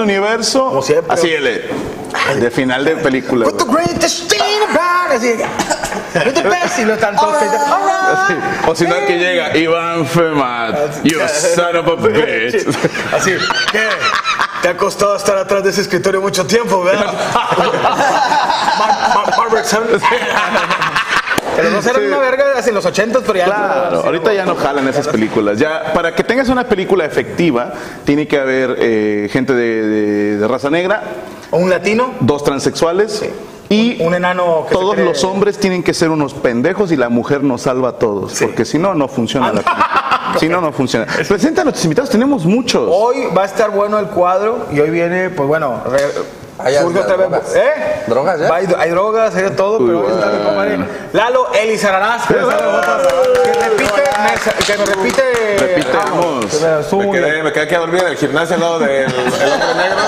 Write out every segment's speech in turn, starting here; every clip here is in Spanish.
del universo. Como siempre. Así el de final de película. Put the güey. greatest thing about así. You're the best y lo tanto. Así. O si no, que llega Iván Femat. You son of a bitch. Así. ¿Qué? Te ha costado estar atrás de ese escritorio mucho tiempo, ¿verdad? Margaret Los dos eran una verga en los ochentas, pero ya. Claro, ahorita ya no jalan esas películas. Ya, para que tengas una película efectiva, tiene que haber eh, gente de, de- de raza negra, O un latino, dos transexuales y un enano que se todos cree- los hombres tienen que ser unos pendejos y la mujer nos salva a todos, porque si no, no funciona la película. Si no, no funciona. Presenta a nuestros invitados, tenemos muchos. Hoy va a estar bueno el cuadro y hoy viene, pues bueno, re- Hay surge otra vez. drogas. ¿Eh? ¿Drogas ya? Hay, hay drogas, hay de todo, Uy, pero hoy está mi compadre Lalo Elizararás, que, repite, me, que me repite. Repitamos. que me quedé, me quedé aquí a dormir en el gimnasio al lado del el hombre negro.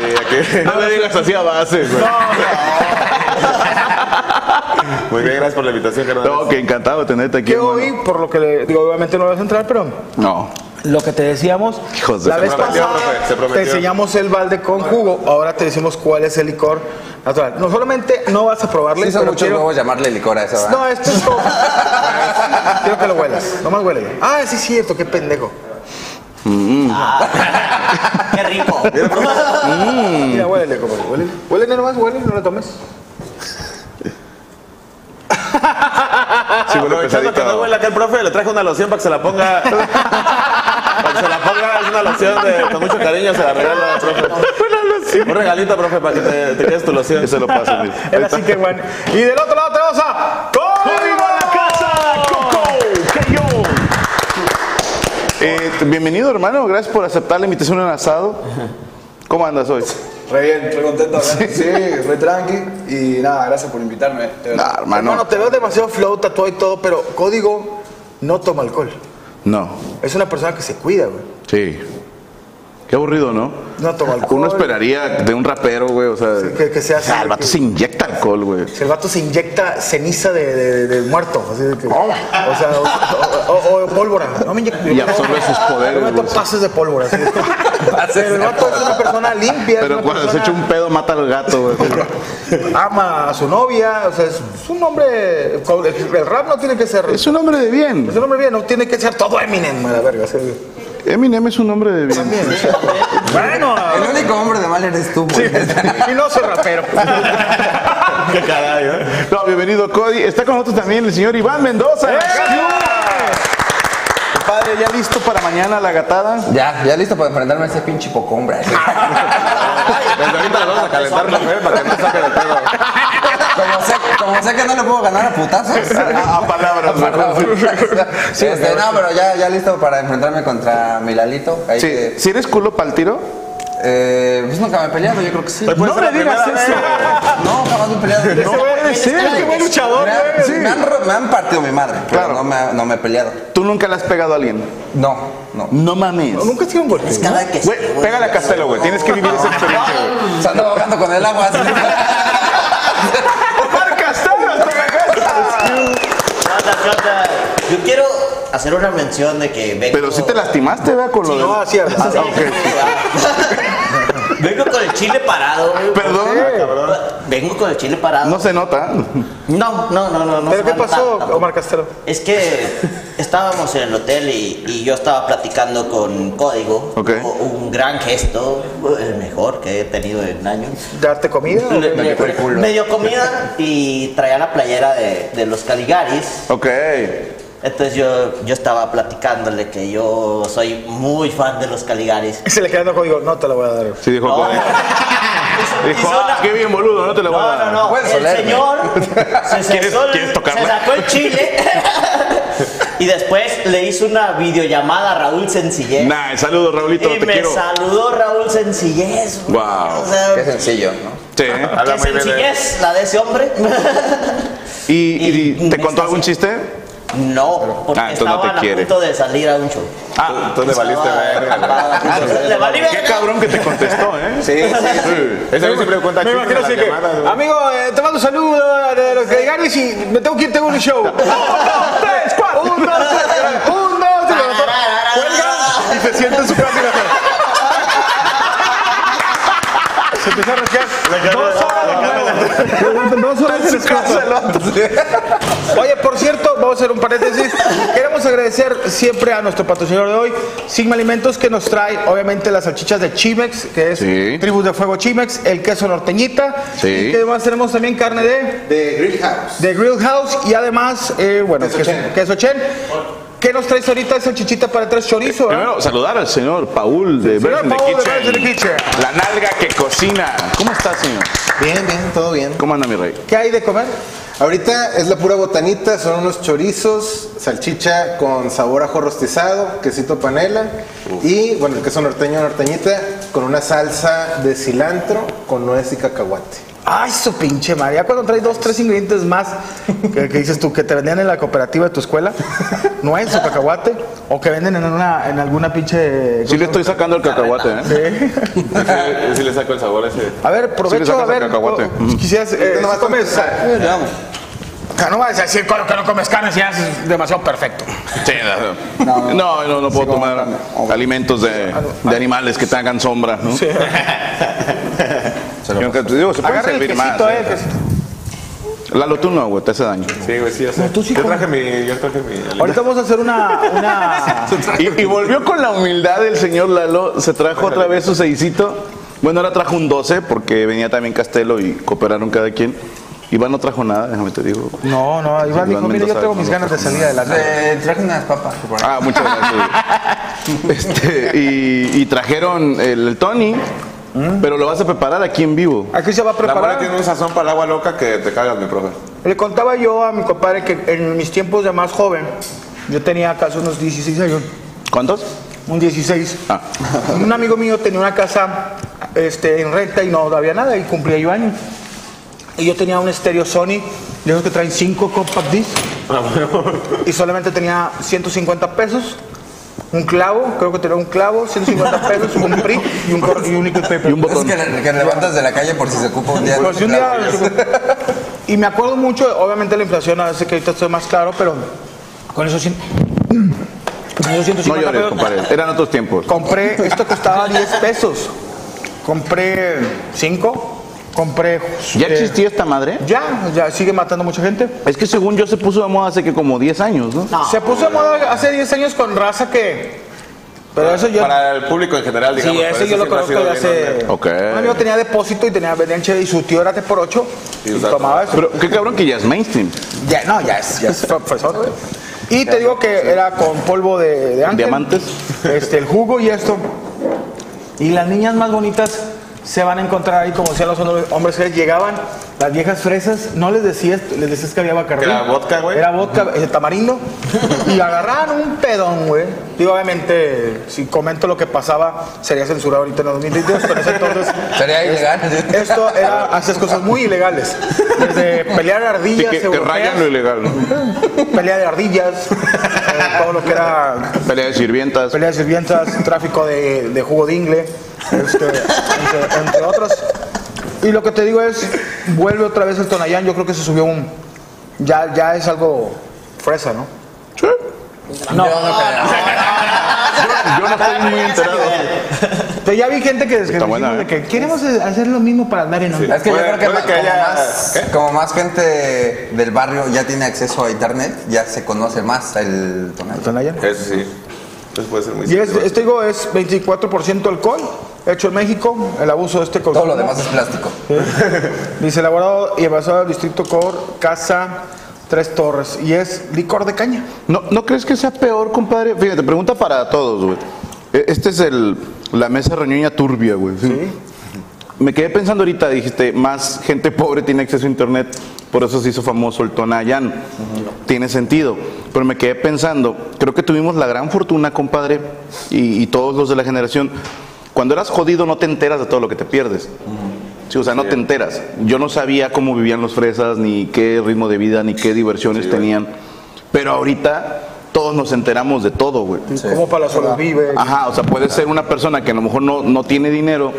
Y aquí. No le digas así a base, güey. Muy bien, gracias por la invitación, carnal. No, que encantado de tenerte aquí. Que hermano. hoy, por lo que le digo, obviamente no vas a entrar, pero No. Lo que te decíamos, Hijos la vez prometió, pasada profe, te enseñamos el balde con jugo, ahora te decimos cuál es el licor natural. No solamente no vas a probarle, Sí son pero muchos quiero- huevos llamarle licor a eso, ¿verdad? No, esto es como... quiero que lo huelas, nomás huele. Ah, sí es cierto, qué pendejo. Qué rico. Mira, huélele, compadre, huélele. Huélele nomás, huele, no le tomes. Sí, huele Aprovechando que pesadito. no huele acá el profe, le traje una loción para que se la ponga. para que se la ponga, es una loción de, con mucho cariño, se la regala al profe. Un regalito, profe, para que te, te quedes tu loción. Ese lo paso, mira. Era así que bueno. Y del otro lado tenemos a... ¡Código a la casa! Coco, que yo. Eh, bienvenido, hermano. Gracias por aceptar la invitación a un asado. ¿Cómo andas hoy? Re bien, re contento. Sí, sí re tranqui. Y nada, gracias por invitarme. Nah, hermano. Hermano, te veo demasiado flow, tatuado y todo, pero Código no toma alcohol. No. Es una persona que se cuida, güey. Sí. Qué aburrido, ¿no? No toma alcohol. Uno esperaría de un rapero, güey, o sea, que- que sea o sea, el vato que- se inyecta alcohol, güey. Si el vato se inyecta ceniza de, de- de muerto, así de que, o sea, o, o- o pólvora. No me inyecto. Y absorbe sus poderes, meto güey. pases de pólvora. Así de- Pero el vato es una persona limpia. Pero cuando se echa un pedo, mata al gato, güey. ama a su novia, o sea, es, un hombre. El rap no tiene que ser. Es un hombre de bien. es un hombre bien, no tiene que ser todo Eminem, a la verga. así. Eminem es un hombre de bien. Bueno, El único hombre de mal eres tú, güey. y no soy rapero. Qué caray, ¿eh? No, bienvenido, Cody. Está con nosotros también el señor Iván Mendoza. Padre, ¿ya listo para mañana la gatada? Ya, ya listo para enfrentarme a ese pinche pocombre. Desde ahorita le vamos a calentar para que no saque de pedo. Como sé, como sé que no le puedo ganar a putazos. A palabras, Sí, este, no, pero ya, ya listo para enfrentarme contra Milalito. Ahí Sí. que, Si eres culo para el tiro, eh, pues nunca me he peleado, yo creo que sí. Puede No la digas eso. No, jamás me he peleado. Puede ser. Ese güey luchador, Me, han- güey. me han, me han partido mi madre, pero Claro. no, me, no me he peleado. tú nunca le has pegado a alguien. No, no. No mames. Nunca he sido un golpe. Es cada que Güey, pégale a Castelo, güey. Tienes que vivir esa experiencia, güey. Se anda ahogando con el agua. así. Omar Castelo, hasta la casa. Anda. Yo quiero hacer una mención de que vengo. Pero si te lastimaste, ¿verdad? Con lo de... No, así. Ah, ok. Vengo con el chile parado. güey. Perdón. Vengo con el chile parado. No se nota. No, no, no, no. no ¿Pero se qué va a notar pasó. Omar Castelo? Es que estábamos en el hotel y, y yo estaba platicando con Código. Ok. Un gran gesto, el mejor que he tenido en años. ¿Darte comida? o qué? me dio comida y traía la playera de, de los Caligaris. Ok. Entonces yo, yo estaba platicándole que yo soy muy fan de los Caligaris. Y se le quedando código, no te lo voy a dar. Sí, dijo. No. Dijo, ah, una- qué bien, boludo, no te lo voy a No, dar. no, no. Puedes El señor se, ¿Quieres- sacó el- se sacó el chile y después le hizo una videollamada a Raúl Sencillez. Nah, saludos, Raulito, y te me quiero. saludó Raúl Sencillez. güey. Wow. O sea, Qué sencillo, ¿no? Sí. Habla qué muy bien de- sencillez la de ese hombre. ¿Y, y Y- te contó algún chiste? No, porque Ah, entonces no te a quiere. punto de salir a un show. Ah, entonces le valiste verga. Qué cabrón que te contestó, ¿eh? Sí, sí. Ese güey siempre cuenta Me imagino así que, amigo, eh, te mando un saludo de los que ganes y me tengo que ir, tengo un show. Un, dos, tres, cuatro. Un, dos, tres, un, dos, tres. Cuelga y se siente en su casa y la. Se a rascar. Dos horas. Dos horas en su casa. Oye, por cierto, vamos a hacer un paréntesis. Queremos agradecer siempre a nuestro patrocinador de hoy, Sigma Alimentos, que nos trae, obviamente, las salchichas de Chimex, que es Sí. Tribus de Fuego Chimex, el queso norteñita. Sí. Y que además tenemos también carne de, De Grill House. de Grill House y además, eh, bueno, Queso queso, Chen. queso Chen. ¿Qué nos traes ahorita salchichita para tres chorizo? eh? Primero, saludar al señor Paul de Señor Birds in the Paul de Kitchen. Kitchen. La nalga que cocina. ¿Cómo está, señor? Bien, bien, todo bien. ¿Cómo anda, mi rey? ¿Qué hay de comer? Ahorita es la pura botanita, son unos chorizos, salchicha con sabor ajo rostizado, quesito panela y, bueno, el queso norteño norteñita con una salsa de cilantro con nuez y cacahuate. Ay, su pinche María. Cuando traes dos, tres ingredientes más que, que dices tú que te vendían en la cooperativa de tu escuela, nuez o cacahuate, o que venden en, una, en alguna pinche. Sí le estoy sacando el cacahuate, ¿eh? Sí. Sí, sí le saco el sabor a ese. A ver, Sí le provecho, sacas a ver. el cacahuate. o- Quisieras. Eh, comes. ah, no vas a decir cuando que no comes carne si ya es demasiado perfecto. Sí, no, no, no, no puedo tomar alimentos de, de animales que tengan sombra, ¿no? Y aunque te digo, se puede Agarra el servir más. eh, ¿eh? el. Lalo, tú no, güey, te hace daño. Sí, güey, sí, ya sé. tú sí yo traje mi, yo traje mi. Ahorita vamos a hacer una. una Y, y volvió con la humildad del señor Lalo, se trajo otra vez su seisito. Bueno, ahora trajo un 12 porque venía también Castelo y cooperaron cada quien. Iván no trajo nada, déjame te digo. no, no, Iván Iván dijo, mire, yo tengo mis no, ganas de salir adelante. Eh, traje unas papas. Ah, muchas gracias. Este, y, y trajeron el, el Tony, pero lo vas a preparar aquí en vivo. Aquí se va a La preparar. tiene un sazón para el agua loca que te cagas, mi profe. Le contaba yo a mi compadre que en mis tiempos de más joven, yo tenía acaso unos 16 años, ¿Cuántos? un 16. Ah. Un amigo mío tenía una casa este, en renta y no había nada y cumplía yo años. Y yo tenía un estéreo Sony, de esos que traen 5 compact disc. Y solamente tenía 150 pesos. Un clavo, creo que tenía un clavo, 150 pesos, un PRI y un, cor- y un liquid paper. Y un Es botón. que, que levantas de la calle por si se ocupa un día. Si un día- y me acuerdo mucho, obviamente la inflación, a veces que ahorita estoy más claro, pero con esos, cien- con esos 150 No llores, pesos, compadre. Eran otros tiempos. compré, esto costaba 10 pesos. Compré 5, compré... ¿Ya eh, existía esta madre? Ya, ya sigue matando mucha gente. Es que según yo se puso de moda hace que como 10 años, ¿no? Se puso de moda hace 10 años con raza que... Pero eso yo... Para el público en general, digamos. Sí, ese yo lo conozco de bien hace... onda. Ok. Un amigo tenía depósito y tenía vendían cheve y su tío era T por 8 Y tomaba eso. Pero qué cabrón que ya es mainstream. Ya, no, ya es, ya es. Y te digo que era con polvo de, de ángel. Diamantes. Este, el jugo y esto. Y las niñas más bonitas se van a encontrar ahí, como decían los hombres que llegaban, las viejas fresas, no les decías, les decías que había bacarrín. ¿Era vodka, güey? Era vodka, eh, tamarindo. y agarraban un pedón, güey. Digo, obviamente, si comento lo que pasaba, sería censurado ahorita en el 2022, pero ese entonces... Sería ilegal. Esto era, hacías cosas muy ilegales. Desde pelear Sí, ardillas que, que europeas, rayan lo ilegal, ¿no? pelea de ardillas, eh, todo lo que era Pelea de sirvientas. pelea de sirvientas, tráfico de, de jugo de ingle, este, entre, entre otras. Y lo que te digo es, vuelve otra vez el Tonayán, yo creo que se subió un... Ya, ya es algo fresa, ¿no? No, Yo no estoy muy enterado. pero ya vi gente que, que buena, de ¿eh? que queremos hacer lo mismo para andar en onda. Es que yo creo que, como, haya- más, como más gente del barrio ya tiene acceso a internet, ya se conoce más el. Tonayán. Eso sí. Eso puede ser muy Y es, este digo, es 24% alcohol, hecho en México, el abuso de este Todo consumo. lo demás es plástico. Dice elaborado y envasado al distrito Cor, Casa Tres Torres. Y es licor de caña. ¿No, ¿No crees que sea peor, compadre? Fíjate, pregunta para todos, güey. E- Este es el, la mesa reñoña turbia, güey. ¿sí? Me quedé pensando ahorita, dijiste, más gente pobre tiene acceso a internet, por eso se hizo famoso el Tonayán. Tiene sentido. Pero me quedé pensando, creo que tuvimos la gran fortuna, compadre, y, y todos los de la generación. Cuando eras jodido no te enteras de todo lo que te pierdes. Sí, o sea, no te enteras. Yo no sabía cómo vivían los fresas, ni qué ritmo de vida, ni qué diversiones tenían. Pero ahorita todos nos enteramos de todo, güey. Como para los vive. Ajá, o sea, puede ser una persona que a lo mejor no, no tiene dinero,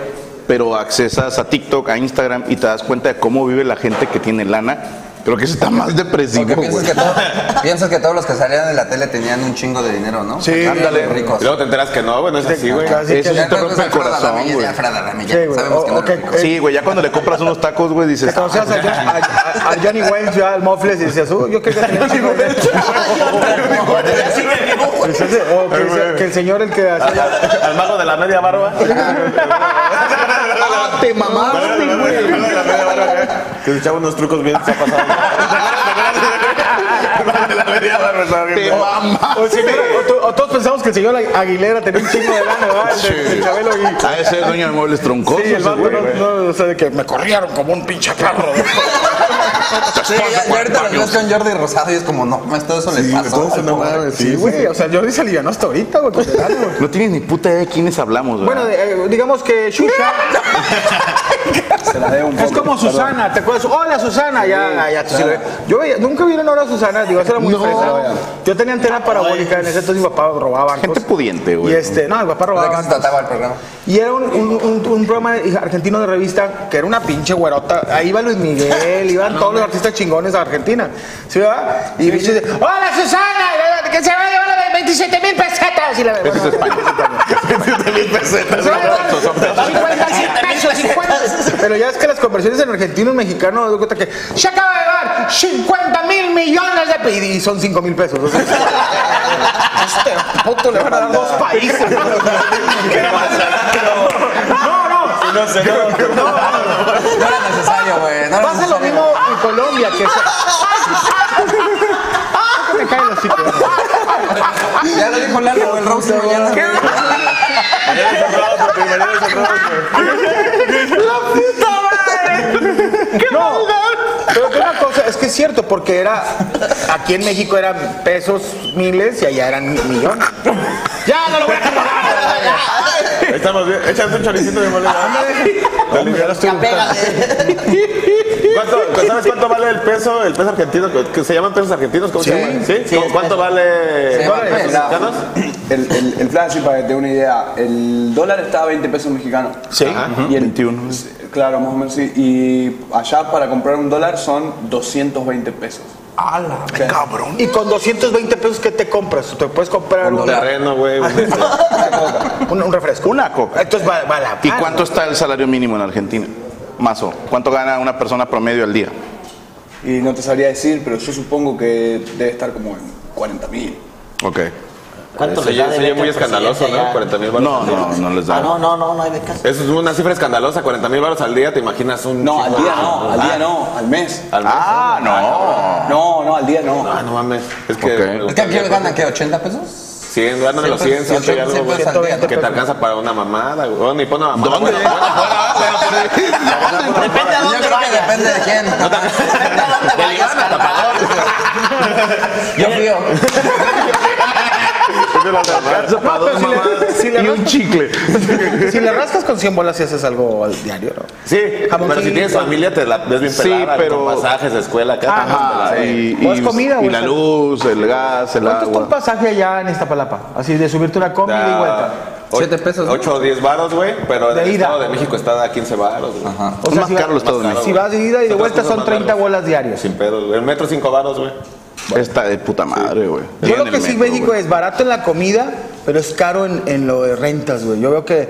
pero accesas a TikTok, a Instagram y te das cuenta de cómo vive la gente que tiene lana. Creo que eso está más depresivo, piensas güey. que, todo- piensas que todos los que salían en la tele tenían un chingo de dinero, ¿no? Sí, ándale. Y Ricos. luego te enteras que no, güey, no es así, güey. Eso sí te rompe el corazón, güey. Sí, güey. Sabemos que O- no ok, es rico. eh, Sí, güey, ya cuando le compras unos tacos, güey, dices, Te conocías a, Johnny Wayne, ya al Mofles, y decías, uh, yo quería tener un chingo de- Pues ese- o que, que el señor el que hacía Al mago de la media barba. ¡ah, te mamaste, güey! Que se echaba unos trucos bien se ha pasado. Terima la media barba estaba bien. ¡Te mamaste! O, señor- o to- o todos pensamos que el señor Aguilera tenía un chingo de lana, ¿verdad? El de- el Chabelo y... A ese dueño de muebles troncosos, Sí, el vato güey. no, no, o sea, de que me corrieron como un pinche perro. Sí, ya, ya ahorita ves con Jordi Rosado y es como, no, más todo eso les pasó. al pobre. Sí, güey, o sea, Jordi se alivianó hasta ahorita, güey, con el. No tienes ni puta idea de quiénes hablamos, güey. Bueno, eh, digamos que Shusha Se la debo un es poco. como Susana, ¿te acuerdas? Hola Susana, ya, ya, tú sí lo ves. Yo veía, nunca vieron ahora a Susana, digo, eso era muy fresa. Yo tenía antena parabólica, en ese entonces mi papá robaba bancos. Gente pudiente, güey. Y este, no, el papá ¿De robaba qué se bancos. trataba el programa? Y era un, un, un- un programa argentino de revista que era una pinche güerota. Ahí iba Luis Miguel, iban todos los artistas chingones a Argentina. ¿Sí, verdad? Y bicho dice, ¡Hola Susana! Que se va a llevar la de 27 mil pesetas. Y la Eso es España. Se va a llevar 50 pesos, 50. Pero ya es que las conversiones en argentino y mexicano, que se acaba de llevar 50 mil millones de pesos. Y son 5 mil pesos. O sea, este puto le van a dar dos países. No, no. No sé, no. No era necesario, güey. No era Pasa lo mismo en Colombia, que se... me cae el hocico. Ya lo dijo Lalo, el Rose mañana. Mañana es el porque mañana es el robo, güey. No, pero que una cosa, es que es cierto, porque era, aquí en México eran pesos miles y allá eran millones. Ya, no lo voy a. Ahí estamos bien. Échate un choricito de molida. Ya lo estoy buscando. ¿Cuánto, ¿Sabes cuánto vale el peso, el peso argentino? que- Que se llaman pesos argentinos, ¿cómo se llaman? ¿Sí? Sí, ¿Cómo- es ¿Cuánto peso. vale? Llama ¿Dólares mexicanos? El, el, el plan, así para que te dé una idea, el dólar está a 20 pesos mexicanos. Sí, Y el, 21. Claro, más o menos sí. Y allá para comprar un dólar son 220 pesos. ¡Hala! ¡Cabrón! Y con 220 pesos, ¿qué te compras? Te puedes comprar Un un, terreno, güey. un- un, un refresco. Una coca. Entonces va, va la ¿Y cuánto está el salario mínimo en Argentina? Mazo. ¿Cuánto gana una persona promedio al día? Y no te sabría decir, pero yo supongo que debe estar como en 40 mil. Ok. ¿Cuánto Se les da de beca muy escandaloso, ¿no? allá? 40 mil baros. No, no, no les Ah, da. no, no, no, no hay becas. Eso es una cifra escandalosa, 40 mil baros al día, ¿te imaginas un No, al día no, al día no, al mes. Al mes. Ah, no. No, no, al día no. Ah, no mames. Es que. Es que aquí ganan, ¿qué? ¿80 pesos? 100, ganan de los 100, 100 y algo, güey. 120 Que te alcanza para una mamada, güey. Ni para una mamada. ¿Dónde? Bueno, Depende Yo dónde creo que vaya. depende de quién. Depende a dónde vayas, carnal. Fío. No, pero si le- si le Y un chicle. Si le rascas con 100 bolas y haces algo al diario, ¿no? Sí, pero si tienes familia te la ves bien Sí, pelada, pero- con pasajes de escuela acá. Ajá, Sí. y, ¿O es y- comida y la luz, el gas, el ¿Cuánto está un agua. pasaje allá en Iztapalapa? Así de subirte una combi y vuelta. Siete pesos, ¿no? 8 o 10 varos, güey. Pero en De el ida. Estado de México está a 15 varos, güey. Ajá. O Es sea, más si caro va- el Estado de. México. Si vas de ida y de vuelta son más 30 caras. bolas diarias. Sin pedos, güey. El metro 5 varos, güey. Está de puta madre, güey. Yo en que sí metro, México es barato en la comida, pero es caro en, en lo de rentas, güey. Yo veo que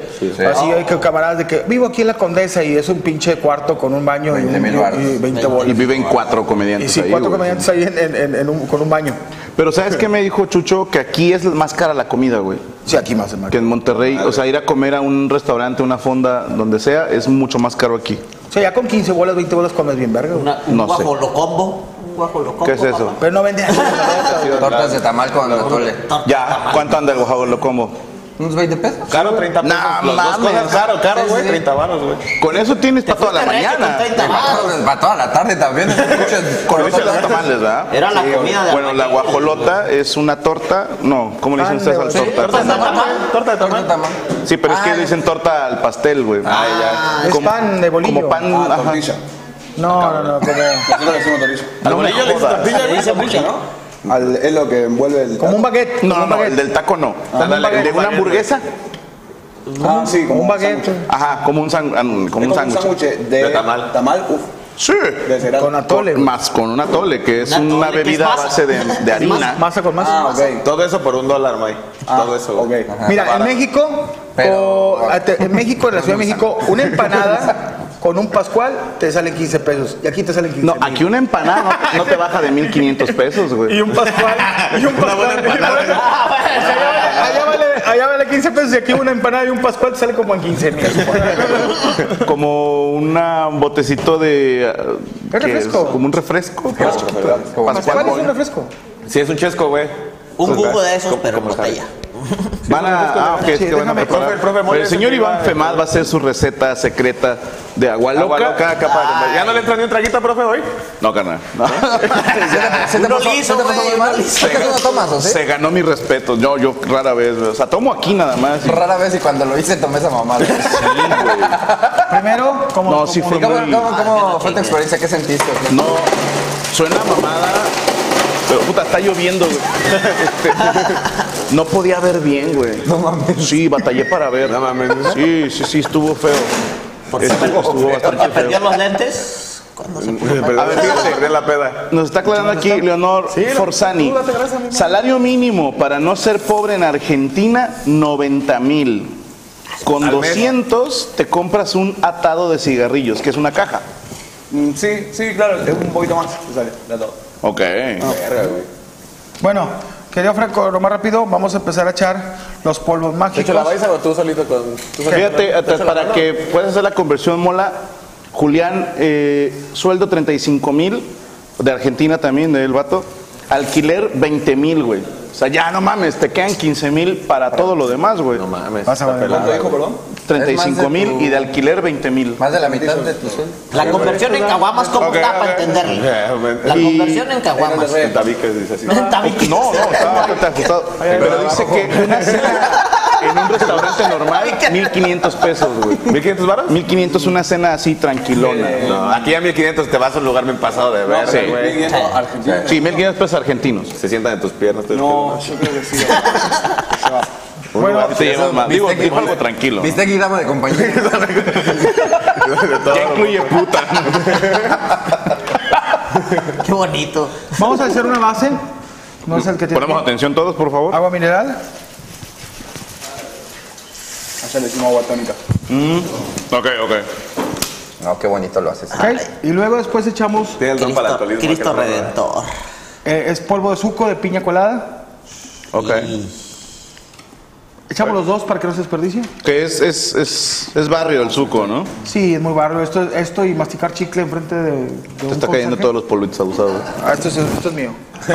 así hay que camaradas de que vivo aquí en la Condesa y es un pinche cuarto con un baño y, 20 un, mil y- baros. y 20 Y bolas. viven cuatro Y comediantes sí, ahí, cuatro güey. comediantes ahí en- en- en- en un- con un baño. Pero ¿sabes qué me dijo Chucho? Que aquí es más cara la comida, güey. Sí, aquí más Que en Monterrey, o sea, ir a comer a un restaurante, una fonda, donde sea, es mucho más caro aquí. O sea, ya con 15 bolas, 20 bolas comes bien verga, güey. Una- un No sé. guajolocombo. Un guajolocombo. ¿Qué es eso? papá. Pero no venden tortas, de tamal con atole. Ya, ¿cuánto anda el guajado lo como? ¿Unos 20 pesos? Caro, 30 pesos. Nah, Los dos mames. cosas caro, caro, güey. sí. 30 varos, güey. Con eso tienes para toda la mañana. con 30 varos. Para toda la tarde también. Con eso los tamales, ¿verdad? Era la Sí, comida de Bueno, la guajolota es una torta. No, ¿cómo le dicen ustedes de- al torta? Torta de tamal. Torta de tamal. Sí, pero es que Ah, le dicen torta al pastel, güey. Ah, Es pan de bolillo. Como pan, Ah, ajá. No, no, no, como... Nosotros decimos tortilla. ¿Al bolillo le dices tortilla, ¿no? Al- es lo que envuelve el. Como un baguette. como No, no, baguette. el del taco no. Ah, el baguette. de una hamburguesa. Ah, sí, Como un baguette. Ajá, como un, san- an- como un sándwich. de, De tamal. Tamal, uff. Sí. Con atole. Con- más con un atole, que es una es bebida a base de, de harina. Masa con masa. Ah, ok. Todo eso por un dólar, May. Todo eso, güey. ok. Mira, en. México, Pero- o- en México, en la Ciudad de México, una empanada con un pascual te salen 15 pesos. Y aquí te salen 15 No, mil. aquí una empanada no, no te baja de 1500 pesos, Y güey. un pascual. Y un Una buena pascual. empanada. Allá vale, allá vale, allá vale 15 pesos y aquí una empanada y un pascual te sale como en 15 mil. Como una- un botecito de. ¿Es ¿qué refresco? Como un refresco. Pascual es un refresco. Sí, es un chesco, güey. Un jugo de esos, ¿Cómo- pero botella. Van a. Ah, ok, es que van a preparar. el profe señor Iván Femad va a hacer su receta secreta de agua loca. Agua loca, capaz. ¿Ya no le entra ni un traguito, profe, hoy? No, carnal. No. ¿Se te Uno pasó, liso, se te pasó güey, muy mal? uno liso. ¿Es que tú no tomas, o sí? Se ganó mi respeto. Yo, yo rara vez. O sea, tomo aquí nada más. y- Rara vez y cuando lo hice tomé esa mamada. Primero, como. No, sí como- fue ¿Cómo, muy. cómo, cómo fue tu experiencia? ¿Qué sentiste? No, suena mamada. Pero puta, está lloviendo, güey. Este, no podía ver bien, güey. No mames. Sí, batallé para ver. No mames. Sí, sí, sí, estuvo feo. Estuvo, estuvo bastante Porque perdió feo. los lentes. A ver, fíjate, perdí la peda. Nos está aclarando aquí Leonor Forzani. Salario mínimo para no ser pobre en Argentina, 90 mil. Con Al mes. 200 te compras un atado de cigarrillos, que es una caja. Mm, Sí, sí, claro, es un poquito más. te sale, de todo. Ok. Verga, güey. Bueno, querido Franco, lo más rápido, vamos a empezar a echar los polvos ¿Te mágicos. echo la baisa o tú solito con.? tú solito? Fíjate, ¿Te echo la para que puedas hacer la conversión, Mola, Julián, eh, sueldo 35 mil, de Argentina también, del vato, alquiler 20 mil, güey. O sea, ya no mames, te quedan 15 mil para todo lo demás, güey. No mames. Vas a está ver. pelada, ¿Cuánto dijo, güey. perdón? 35 Es más mil y de alquiler 20 mil. Más de la mitad de tu sueldo. La conversión en caguamas, ¿cómo está para? Yeah, La Y- conversión en caguamas. En tabiques, dice así. Tabiques. No, no, está bastante ajustado. Pero dice que una cena en un restaurante normal, 1500 pesos, güey. ¿1500 varos? 1500 una cena así tranquilona. No, aquí a 1500 te vas a un lugar bien pasado de ver, sí. güey. 1500 Argentina. Sí, 1500 pesos argentinos. Se sientan en tus piernas. te- No, yo creo que sí. Un Bueno, lugar- Te llevas más. Digo, algo tranquilo. ¿Viste aquí dama de compañía? de todo. Ya incluye puta. Qué bonito. Vamos a hacer una base. No es el que tiene. Ponemos atención todos, por favor. Agua mineral. Allá le decimos agua tónica. Ok, ok. No, qué bonito lo haces. ¿ok? Y luego después echamos. Tiene el don para el Cristo, alcoholismo. Cristo aquel programa. Redentor. eh, es polvo de suco de piña colada. Ok. Echamos los dos para que no se desperdicie. Que es, es, es, es barrio el suco, ¿no? Sí, es muy barrio. Esto, esto y masticar chicle enfrente de. de Te un está cayendo todos los polvitos abusados. Ah, esto es, esto es mío.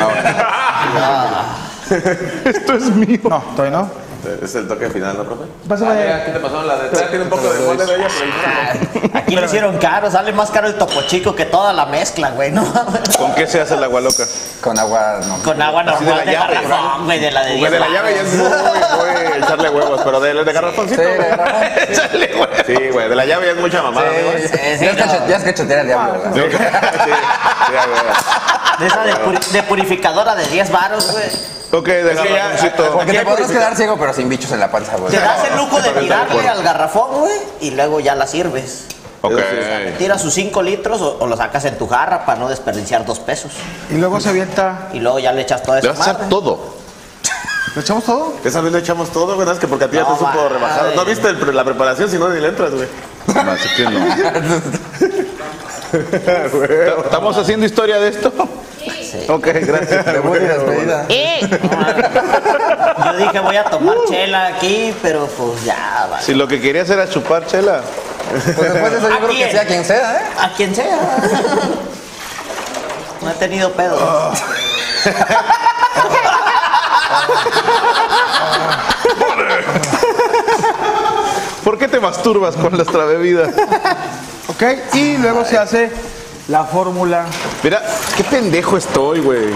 Esto es mío. No, todavía no. Es el toque final, ¿no, profe? Pásame. ¿Qué te pasó? La de tiene un poco de molde de ella, pero Aquí le hicieron caro, sale más caro el topo chico que toda la mezcla, güey, ¿no? ¿Con qué se hace el agua loca? Con agua, no. Con agua Así normal de de, la llave, garrafón, güey, de la de 10 Güey, de la llave ya es muy, muy echarle huevos, pero de, de garrafoncito. Sí, güey. de garrafón. Echarle huevos. Sí, güey, de la llave ya es mucha mamada, Sí, güey. sí, sí, ya, es no. es cachotear al diablo, ¿verdad? sí, sí, güey. De esa de, puri- de purificadora de 10 varos, güey. Ok, de garrafoncito. Porque te podrás quedar ciego, pero sin bichos en la panza, güey. Te das el lujo de tirarle al garrafón, güey, y luego ya la sirves. Ok. Tiras sus 5 litros o, o lo sacas en tu jarra para no desperdiciar dos pesos. Y luego se avienta. Y luego ya le echas toda Le esa vas a echar todo. ¿Le echamos todo? Esa vez le echamos todo, güey, nada más que porque a ti ya No, te supo madre. rebajado. ¿No viste el la preparación? Si no, ni le entras, güey. No, así que no. ¿Estamos haciendo historia de esto? Sí. Ok, gracias. Debut y despedida. Y- Yo dije voy a tomar chela aquí, pero pues ya, vale. Si lo que querías era chupar chela. Pues después de eso yo ¿A creo que quién? sea quien sea, ¿eh? A quien sea. No he tenido pedo. ¿Por qué te masturbas con nuestra bebida? Ok. Y luego se hace la fórmula. Mira, qué pendejo estoy, güey.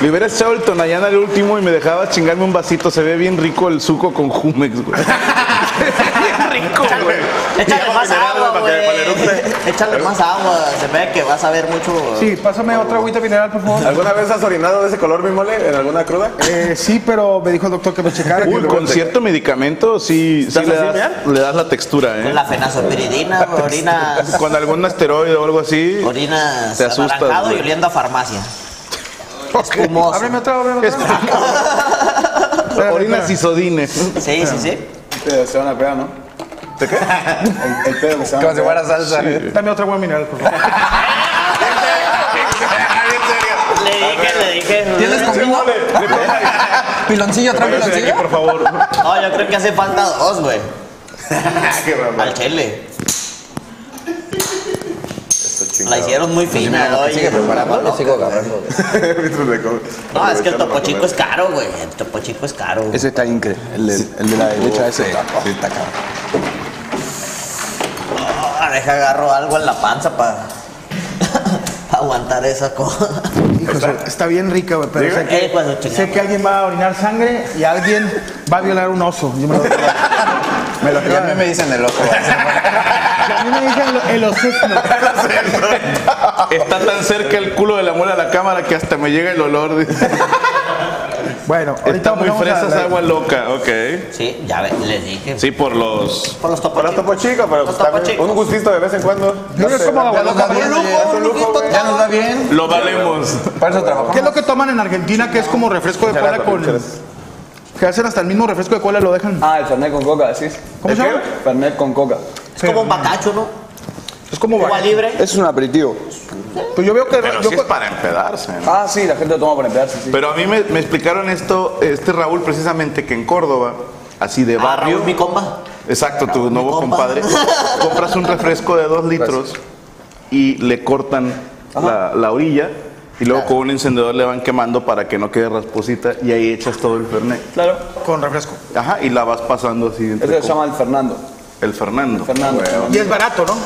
Le hubiera echado el tonayán al último y me dejaba chingarme un vasito. Se ve bien rico el suco con Jumex, güey. Rico, güey. Échale más agua, güey. Échale más agua. Se ve que vas a ver mucho. Sí, pásame otra agüita mineral, por favor. ¿Alguna vez has orinado de ese color, mi mole, en alguna cruda? Eh, sí, pero me dijo el doctor que me checara. Uy, que con cierto medicamento sí, sí ¿Estás le, das, le das la textura, Con ¿eh? la fenazopiridina, orinas. Con algún asteroide o algo así. Orinas Te asustas, y oliendo a farmacia. Espumoso. Ábreme otra, ábreme otra. Orinas espérame. isodines. Sí, sí, sí. El pedo se van a pegar, ¿no? ¿De qué? El, el pedo que se van Como a si pegar. fuera salsa. Dame otra agua mineral, por favor. Le dije, le dije. ¿Tienes? ¿Piloncillo, otra piloncillo? por favor. No, yo creo que hace falta dos, güey. Al chile. La hicieron muy fina, Lo que oye. sigue preparando, le sigo agarrando. No, es que el topo chico es caro, güey. El topo chico es caro. Ese está increíble. El de, el de la derecha, ese está. Cabrón. Ah, deja agarro algo en la panza para aguantar esa cosa. Hijo, está, está bien rica, güey, pero sé Eh, pues, que, sé que alguien va a orinar sangre y alguien va a violar un oso. Yo me lo, me lo mí me dicen el oso. A mí me dicen el, el osesno. Está tan cerca el culo de la muela a la cámara que hasta me llega el olor. dice. Bueno, ahorita Está muy vamos a fresa esa agua loca, ok. Sí, ya ve, les dije. Sí, por los... Por los topo Para los chicos. topo chicos, pero Los pues, topo también chicos. un gustito de vez en cuando. Yo que como agua Ya nos loca. ¿no? lujo, ya nos da bien. Lo valemos. Para eso trabajamos. ¿Qué es lo que toman en Argentina que es como refresco de cola con... Que hacen hasta el mismo refresco de cola lo dejan. Ah, el Fernet con coca, ¿decís? ¿Cómo se llama? Fernet con coca. Es como un bacacho, ¿no? Es como... Cuba libre. Es un aperitivo. Pues yo veo que... Pero yo sí es para empedarse. ¿no? Ah, sí, la gente lo toma para emplearse, sí. Pero a mí me, me explicaron esto, este Raúl, precisamente que en Córdoba, así de Ah, barrio. Raúl, mi compa. Exacto, tu Raúl, mi nuevo compa. compadre. Compras un refresco de dos litros y le cortan la, la orilla y luego con un encendedor le van quemando para que no quede rasposita y ahí echas todo el fernet. Claro. Con refresco. Ajá, y la vas pasando así Ese se llama el Fernando. El Fernando. Fernando. Y es barato, ¿no?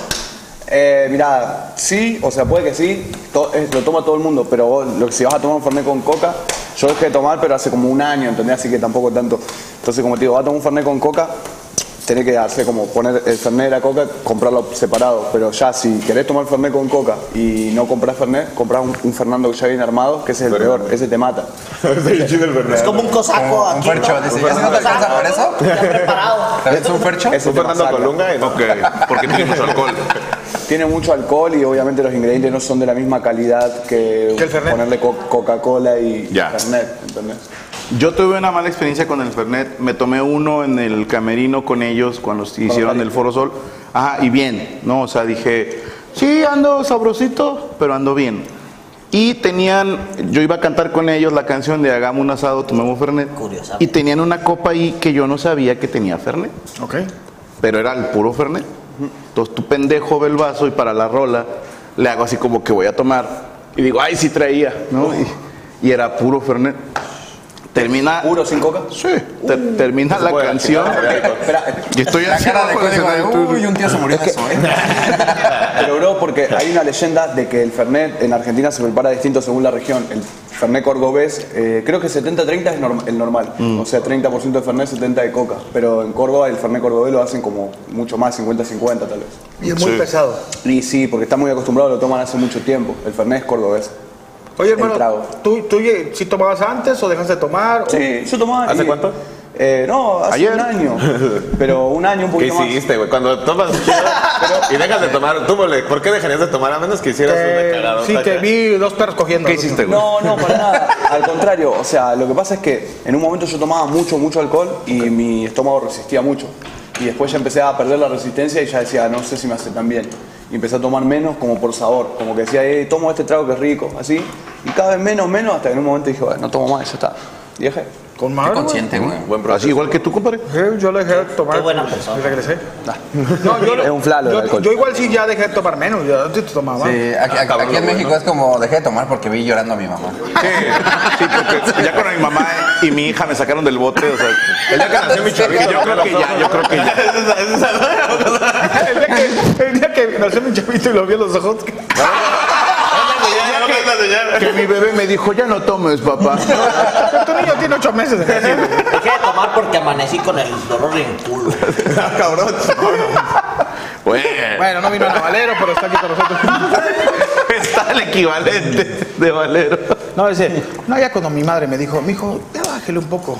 Eh, mira, sí, o sea, puede que sí, to- eh, lo toma todo el mundo, pero vos, lo que si vas a tomar un Fernet con coca, yo dejé de tomar, pero hace como un año, ¿entendés? Así que tampoco tanto. Entonces, como te digo, vas a tomar un Fernet con coca, tenés que hacer como poner el Fernet y la coca, comprarlo separado. Pero ya, si querés tomar Fernet con coca y no compras Fernet, compras un, un Fernando que ya viene armado, que ese es el peor, ese te mata. Es como un cosaco Un aquí. fercho, ¿no? dice, Un ¿ya no te alcanza cosaco, por eso? Ya preparado. ¿Es un fercho? Ese Un te Fernando. Colunga y no. Ok, porque tiene mucho alcohol. Tiene mucho alcohol y obviamente los ingredientes no son de la misma calidad que, Que el Fernet. ponerle co- Coca-Cola y Ya. Fernet, ¿entendés? Yo tuve una mala experiencia con el Fernet. Me tomé uno en el camerino con ellos cuando hicieron el Foro Sol. Ajá, y bien, ¿no? O sea, dije, sí, ando sabrosito, pero ando bien. Y tenían, yo iba a cantar con ellos la canción de Hagamos un asado, tomemos Fernet. Curiosamente. Y tenían una copa ahí que yo no sabía que tenía Fernet. Ok. Pero era el puro Fernet. Entonces tu pendejo ve el vaso y para la rola le hago así como que voy a tomar. Y digo, ay, sí traía, ¿no? Y, y era puro Fernet. Termina. ¿Puro sin coca? Sí, ter- termina la puede canción. Espera, Y estoy La así cara de escenario. uy, un tío se murió de eso, ¿eh? Pero bro, porque hay una leyenda de que el Fernet en Argentina se prepara distinto según la región. El Fernet cordobés, eh, creo que 70-30 es norm- el normal. O sea, 30% de Fernet, 70% de coca. Pero en Córdoba el Fernet cordobés lo hacen como mucho más, 50-50 tal vez. Y es muy Sí. pesado. Y sí, porque está muy acostumbrado, lo toman hace mucho tiempo. El Fernet es cordobés. Oye, El hermano, trago. ¿tú, tú ye- sí tomabas antes o dejaste de tomar? O- Sí, yo tomaba. ¿Hace y- cuánto? Eh, no, hace Ayer. un año. Pero un año, un ¿Qué poquito más. hiciste, güey? Cuando tomas chido y dejas de tomar, tú, mole, ¿por qué dejarías de tomar a menos que hicieras una Eh, cagadota sí, te acá? vi dos perros cogiendo. ¿Qué hiciste, güey? No, no, para nada. Al contrario, o sea, lo que pasa es que en un momento yo tomaba mucho, mucho alcohol y mi estómago resistía mucho. Y después ya empecé a perder la resistencia y ya decía, no sé si me hace tan bien. Y empecé a tomar menos como por sabor, como que decía, eh, tomo este trago que es rico, así. Y cada vez menos, menos, hasta que en un momento dije, bueno, no tomo más, ya está. Y dejé. Con Qué madre, güey. consciente, güey. Buen proceso. Así igual que tú, compadre. Sí, yo lo dejé de tomar. Qué buena persona. Y regresé. No, yo, Es un flalo yo, yo igual sí ya dejé de tomar menos. Yo antes tomaba. Sí, aquí, aquí- aquí en México es como dejé de tomar porque vi llorando a mi mamá. Sí, sí, porque ya con mi mamá y mi hija me sacaron del bote, o sea, El día que nació mi chavito, yo creo que ya, yo creo que ya. el, día que, el día que nació mi chavito y lo vi en los ojos. Que mi bebé me dijo, ya no tomes, papá. Pero tu niño tiene ocho meses. Dejé de tomar porque amanecí con el dolor en culo. Ah, cabrón. Bueno, Bueno, no vino a Valero, pero está aquí con nosotros. está el equivalente de Valero. No, dice, no, ya cuando mi madre me dijo, mijo, ya bájele un poco.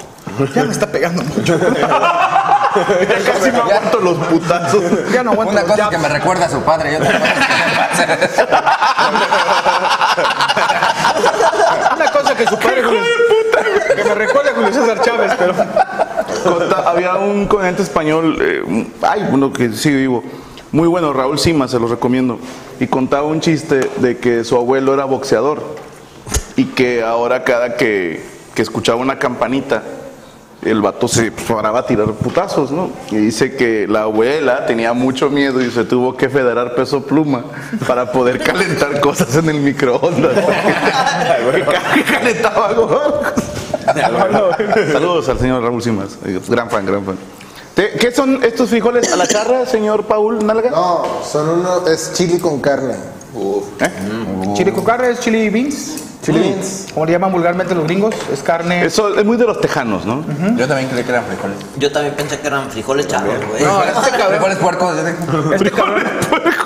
Ya me está pegando mucho. Ya casi me aguanto los putazos. Ya no aguanto. Una cosa ya- que me recuerda a su padre y otra cosa que me Una cosa que su padre Julio- que me recuerda a Julio César Chávez, pero Conta- había un comediante español, eh, un- ay, uno que sigue vivo, muy bueno, Raúl Sima, se los recomiendo, y contaba un chiste de que su abuelo era boxeador y que ahora cada que, que escuchaba una campanita, el vato se paraba a tirar putazos, ¿no? Y dice que la abuela tenía mucho miedo y se tuvo que federar peso pluma para poder calentar cosas en el microondas. que ca- que calentaba. Saludos al señor Raúl Simas, eh, gran fan, gran fan. ¿Qué son estos frijoles a la charra, señor Paul Nalga? No, son uno, es chili con carne. chili con carne es chili beans. Chili beans. Como le llaman vulgarmente los gringos, es carne. Eso es muy de los tejanos, ¿no? Yo también creí que eran frijoles. Yo también pensé que eran frijoles charros, güey. No, este cabrón, Frijoles puercos. este cabrón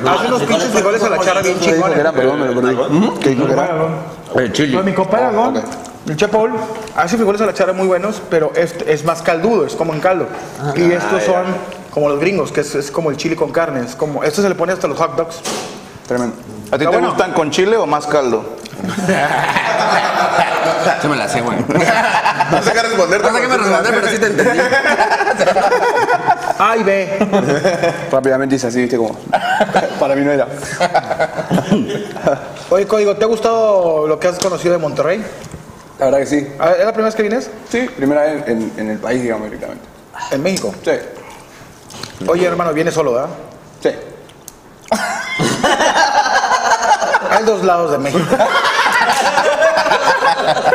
hace unos pinches frijoles a la charra bien chingones. perdón, me lo perdí. ¿Qué dijo que era? El chili. Mi compadre Agón, el Che Paul, hace frijoles a la charra muy buenos, pero es, es más caldudo, es como en caldo. y estos son como los gringos, que es, es como el chili con carne. Es como, esto se le pone hasta los hot dogs. Tremendo. ¿A ti te bueno. gustan con chile o más caldo? Yo me la sé, güey. No sé qué responderte. No sé qué me responder, pero sí te entendí. A y B. Rápidamente dice así, viste, como. Para mí no era. Oye, Código, ¿te ha gustado lo que has conocido de Monterrey? La verdad que sí. ¿Es la primera vez que vienes? Sí, primera vez en, en el país, digamos, directamente. En México. Sí. Oye, hermano, vienes solo, ¿verdad? Sí. Hay dos lados de México.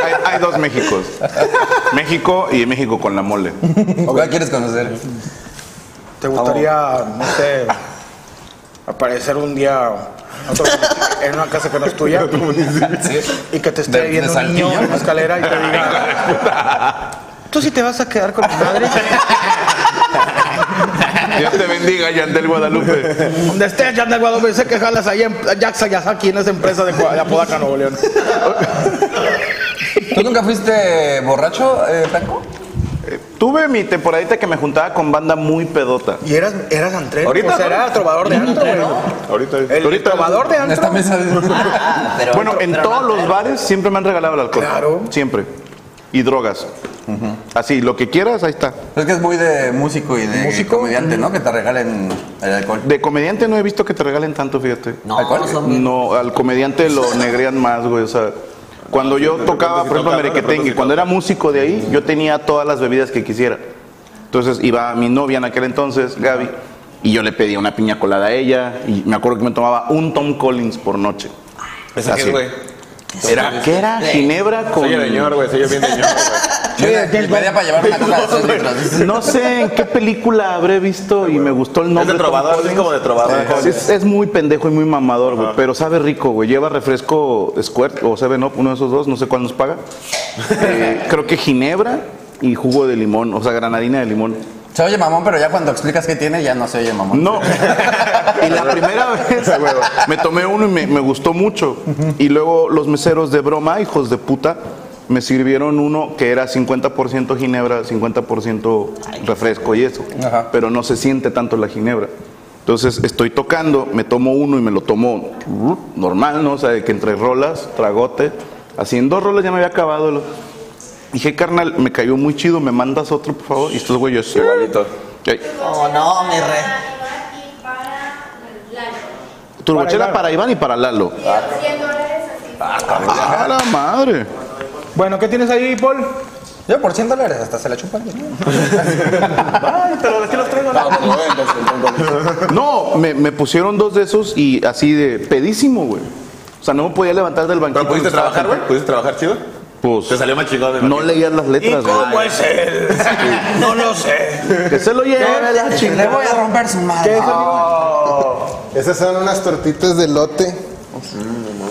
Hay, hay dos Méxicos. México y México con la mole. ¿Cuál quieres conocer? ¿Te gustaría, no sé, aparecer un día en otro- en una casa que no es tuya? Y que te esté De- viendo de un niño en la escalera y te diga, ¿tú sí te vas a quedar con mi madre? Dios te bendiga, Yandel Guadalupe. Donde estés, ya de Guadalupe, sé que jalas ahí en Jackson Yasaki, en esa empresa de, de Apodaca, Nuevo León. ¿Tú nunca fuiste borracho, eh, Franco? Tuve mi temporadita que me juntaba con banda muy pedota. Y eras, eras antrero, Ahorita, o sea, ¿no? era trovador de antro, güey. Ahorita. El Ahorita- trovador de En esta antro. mesa. Ah, pero- Bueno, en pero todos los bares siempre me han regalado el alcohol. Claro. Siempre. Y drogas. Así, lo que quieras, ahí está. Es que es muy de músico y de ¿Músico? comediante, ¿no? Que te regalen el alcohol. De comediante no he visto que te regalen tanto, fíjate. No, ¿Alcohol? son bien- No, al comediante lo negrean más, güey. O sea, cuando yo tocaba, por ejemplo, Merequetengue, cuando era músico de ahí, yo tenía todas las bebidas que quisiera. Entonces iba mi novia en aquel entonces, Gaby, y yo le pedía una piña colada a ella, y me acuerdo que me tomaba un Tom Collins por noche. ¿Ese qué Así. es, güey? Era, ¿Qué era? Ginebra con... Soy el señor, güey. Soy yo bien señor, güey. Yo le pedía para llevar una coca de 6 litros. No sé en qué película habré visto y me gustó el Es nombre. de Tom trovador, es como de trovador. Sí, Es, es muy pendejo y muy mamador, güey, pero sabe rico, güey. Lleva refresco Squirt o Seven Up, uno de esos dos, no sé cuál nos paga. Eh, creo que ginebra y jugo de limón, o sea, granadina de limón. Se oye mamón, pero ya cuando explicas qué tiene, ya no se oye mamón. No. Y la primera vez me tomé uno y me, me gustó mucho. Y luego los meseros de broma, hijos de puta, me sirvieron uno que era 50% ginebra, 50% refresco y eso. Ajá. Pero no se siente tanto la ginebra. Entonces estoy tocando, me tomo uno y me lo tomo normal, ¿no? O sea, de que entre rolas, tragote. Así en dos rolas ya me había acabado. lo- Dije, carnal, me cayó muy chido, ¿me mandas otro, por favor? Y estos güeyes... Igualito. Ey, Oh, no, mi rey. Turbochela para Iván y para Lalo. 100 dólares así. ¡A la madre! Bueno, ¿qué tienes ahí, Paul? Yo por 100 dólares hasta se la chupan. Ay, pero aquí los traigo. No, me, me pusieron dos de esos y así de pedísimo, güey. O sea, no me podía levantar del banquito. ¿Pero pudiste trabajar, güey? ¿Pudiste trabajar chido? Pues, Te salió más chingón de no leías las ¿Y letras, güey. cómo es él? No lo sé. Que se lo lleve la Le voy a romper su madre. Esas son unas tortitas de lote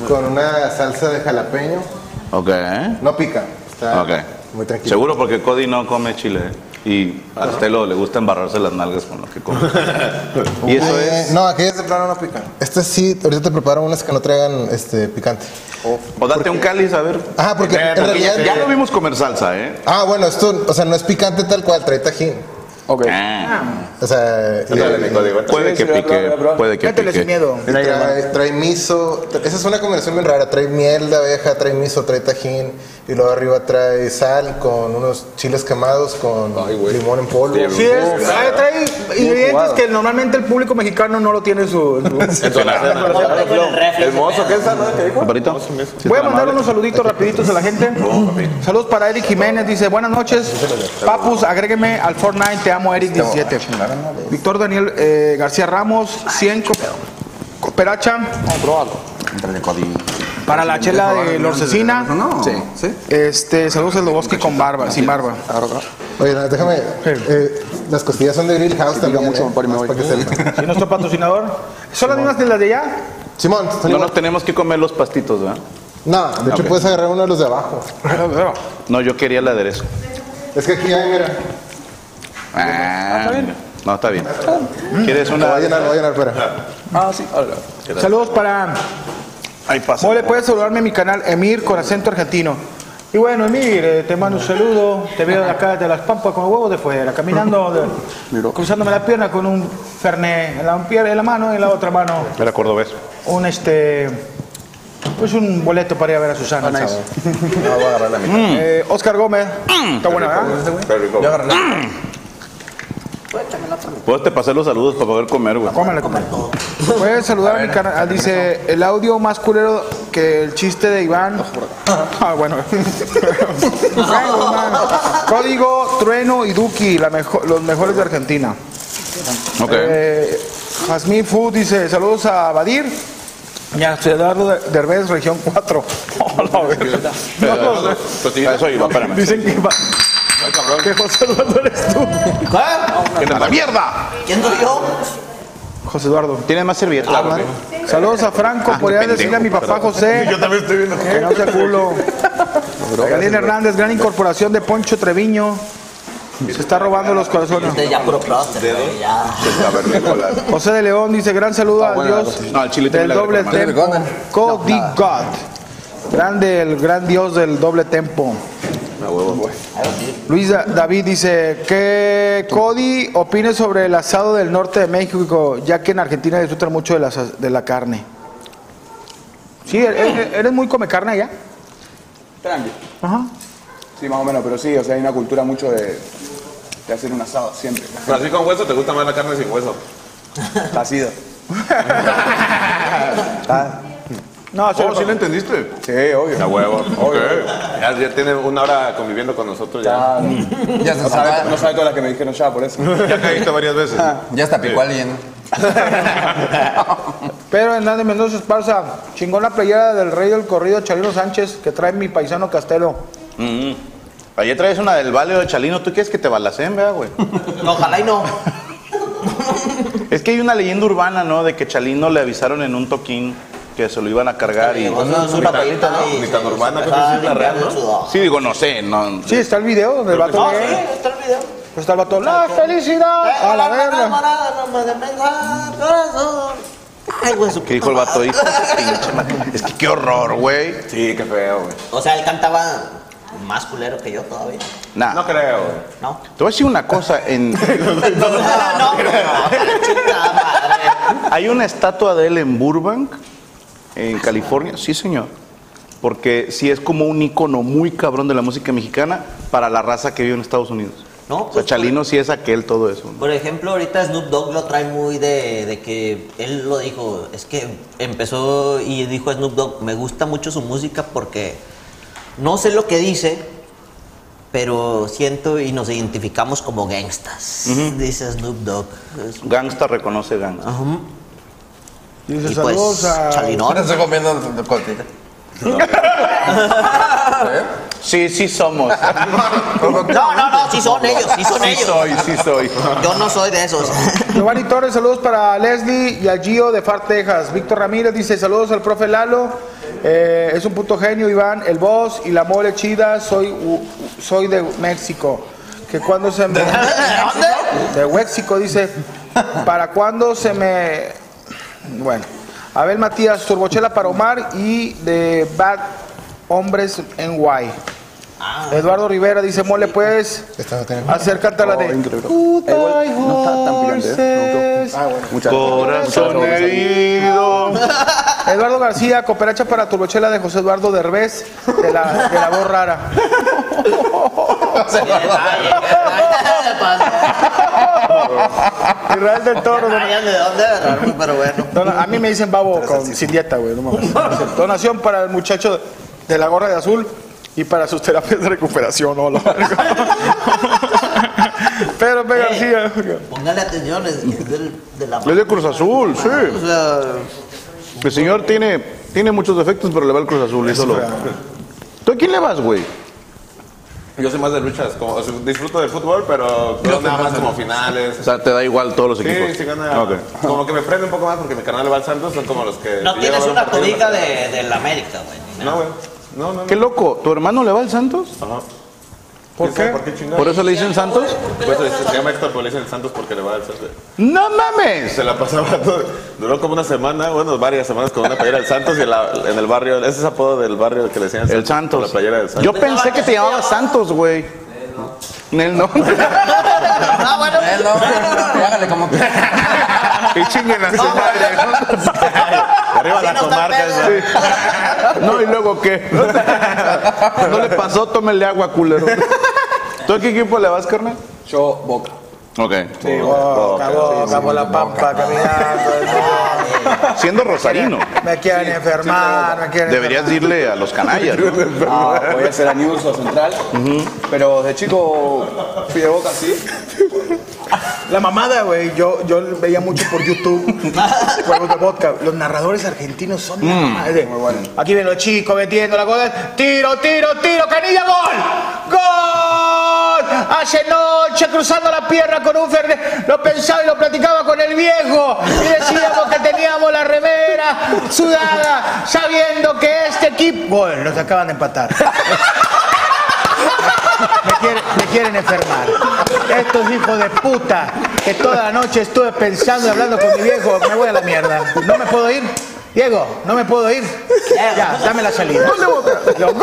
con una salsa de jalapeño. Ok. No pica, está muy tranquilo. Seguro porque Cody no come chile. ¿eh? Y a Estelo le gusta embarrarse las nalgas con lo que come. y eso Eh, es. No, aquellas de plano no pican. Estas sí, ahorita te preparo unas que no traigan este, picante. O date un cáliz, a ver. Ajá, porque en Porque ya, realidad... ya lo vimos comer salsa, ¿eh? Ah, bueno, esto, o sea, no es picante tal cual, trae tajín. Ok. Ah, O sea, y- puede que pique. Puede que Métele sin pique. miedo. trae miso. Esa es una combinación bien rara. Trae miel de abeja, trae miso, trae tajín. Y luego arriba trae sal con unos chiles quemados con limón en polvo. Sí, es, trae, trae ingredientes que normalmente el público mexicano no lo tiene en su. pedo. ¿qué es esa, no? ¿Qué dijo? ¿Comparito? Voy a mandar unos saluditos rapiditos a la gente. Saludos para Eric Jiménez, dice, buenas noches. Papus, agrégueme al Fortnite, te amo Eric 17. Víctor Daniel eh, García Ramos, 100 co- cooperacha Entrale, Cody. para la chela de Lorcecina. No, sí. ¿Sí? Este, saludos al Loboski con barba, sin barba. Oye, no, déjame. eh, las costillas son de Grill House también. mucho, eh, me voy. para que. ¿Sí, nuestro patrocinador? ¿Son las mismas de las de allá? Simón, No igual. nos tenemos que comer los pastitos, ¿verdad? No, de hecho puedes agarrar uno de los de abajo. No, yo quería el aderezo. Es que aquí hay, mira. Ah, no, está bien. ¿Quieres Lo voy a una? llenar, lo voy a llenar, espera. Ah, sí. Saludos para... Ahí pasa. Mole, puedes saludarme en mi canal Emir con acento argentino. Y bueno, Emir, eh, te mando un saludo. Te veo de acá de las pampas con huevos de fuera, caminando, de- cruzándome la pierna con un fernet en la, en la mano y en la otra mano Era cordobés. un este pues un boleto para ir a ver a Susana. el sábado. No, voy a agarrar la mitad. Eh, Oscar Gómez, está buena, ¿verdad? Yo agarré la Puedes te pasar los saludos para poder comer, güey. Cómele, cómele. Puedes saludar a mi canal. ah, Dice el audio más culero que el chiste de Iván. Ah, bueno. Código, Trueno y Duki, la mejo- los mejores de Argentina. Ok. Eh, Jasmine Food dice, saludos a Badir. Y a Eduardo de- Derbez, región 4. Oh, la verga. No lo sé. Eso iba, espérame. Dicen que, va- que José Eduardo eres tú. ¡Que te la mierda! ¿Quién soy yo? José Eduardo. ¿Tienes más servilletas? Saludos a Franco, Ah, podría qué decirle a mi papá José. Yo también estoy viendo. Que no sea culo. Galín Hernández, gran incorporación de Poncho Treviño. Se está robando los corazones. Ya puro próster, ya. José de León dice gran saludo a Dios No, al chile del tiene doble tempo. Cody God. Grande, el gran Dios del doble tempo. Luis Da- David dice que Cody opine sobre el asado del norte de México, ya que en Argentina disfrutan mucho de la, sa- de la carne. Sí, ¿eres, eres muy come carne allá? Tranqui. Ajá. Sí, más o menos, pero sí, o sea, hay una cultura mucho de, de hacer un asado siempre. Pero así con hueso, ¿te gusta más la carne sin hueso? No, sí, Oh, ¿sí lo entendiste? Sí, obvio. A huevo. Ok. Ya, ya tiene una hora conviviendo con nosotros ya. Ya se No sabe, sabe. no sabe todas las que me dijeron ya, por eso. Ya caíste varias veces. Ya está picó alguien. Pedro Hernández Mendoza Esparza, chingón la playera del rey del corrido Chalino Sánchez que trae mi paisano Castelo. Mm. Ayer traes una del Valle de Chalino. ¿Tú quieres que te balacen, verdad, güey? No, ojalá y no. Es que hay una leyenda urbana, ¿no? De que Chalino le avisaron en un toquín que se lo iban a cargar y... Pues no, ¿no? Ah, sí es la real, ¿no? sudor. Sí, digo, no sé, no... Sí, está el video donde el vato No, sí, está el video. Pues está el vato, ¡la felicidad! A la verga. no. Ay, güey, su ¿Qué dijo el vato? Hijo. Es que qué horror, güey. Sí, qué feo, güey. O sea, él cantaba más culero que yo todavía. Nah, No creo, güey. ¿No? te voy a decir una cosa. En... no, madre. Hay una estatua de él en Burbank, en California. Sí, señor. Porque sí es como un icono muy cabrón de la música mexicana para la raza que vive en Estados Unidos. No, O sea, pues, Chalino sí es aquel, todo eso. ¿no? Por ejemplo, ahorita Snoop Dogg lo trae muy de, de que él lo dijo, es que empezó y dijo Snoop Dogg, me gusta mucho su música porque no sé lo que dice, pero siento y nos identificamos como gangstas, dice Snoop Dogg. Gangsta reconoce gangsta. Ajá. Dice, Y pues, saludos a... Chalinón. Ahora estoy comiendo cotita. Sí, sí somos. No, no, no, sí son ellos, sí son Sí ellos. soy, sí soy. Yo no soy de esos. Giovanni Torres, saludos para Leslie y a Gio de Far, Texas. Víctor Ramírez dice, saludos al profe Lalo Eh, es un puto genio, Iván, el boss y la mole chida. Soy, u- soy de México. Que cuando se me. De México, dice. ¿Para cuándo se me.? Bueno. Abel Matías, Turbochela para Omar y de Bad Hombres en Guay. Eduardo Rivera dice, mole, tiene- hacer cantar la de. Muchas Corazón gracias. herido. Eduardo García, cooperacha para Turbochela de José Eduardo Derbez, de la, de la voz rara. Israel del Toro. pero bueno. dona- a mí me dicen babo con, sin dieta, güey. No mames. Donación para el muchacho de la gorra de azul y para sus terapias de recuperación. ¿no? La verga. Pedro P. García. Póngale atención, es, del, de la Es de Cruz Azul, sí. O sea, El señor tiene, tiene muchos defectos, pero le va al Cruz Azul. Eso lo... ¿Tú a quién le vas, güey? Yo soy más de luchas, como, o sea, disfruto del fútbol, pero creo nada más como finales. O sea, te da igual todos los Sí, equipos. sí gana. Ok. Como que me prende un poco más porque mi canal le va al Santos, son como los que. no tienes una cobija de, de la América, güey. No, güey. No, no, no. Qué loco, ¿tu hermano le va al Santos? Ajá. ¿Por ¿Quién sabe qué? ¿Por qué? ¿Por eso le dicen Santos? Pues se, se llama Héctor, pero le dicen Santos porque le va al Santos. ¡No mames! Se la pasaba todo. Duró como una semana, bueno, varias semanas con una playera del Santos y en, la- en el barrio, ese es apodo del barrio que le decían El Santos. La playera del Santos. Yo pensé que te llamabas Santos, güey. El nombre. Ah, bueno. Eh, no, hágale como que. Y chinguen a su madre. Arriba Así la no y luego qué. No le pasó, tómele agua, culero. ¿Tú a qué equipo le vas, carnal? Yo, Boca. Ok. Sí, boca, boca, por la pampa, caminando. Siendo rosarino, Me quieren enfermar, me quieren deberías irle a los canallas. ¿no? Ah, voy a ser a News o Central. Pero de chico fui de Boca, sí. La mamada, güey, yo, yo veía mucho por YouTube juegos de vodka. Los narradores argentinos son la mamada. Es de, Aquí ven los chicos metiendo la cosa. Tiro, tiro, tiro, canilla, gol. ¡Gol! Hace noche cruzando la pierna con un Fernet. Lo pensaba y lo platicaba con el viejo. Y decíamos que teníamos la remera sudada, sabiendo que este equipo. Gol, nos acaban de empatar. Me quieren, me quieren enfermar. Estos hijos de puta que toda la noche estuve pensando y hablando con mi viejo, me voy a la mierda. No me puedo ir. Diego, no me puedo ir. Ya, dame la salida. ¿Dónde boca? Yo, ¡Gol!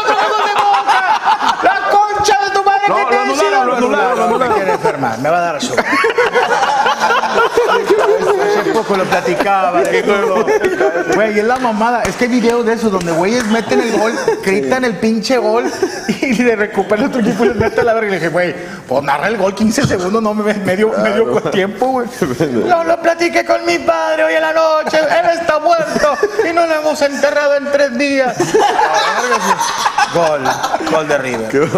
¡Otro gol de boca! ¡La concha de tu madre No, que te lo anularon, lo anularon. Me quiere enfermar, me va a dar azúcar. Poco lo platicaba. Güey, es la mamada. Es que hay videos de esos donde güeyes meten el gol, gritan el pinche gol y le recuperan otro equipo y les mete a la verga. Y le dije, güey, pues narra el gol 15 segundos, no me medio, medio tiempo, güey. No lo platiqué con mi padre hoy en la noche. Él está muerto y no lo hemos enterrado en tres días. Gol, gol de River.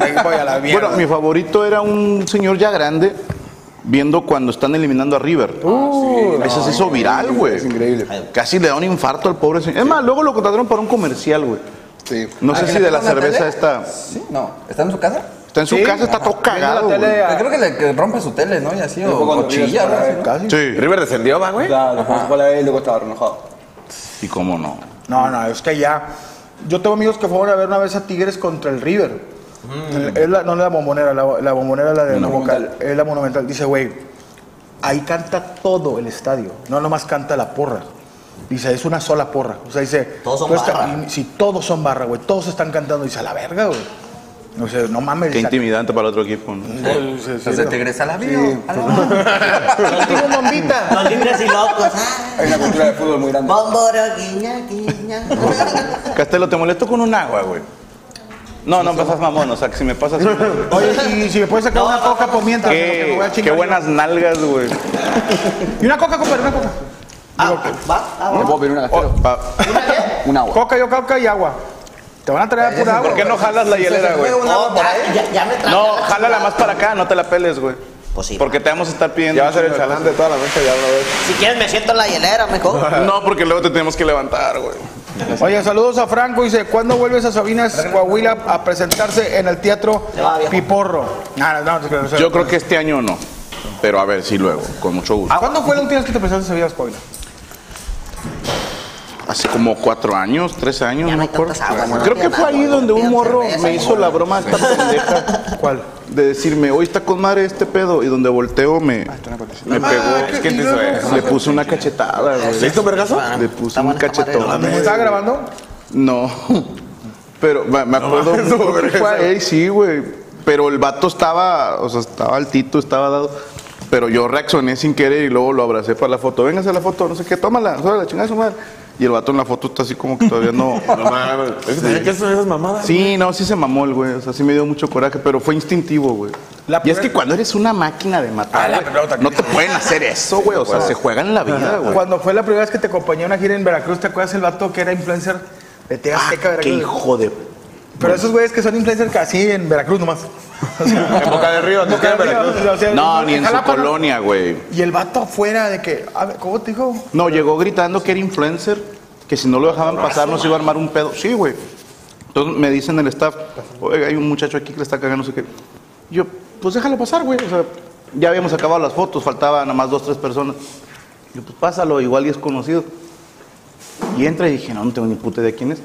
Ahí voy a la mierda. Bueno, mi favorito era un señor ya grande viendo cuando están eliminando a River. Ese se hizo viral, güey. Es increíble. Casi le da un infarto al pobre señor. Es más, luego lo contrataron para un comercial, güey. Sí. No sé Ah, ¿que si de la cerveza tele? esta. Sí, no. ¿Está en su casa? Está en su Sí. casa, está todo cagado. Viendo la güey. tele a- Creo que le que rompe su tele, ¿no? Y así, o, chilla. Casi. Sí. River descendió, va, güey. Claro, fue a la él, luego estaba enojado. ¿Y cómo no? No, no, es que ya. Yo tengo amigos que fueron a ver una vez a Tigres contra el River. Es la, no es la bombonera, la, la bombonera es la de Monumental. Boca, es la monumental. Dice, güey, ahí canta todo el estadio, no nomás canta la porra. Dice, es una sola porra. O sea, dice, Todos son "Tú estás- barra". Sí, todos son barra, güey, todos están cantando. Dice, a la verga, güey. O sea, no mames. Qué dice, intimidante para el otro equipo. ¿no? Sí, sí, sí, Los de no. Tigres a la vida. a la vida. Tiene bombita. Los libres y locos. ah. Hay una cultura de fútbol muy grande. Bomboro, guiña, guiña. Castelo, te molesto con un agua, güey. No, no pasas mamón, o sea, que si me pasas. Oye, y si me puedes sacar una coca por mientras. me voy a qué, qué buenas nalgas, güey. Y una coca, compadre, una coca. Ah, va, ah, ¿Te va. puedo pedir una Oh, Un agua. Coca, yo coca y agua. Te van a traer pura agua. ¿Por qué no jalas la hielera, güey? Oh, ya, ya, ya me traje No, la jálala más para acá, no te la peles, güey. Pues sí. Porque te vamos a estar pidiendo. Ya va a ser el chalán de toda la noche, ya ves. Si quieres me siento en la hielera mejor. No, porque luego te tenemos que levantar, güey. Oye, saludos a Franco. Dice, ¿cuándo vuelves a Sabinas, Coahuila, a presentarse en el teatro. Piporro? No, no, no, no, Yo creo que este año no. Pero a ver, sí luego, con mucho gusto. ¿Cuándo fue la última vez que te presentaste en Sabinas, Coahuila? Hace como cuatro años, tres años, Ya no no me acuerdo. tantas aguas, no Creo que fue ahí agua, donde un morro cerveza, me hizo la broma esta pendeja. ¿Cuál? De decirme, hoy está con madre este pedo. Y donde volteo me, me pegó. ¿Quién te hizo eso? Le puse una cachetada, güey. ¿Le hizo vergazo? Le puse un cachetón. ¿Me estaba grabando? No. Pero me, me acuerdo. no, que fue ahí, sí, güey. Pero el vato estaba, o sea, estaba altito, estaba dado. Pero yo reaccioné sin querer y luego lo abracé para la foto. Véngase a la foto, no sé qué, tómala, solo la chingada de su madre. Y el vato en la foto está así como que todavía no. Que que hacer esas mamadas. Sí, no, sí se mamó el güey. O sea, sí me dio mucho coraje, pero fue instintivo, güey. La Y es que cuando eres una máquina de matar, Ah, la güey, pelota. no te pueden hacer eso, güey. O sea, se juegan la vida, güey. Cuando fue la primera vez que te acompañé a una gira en Veracruz, ¿te acuerdas el vato que era influencer de Azteca, Ah, Qué Veracruz? hijo de. Pero esos güeyes que son influencers casi en Veracruz nomás. O sea, En Boca del Río, ¿no? Boca en del Río, Veracruz. o sea, No, ni en su Jalapa, colonia, güey. Y el vato afuera de que, a ver, ¿cómo te dijo? No, llegó gritando que era influencer, que si no lo dejaban pasar nos iba a armar un pedo. Sí, güey. Entonces me dicen el staff, oiga, hay un muchacho aquí que le está cagando, no sé qué. Y yo, pues déjalo pasar, güey. O sea, ya habíamos acabado las fotos, faltaban nada más dos, tres personas. Y yo, pues pásalo, igual y es conocido. Y entra y dije, no, no tengo ni puta idea de quién es.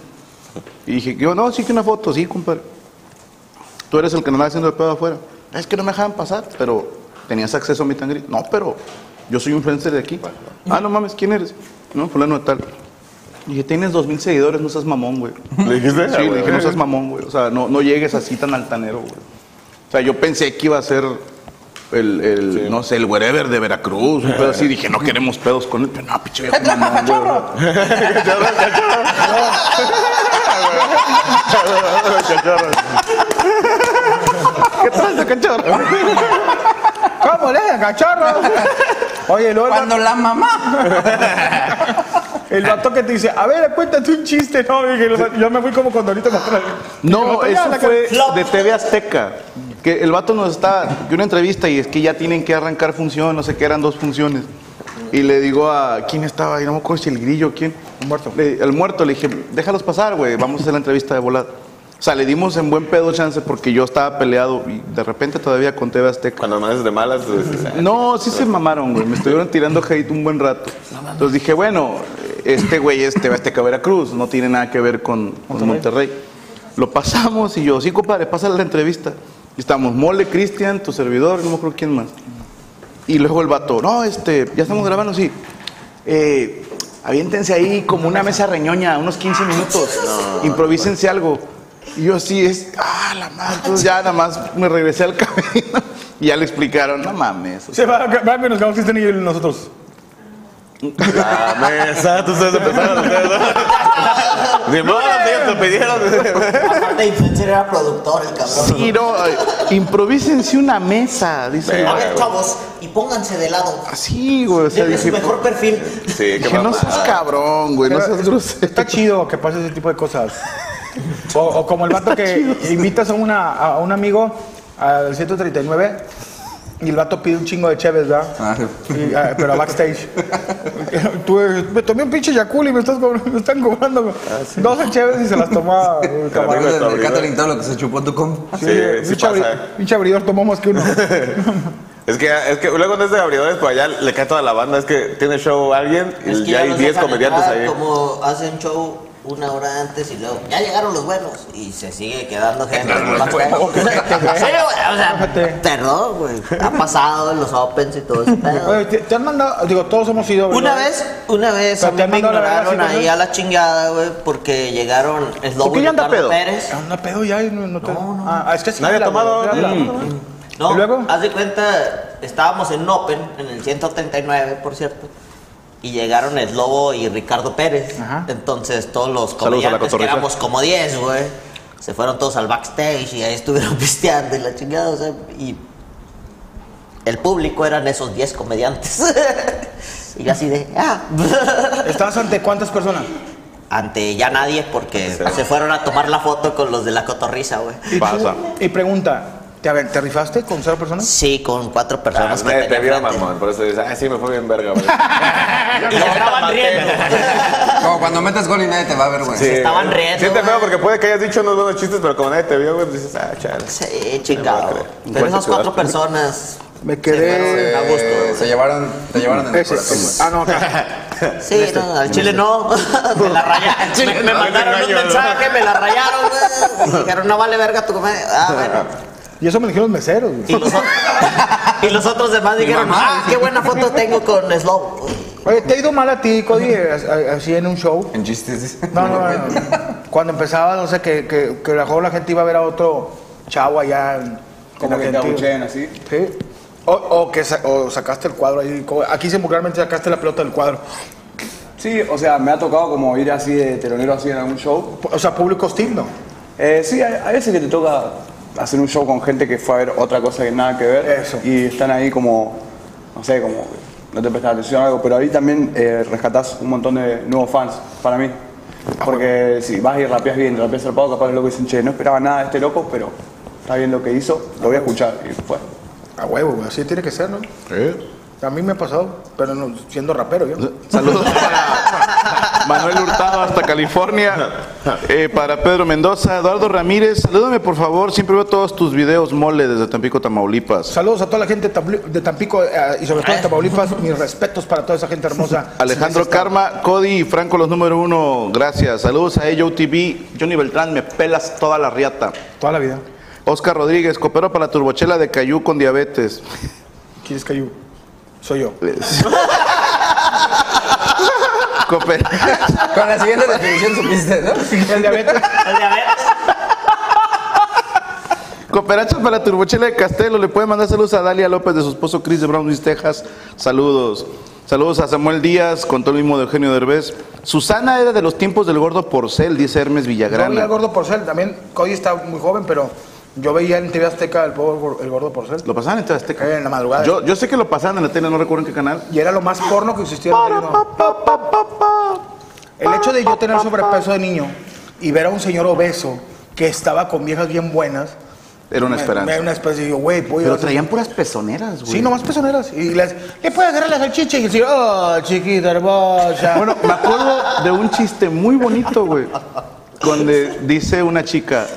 Y dije, yo, no, sí que una foto, sí, compadre. Tú eres el que nos andaba haciendo el pedo afuera. Es que no me dejaban pasar, pero tenías acceso a mi tangri. No, pero yo soy influencer de aquí. Ah, no mames, ¿quién eres? No, fulano de tal. Dije, tienes dos mil seguidores, no seas mamón, güey. ¿Le dijiste? Sí, le dije, no seas mamón, güey. O sea, no, no llegues así tan altanero, güey. O sea, yo pensé que iba a ser el, el no sé, el wherever de Veracruz, un pedo así. Dije, no queremos pedos con él. Pero no, pinche viejo mamón, güey. ¿Qué tranza, cachorro? ¿Cómo le cachorro? Oye, luego el Cuando la mamá. El vato que te dice, a ver, cuéntate un chiste, ¿no? Yo me fui como cuando ahorita No, eso la fue de TV Azteca. Que el vato nos está, que una entrevista y es que ya tienen que arrancar función, no sé qué, eran dos funciones. Y le digo a, ¿quién estaba ahí? No me acuerdo si el grillo, ¿quién? El muerto. el muerto, le dije, déjalos pasar, güey, vamos a hacer la entrevista de volada. O sea, le dimos en buen pedo chance porque yo estaba peleado y de repente todavía con TV Azteca. Cuando amaneces de malas, tú dices, ah, No, sí se mamaron, güey. Me estuvieron tirando hate un buen rato. Entonces dije, bueno, este güey es TV Azteca Veracruz, no tiene nada que ver con, con Monterrey. Lo pasamos y yo, sí, compadre, pásale la entrevista. Estamos, Mole, Cristian, tu servidor, no me acuerdo quién más. Y luego el vato, no, este, ya estamos grabando, sí. Eh, aviéntense ahí como una mesa reñoña, unos 15 minutos. Improvísense algo. Y yo así es, ah, la madre. Entonces ya nada más me regresé al camino y ya le explicaron, no mames. o sea, Se va, va que nos quedamos Cristian y nosotros. La mesa, tú ustedes empezaron ustedes. ¿no? Ni modo, te pidieron. Aparte de influencer era productor, el cabrón. Sí, no, improvísense una mesa, dice. A ver, chavos, y pónganse de lado. Así, güey, o sea, Denle su mejor perfil. Sí, dije, no seas cabrón, güey, no Pero seas grosero. Está chido que pase ese tipo de cosas. O, o como el vato que invitas a, una, a un amigo al 139 y el vato pide un chingo de cheves, ¿verdad? Ah, Y, ah, pero a backstage. Tú, eh, me tomé un pinche Yakul y me, estás me están cobrando 12 cheves y se las tomó el de que se chupó tu com. Sí, sí pinche, abri- abridor tomó más que uno. Es que, es que luego cuando es de abridores, pues allá le cae toda la banda. Es que tiene show alguien y Es que ya hay los 10 dejan comediantes ahí. Como hacen show una hora antes y luego, ya llegaron los buenos. Y se sigue quedando gente. en. Sí, güey, o sea, perdón, güey. Ha pasado en los opens y todo ese pedo. Oye, ¿te, te han mandado, digo, todos hemos ido. Una ¿verdad? vez, una vez Pero a te mí me han la verdad, ignoraron sí, ahí a la chingada, güey, porque llegaron el lobo ¿Por qué y ya anda pedo? Pérez. Anda pedo ya y no, no te. No, no. Ah, es que sí Nadie ha tomado. habla. No, ¿Y luego? haz de cuenta, estábamos en Open, en el 139, por cierto, y llegaron el Lobo y Ricardo Pérez. Ajá. Entonces todos los comediantes, que éramos como 10, güey, se fueron todos al backstage y ahí estuvieron pisteando y la chingada, o sea, y el público eran esos 10 comediantes. y yo así de, ah. ¿Estabas ante cuántas personas? Ante ya nadie porque se fueron a tomar la foto con los de la cotorriza, güey. Pasa. y pregunta, ¿te, a ver, ¿te rifaste con cero personas? Sí, con cuatro Ah, personas. que nadie te vio, mamón. Por eso dices, ah, sí, me fue bien verga, güey. Y se estaban riendo. Como cuando metes gol y nadie te va a ver, güey. Sí. estaban riendo, Siente feo porque puede que hayas dicho unos buenos chistes, pero como nadie te vio, güey, dices, ah, chale. Sí, chingado. creer. Pero ¿Cuál esas cuatro personas. Me se quedé. gusto, Eh, güey. se llevaron, te llevaron en el corazón. Ah, no, acá. Sí, no, al chile no. me la rayaron. me, me mandaron un mensaje, me la rayaron, güey. Dijeron, no vale verga tu comedia. Ah, bueno. Y eso me dijeron los meseros, güey. Y los, o- y los otros demás dijeron, ah, qué buena foto tengo con Slow. Oye, ¿te ha ido mal a ti, Cody, a- así en un show? En chistes. No, no, no. Cuando empezaba, no sé, que, que, que a mejor la gente iba a ver a otro chavo allá en, Como en que te Argentina. abuchean así. Sí. O, o que sa- o sacaste el cuadro ahí. Aquí singularmente sacaste la pelota del cuadro. Sí, o sea, me ha tocado como ir así de telonero así en algún show. O sea, público hostil, ¿no? Eh, sí, hay, hay veces que te toca hacer un show con gente que fue a ver otra cosa que nada que ver. Eso. Y están ahí como, no sé, como que no te prestas atención a algo, pero ahí también eh, rescatás un montón de nuevos fans para mí. Porque si vas y rapeas bien, rapeas zarpado, capaz los locos dicen, che, no esperaba nada de este loco, pero está bien lo que hizo, lo voy a escuchar. Y fue. A huevo, güey. Así tiene que ser, ¿no? A mí me ha pasado, pero no, siendo rapero yo. Saludos para Manuel Hurtado hasta California. Eh, para Pedro Mendoza, Eduardo Ramírez, salúdame por favor. Siempre veo todos tus videos mole desde Tampico, Tamaulipas. Saludos a toda la gente de Tampico eh, y sobre todo de Tamaulipas. Mis respetos para toda esa gente hermosa. Alejandro Karma, Cody y Franco, los número uno. Gracias. Saludos a ello TV. Johnny Beltrán, me pelas toda la riata. Toda la vida. Oscar Rodríguez, coopero para la turbochela de Cayú con diabetes. ¿Quién es Cayu? Soy yo. Cooper- Con la siguiente definición supiste, ¿no? El diabetes. El diabetes. Cooperacha para la turbochela de Castelo. Le puede mandar saludos a Dalia López de su esposo Chris de Brownsville, Texas. Saludos. Saludos a Samuel Díaz, con todo el mismo de Eugenio Derbez. Susana era de los tiempos del gordo Porcel, dice Hermes Villagrana. el gordo porcel. También Cody está muy joven, pero yo veía en TV Azteca el, pobre- el gordo porcel. ¿Lo pasaban en TV Azteca? En la madrugada. Yo, yo sé que lo pasaban en la tele, no recuerdo en qué canal. Y era lo más porno que existía en el. El hecho de yo tener sobrepeso de niño y ver a un señor obeso que estaba con viejas bien buenas. Era una me- esperanza. Me, una especie de, digo, güey, ¿puedo ir Pero traían puras pezoneras, güey. Sí, nomás pezoneras. Y les, le puede agarrar la salchicha y decir, oh, chiquita hermosa. Bueno, me acuerdo de un chiste muy bonito, güey. Donde dice una chica,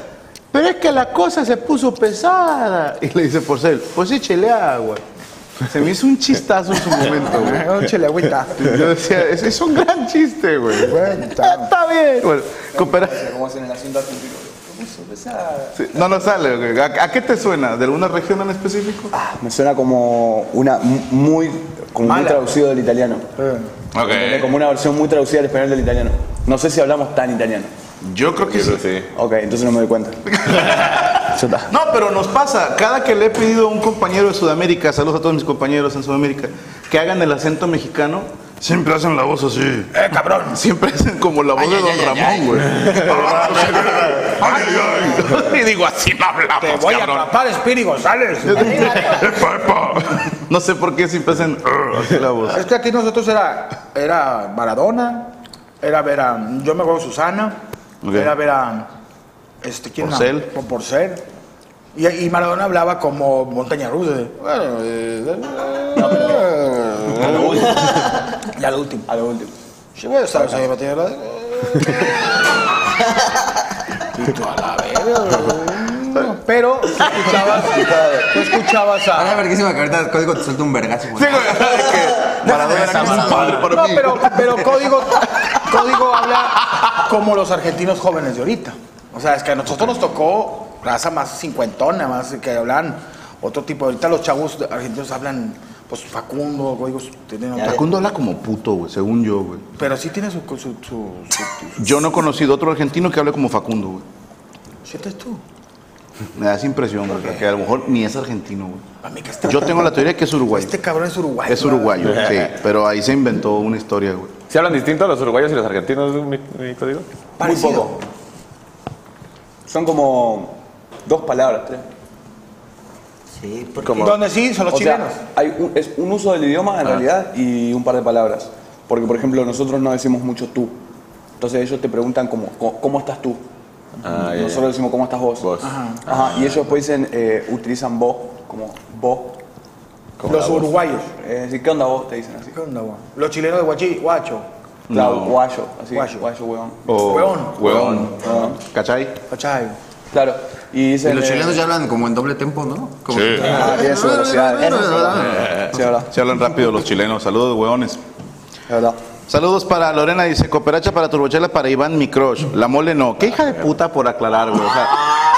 pero es que la cosa se puso pesada. Y le dice Porcel, pues échele agua. Se me hizo un chistazo en su momento, güey. un chile agüita. Yo decía, es, es un gran chiste, güey. Bueno, está- Está bien. Bueno, coopera- Como hacen en el asunto argentino. ¿Cómo hizo pesada? sí, no nos sale. ¿A, a qué te suena? ¿De alguna región en específico? Me suena como una mu- muy, como muy traducido del italiano. ¿Entendés? Como una versión muy traducida al español del italiano. No sé si hablamos tan italiano. Yo creo que sí. Sí. Ok, entonces no me doy cuenta. No, pero nos pasa. Cada que le he pedido a un compañero de Sudamérica, saludos a todos mis compañeros en Sudamérica, que hagan el acento mexicano, siempre hacen la voz así. ¡Eh, cabrón! Siempre hacen como la voz de Don Ramón, güey. Ay, ay. Y digo, así no hablamos, Te voy a atrapar, Espiri González. Epa, epa. No sé por qué siempre hacen así la voz. Es que aquí nosotros era, era Maradona, era ver a, yo me acuerdo Susana, Ok. era ver a, este, ¿quién? Porcel. Con Porcel. Y, y Maradona hablaba como montaña rusa. Bueno, eh, ya lo último. A lo último. Sí, güey, ¿sabes? Ahí me tiene la- Y tú a la verga, güey. Pero tú escuchabas, tú escuchabas Ahora a... verguísima que ahorita el código te suelta un vergazo, güey. Sí, güey, que Maradona era como un padre para No, mí. pero, pero código, código habla como los argentinos jóvenes de ahorita. O sea, es que a nosotros nos tocó raza más cincuentona, más que hablan otro tipo. Ahorita los chavos argentinos hablan, pues Facundo, códigos. tienen otra- Facundo habla como puto, güey, según yo, güey. Pero sí tiene su. su, su, su- Yo no he conocido otro argentino que hable como Facundo, güey. ¿Sientes tú? Me da esa impresión, güey, que a lo mejor ni es argentino, güey. Está Yo tengo la teoría de que es uruguayo. Este cabrón es uruguayo. Es uruguayo, sí, pero ahí se inventó una historia, güey. ¿Se hablan distinto los uruguayos y los argentinos, mi, mi código? Parecido. Muy poco. Son como dos palabras, tres. Sí, porque Como- Donde sí, son los O chilenos. sea, hay un, es un uso del idioma en realidad y un par de palabras. Porque, por ejemplo, nosotros no decimos mucho tú. Entonces ellos te preguntan como, "¿Cómo- ¿cómo estás tú? Ah. Nosotros decimos, ¿cómo estás vos? Vos. Ajá, y ellos después dicen, eh, utilizan vos, como vos. Como los la uruguayos. Es decir, ¿qué onda vos? Te dicen así. ¿Qué onda, güey? Los chilenos de Guachi, Guacho. Claro, No. guayo, así, Guayo. guayo, huevón. O Hueón. Hueón. Hueón. ¿Cachai? ¿Cachai? Claro, y Y dicen... los eh, chilenos ya hablan como en doble tempo, ¿no? Como Sí. Ah. Se hablan rápido los chilenos. Saludos, hueones. Es verdad. Saludos para Lorena, dice cooperacha para Turbochela para Iván mi crush. La mole no. Qué hija de puta por aclarar, güey. O sea,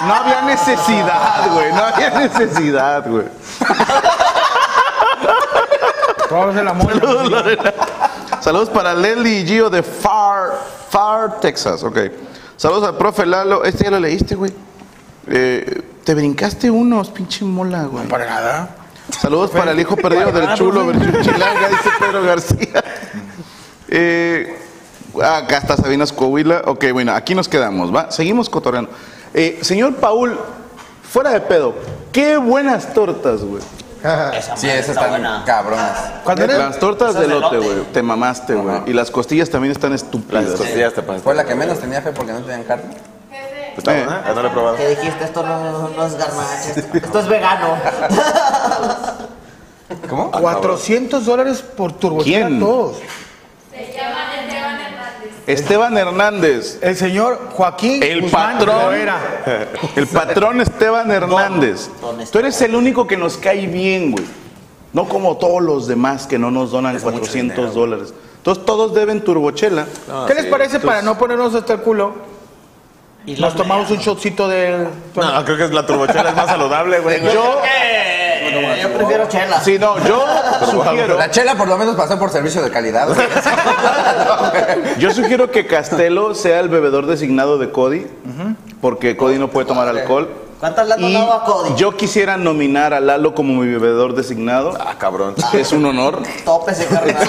no había necesidad, güey. No había necesidad, güey. Todos el amor. Saludos, Lorena. Saludos para Lely y Gio de Far, Far, Texas. Ok. Saludos al profe Lalo. Este ya lo leíste, güey. Eh, te brincaste unos, pinche mola, güey. Para nada. Saludos para el hijo perdido del chulo, versión chilanga, dice Pedro García. Eh, acá está Sabina Escohuila. Ok, bueno, aquí nos quedamos, ¿va? Seguimos cotorreando. Eh, señor Paul, fuera de pedo, qué buenas tortas, güey. Esa Sí, esas está están buena. cabronas. Las tortas de lote, güey. Te mamaste, güey. Y las costillas también están Las estúpidas. costillas te pasan. Fue la que menos tenía fe porque no tenían carne. ¿Está buena? Ah, No la he probado. ¿Qué dijiste? Esto no, no es garnacha, esto, esto es vegano. ¿Cómo? 400 dólares por turbochela ¿Quién? todos. Se llama Esteban Hernández. Esteban Hernández. El señor Joaquín El Guzmán patrón. El patrón Esteban Hernández. don. Tú eres el único que nos cae bien, güey. No como todos los demás que no nos donan 400 dólares. Entonces todos deben turbochela. ¿Qué les parece para no ponernos hasta el culo? Y Nos los tomamos un shotcito del... No, creo que la turbochela es más saludable, güey. Yo, Eh, yo prefiero chela. sí, no, yo sugiero, La chela por lo menos pasó por servicio de calidad. yo sugiero que Castelo sea el bebedor designado de Cody, porque Cody no puede tomar alcohol. ¿Cuántas le han Y donado a Cody? yo quisiera nominar a Lalo como mi bebedor designado. Ah, cabrón. Es un honor. Tópese, carnal.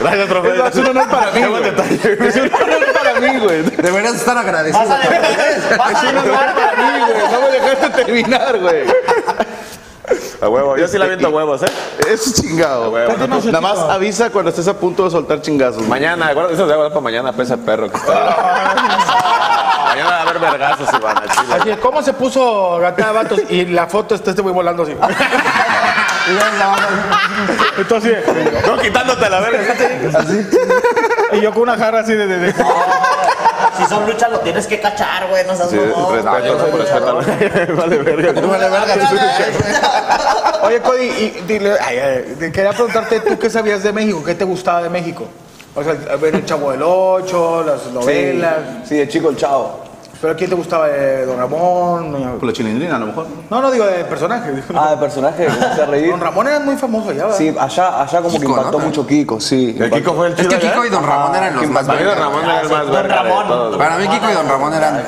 Gracias, profe. Es un honor para mí. Es un honor para mí, güey. Deberías estar agradecido. Vas a devolver, vas a Es un honor para mí, güey. No me dejaste terminar, güey. A huevo. Yo sí la viento a huevos, ¿eh? Es chingado. huevo. Nada más avisa cuando estés a punto de soltar chingazos. güey. Mañana, guarda eso de agua para mañana, pesa perro que está. mañana va a haber vergazos, Iván. Así es, ¿cómo se puso gata de vatos? Y la foto está este güey volando así. Entonces, No, quitándote la verga. y yo con una jarra así de... de- de- Si son luchas, lo tienes que cachar, güey. No seas Sí, mamón. respeto, respeto. Vale, verga. Vale, verga, Oye, Cody, y dile, ay, ay, quería preguntarte, ¿tú qué sabías de México? ¿Qué te gustaba de México? O sea, ver el Chavo del Ocho, las novelas. Sí, de chico el chavo. ¿Pero quién te gustaba? de ¿Don Ramón? Por la chilindrina, a lo mejor. No, no digo de personaje. Ah, de personaje que me hacía reír. Don Ramón era muy famoso allá, ¿verdad? Sí, allá, allá como que Kiko, impactó ¿no? mucho Kiko, sí. El Kiko fue el Es chido. que Kiko y Don Ramón eran los más Para mí, Don. Ramón era el más Don verga de Ramón. todos. Para mí Kiko y Don Ramón eran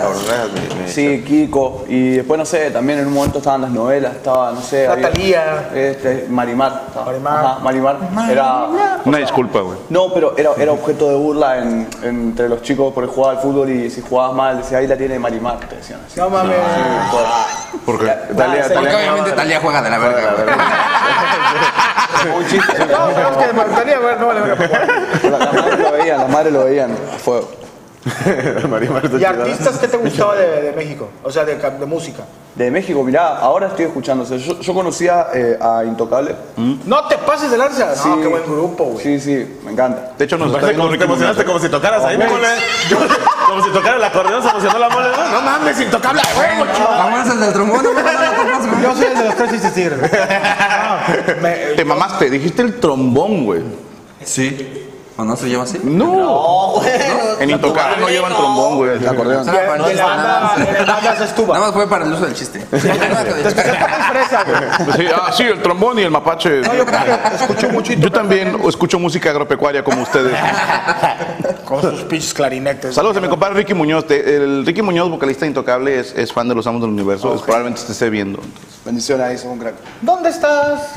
Sí, Kiko. Y después, no sé, también en un momento estaban las novelas, estaba, no sé. Natalía. Este, Marimar. estaba. Marimar. Ajá, Marimar. Era. Una disculpa, güey. No, pero era, era objeto de burla en- entre los chicos porque jugaba al fútbol y si jugabas mal, decía, ahí la tiene Marimar, te decían así. No mames. Porque Talía, Porque Talía. obviamente Talía juega de la verga. güey. Un chiste. No, pero es que de Natalía, a ver, no vale verga. La, la madre lo veían, la madre lo veían a fuego. Marimar está ¿Y artistas qué te gustaba de, de México? O sea, de, ca- de música. De México, mirá, ahora estoy escuchando. o sea, yo, yo conocía eh, a Intocable. No te pases de lanza. No, qué buen grupo, güey. Sí, sí, me encanta. De hecho nos Parece como te Ricky emocionaste como si tocaras ahí, mole. Como si tocara el acordeón, se emocionó la mole. No, no mames, intocable. chico. Vamos al del trombón, güey. Yo soy el de los tres y Te mamaste, dijiste el trombón, güey. Sí. ¿O no se llama así? No. No, güey. En Intocable no llevan trombón, güey. El acordeón. Solo para la nada más. de la banda se estuvo. Nada más fue para el uso del chiste. Sí, ah, sí, el trombón y el mapache. No, yo escucho mucho Yo también escucho música agropecuaria como ustedes. Con sus pinches clarinetes. Saludos a mi compadre Ricky Muñoz. El Ricky Muñoz, vocalista de Intocable, es, es fan de los Amos del Universo. Es- Probablemente te esté viendo. Bendiciones sos un crack. ¿Dónde estás?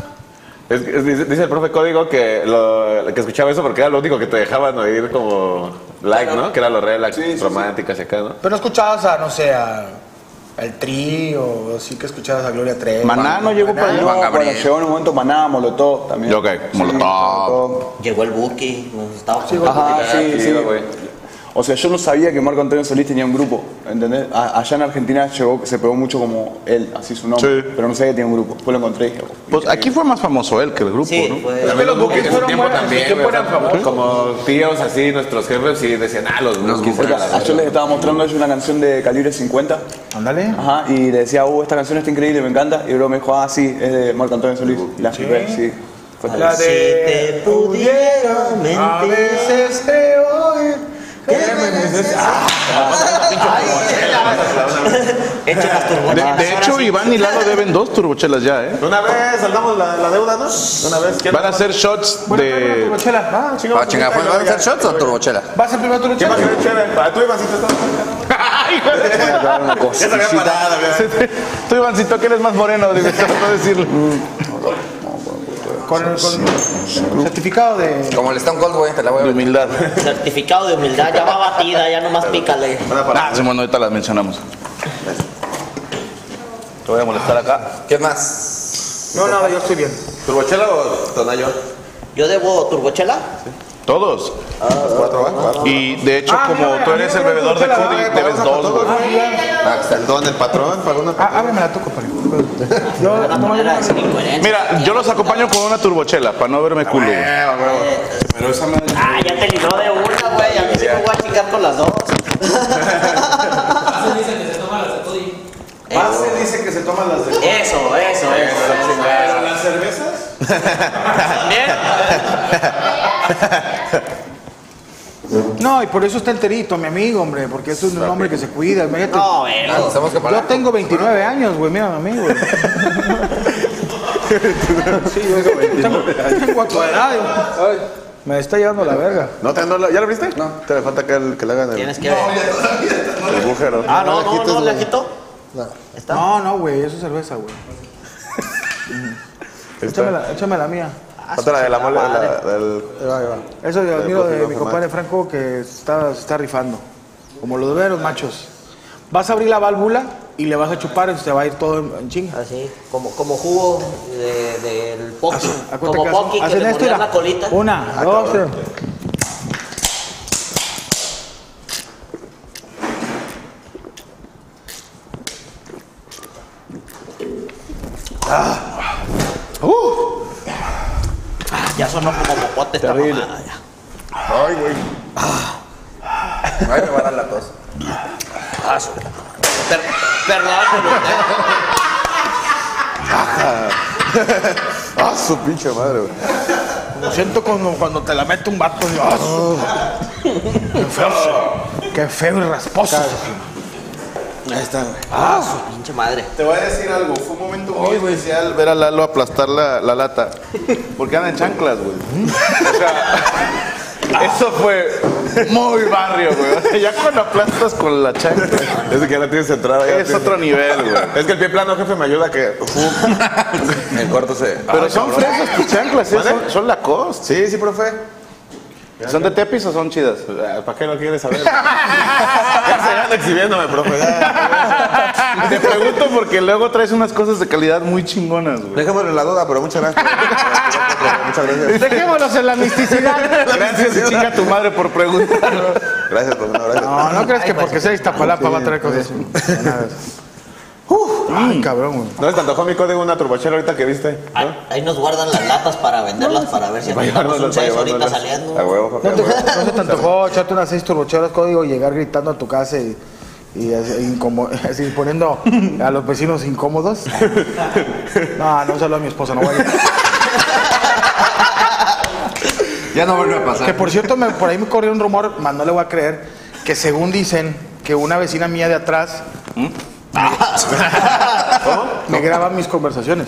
Es- es- dice, dice el profe Código que, lo, que escuchaba eso porque era lo único que te dejaban oír como like, ¿no? Que era lo relax, Sí, sí, sí. románticas y acá, ¿no? Pero no escuchabas a, no sé, a el Tri o sí que escuchabas a Gloria Trevi. Maná no llegó para allá. Bueno, llegó en un momento Maná, Molotov también. Ok, Molotov. Llegó el Buki, nos estaba Ajá, sí, sí. güey. O sea, yo no sabía que Marco Antonio Solís tenía un grupo, ¿entendés? A- allá en Argentina llegó, se pegó mucho como él, así su nombre. Sí. Pero no sabía que tenía un grupo. Después lo encontré y dije, oh, Pues aquí fue más famoso él que el grupo, Sí, ¿no? fue. También los Bukis En su fueron tiempo también, o sea, como tíos así, nuestros jefes, sí decían, ah, los. Porque la ayer les estaba mostrando a ellos una canción de calibre 50. Ándale. Ajá, y le decía, uh, esta canción está increíble, me encanta. Y luego me dijo, ah, sí, es de Marco Antonio Solís. Y la flipé, sí. La Si de te pudiera mentir. A veces oye. que me necesitas. Las De, turbochelas. de hecho, Iván y Lalo deben dos turbochelas ya, ¿eh? De Una vez saldamos la, la deuda, ¿no? De Una vez. ¿Quién Van a hacer shots Bueno, de. turbochela. Ah, chinga, ¿pues ¿van a hacer shots o turbochela? Va a ser primero ¿Quién va a turbochela. ser chévere? Ah, Tú, Ivancito, estás. Ya se había parado, güey. Tú, Ivancito, que eres más moreno, debes no decirlo. Con el con certificado de. Como el Stone Cold, güey, te la voy a De humildad. Certificado de humildad, ya va batida, ya nomás pícale. Ah, Simón, ahorita las mencionamos. Te voy a molestar acá. ¿Qué más? No, nada, yo estoy bien. ¿Turbochela o Tonayo? Yo debo turbochela. Todos. Cuatro, ¿va? Cuatro. Y de hecho, Ah, como mira, tú eres el bebedor de Cody, ah, debes dos, güey. Ah, está. El don del patrón. Ah, la. Yo, Una manera de ser incoherente. Mira, yo los acompaño con una turbochela para no verme culo. güey. Pero esa madre. Ah, ya te libró de una, güey. A mí sí me voy a chingar con las dos. Base dice que se toman las de. Eso, eso, eso. Pero las cervezas. También. No, y por eso está enterito, mi amigo, hombre, porque es un hombre que se cuida. Imagínate. No, bueno. Ah, Yo tengo 29 años, güey, mira, mi amigo. sí, yo tengo, tengo a tu edad. yo- Me está llevando la verga. ¿No te, no, la- ¿Ya lo viste? No. Te le falta que, el- que le hagan el, Tienes que ver. el agujero. Ah, no, no, no, le quito. ¿Está? No, no, güey, eso es cerveza, güey. Échame la, échame la mía. Falta la de la mole. La, del, Ahí va, ahí va. Eso yo admiro de mi compadre Franco que está, se está rifando. Como los veros machos. Vas a abrir la válvula y le vas a chupar y se va a ir todo en, en chinga. Así, como, como jugo de- del Pocky. Acuérdate Como Pocky que hacen le esto, la colita. Una, dos, tres. Ya sonó como popote esta mamada. ya. Ay, güey. Ay, me va a dar la tos. Ah, su- Per- Perdónenme usted. ah, su pinche madre, güey. Lo siento cuando, cuando te la mete un vato. ah, Qué feo. Qué feo y rasposo. Ahí está, güey. Ah, su pinche madre. Te voy a decir algo, fue un momento muy especial ver a Lalo aplastar la, la lata. Porque anda en chanclas, güey. O sea, eso fue muy barrio, güey. O sea, ya cuando aplastas con la chancla, Es que ya la tienes centrada. es tienes- otro nivel, güey. Es que el pie plano, jefe, me ayuda a que. el cuarto se. Pero Ay, son cabrón. fresas tus chanclas, ¿eh? ¿Mande? son, son Lacoste. Sí, sí, profe. ¿Son de tepis o son chidas? ¿Para qué lo quieres saber? ya se anda exhibiéndome, profe. ya. Te pregunto porque luego traes unas cosas de calidad muy chingonas, güey. Dejémosle la duda, pero muchas gracias. muchas gracias. Dejémonos en la misticidad. Gracias y chinga tu madre por preguntar. Gracias, profe. No, gracias. No, no crees que porque sea Iztapalapa va a traer cosas así. Nada de eso. Uf, ay, cabrón, güey. ¿No les antojó mi código una turbochera ahorita que viste? Ahí, ahí nos guardan las latas para venderlas para ver si necesitamos un llevárnoslas, para seis ahorita llevárnoslas. saliendo. A huevo, ¿No, a te, huevo. no se te antojó echarte unas seis turbocheras código y llegar gritando a tu casa y, y así, incomo- así poniendo a los vecinos incómodos? No, no saludo a mi esposa, no voy a Ya no vuelve a Que pasar. por cierto, me- por ahí me corrió un rumor, más no le voy a creer, que según dicen que una vecina mía de atrás me graba mis conversaciones.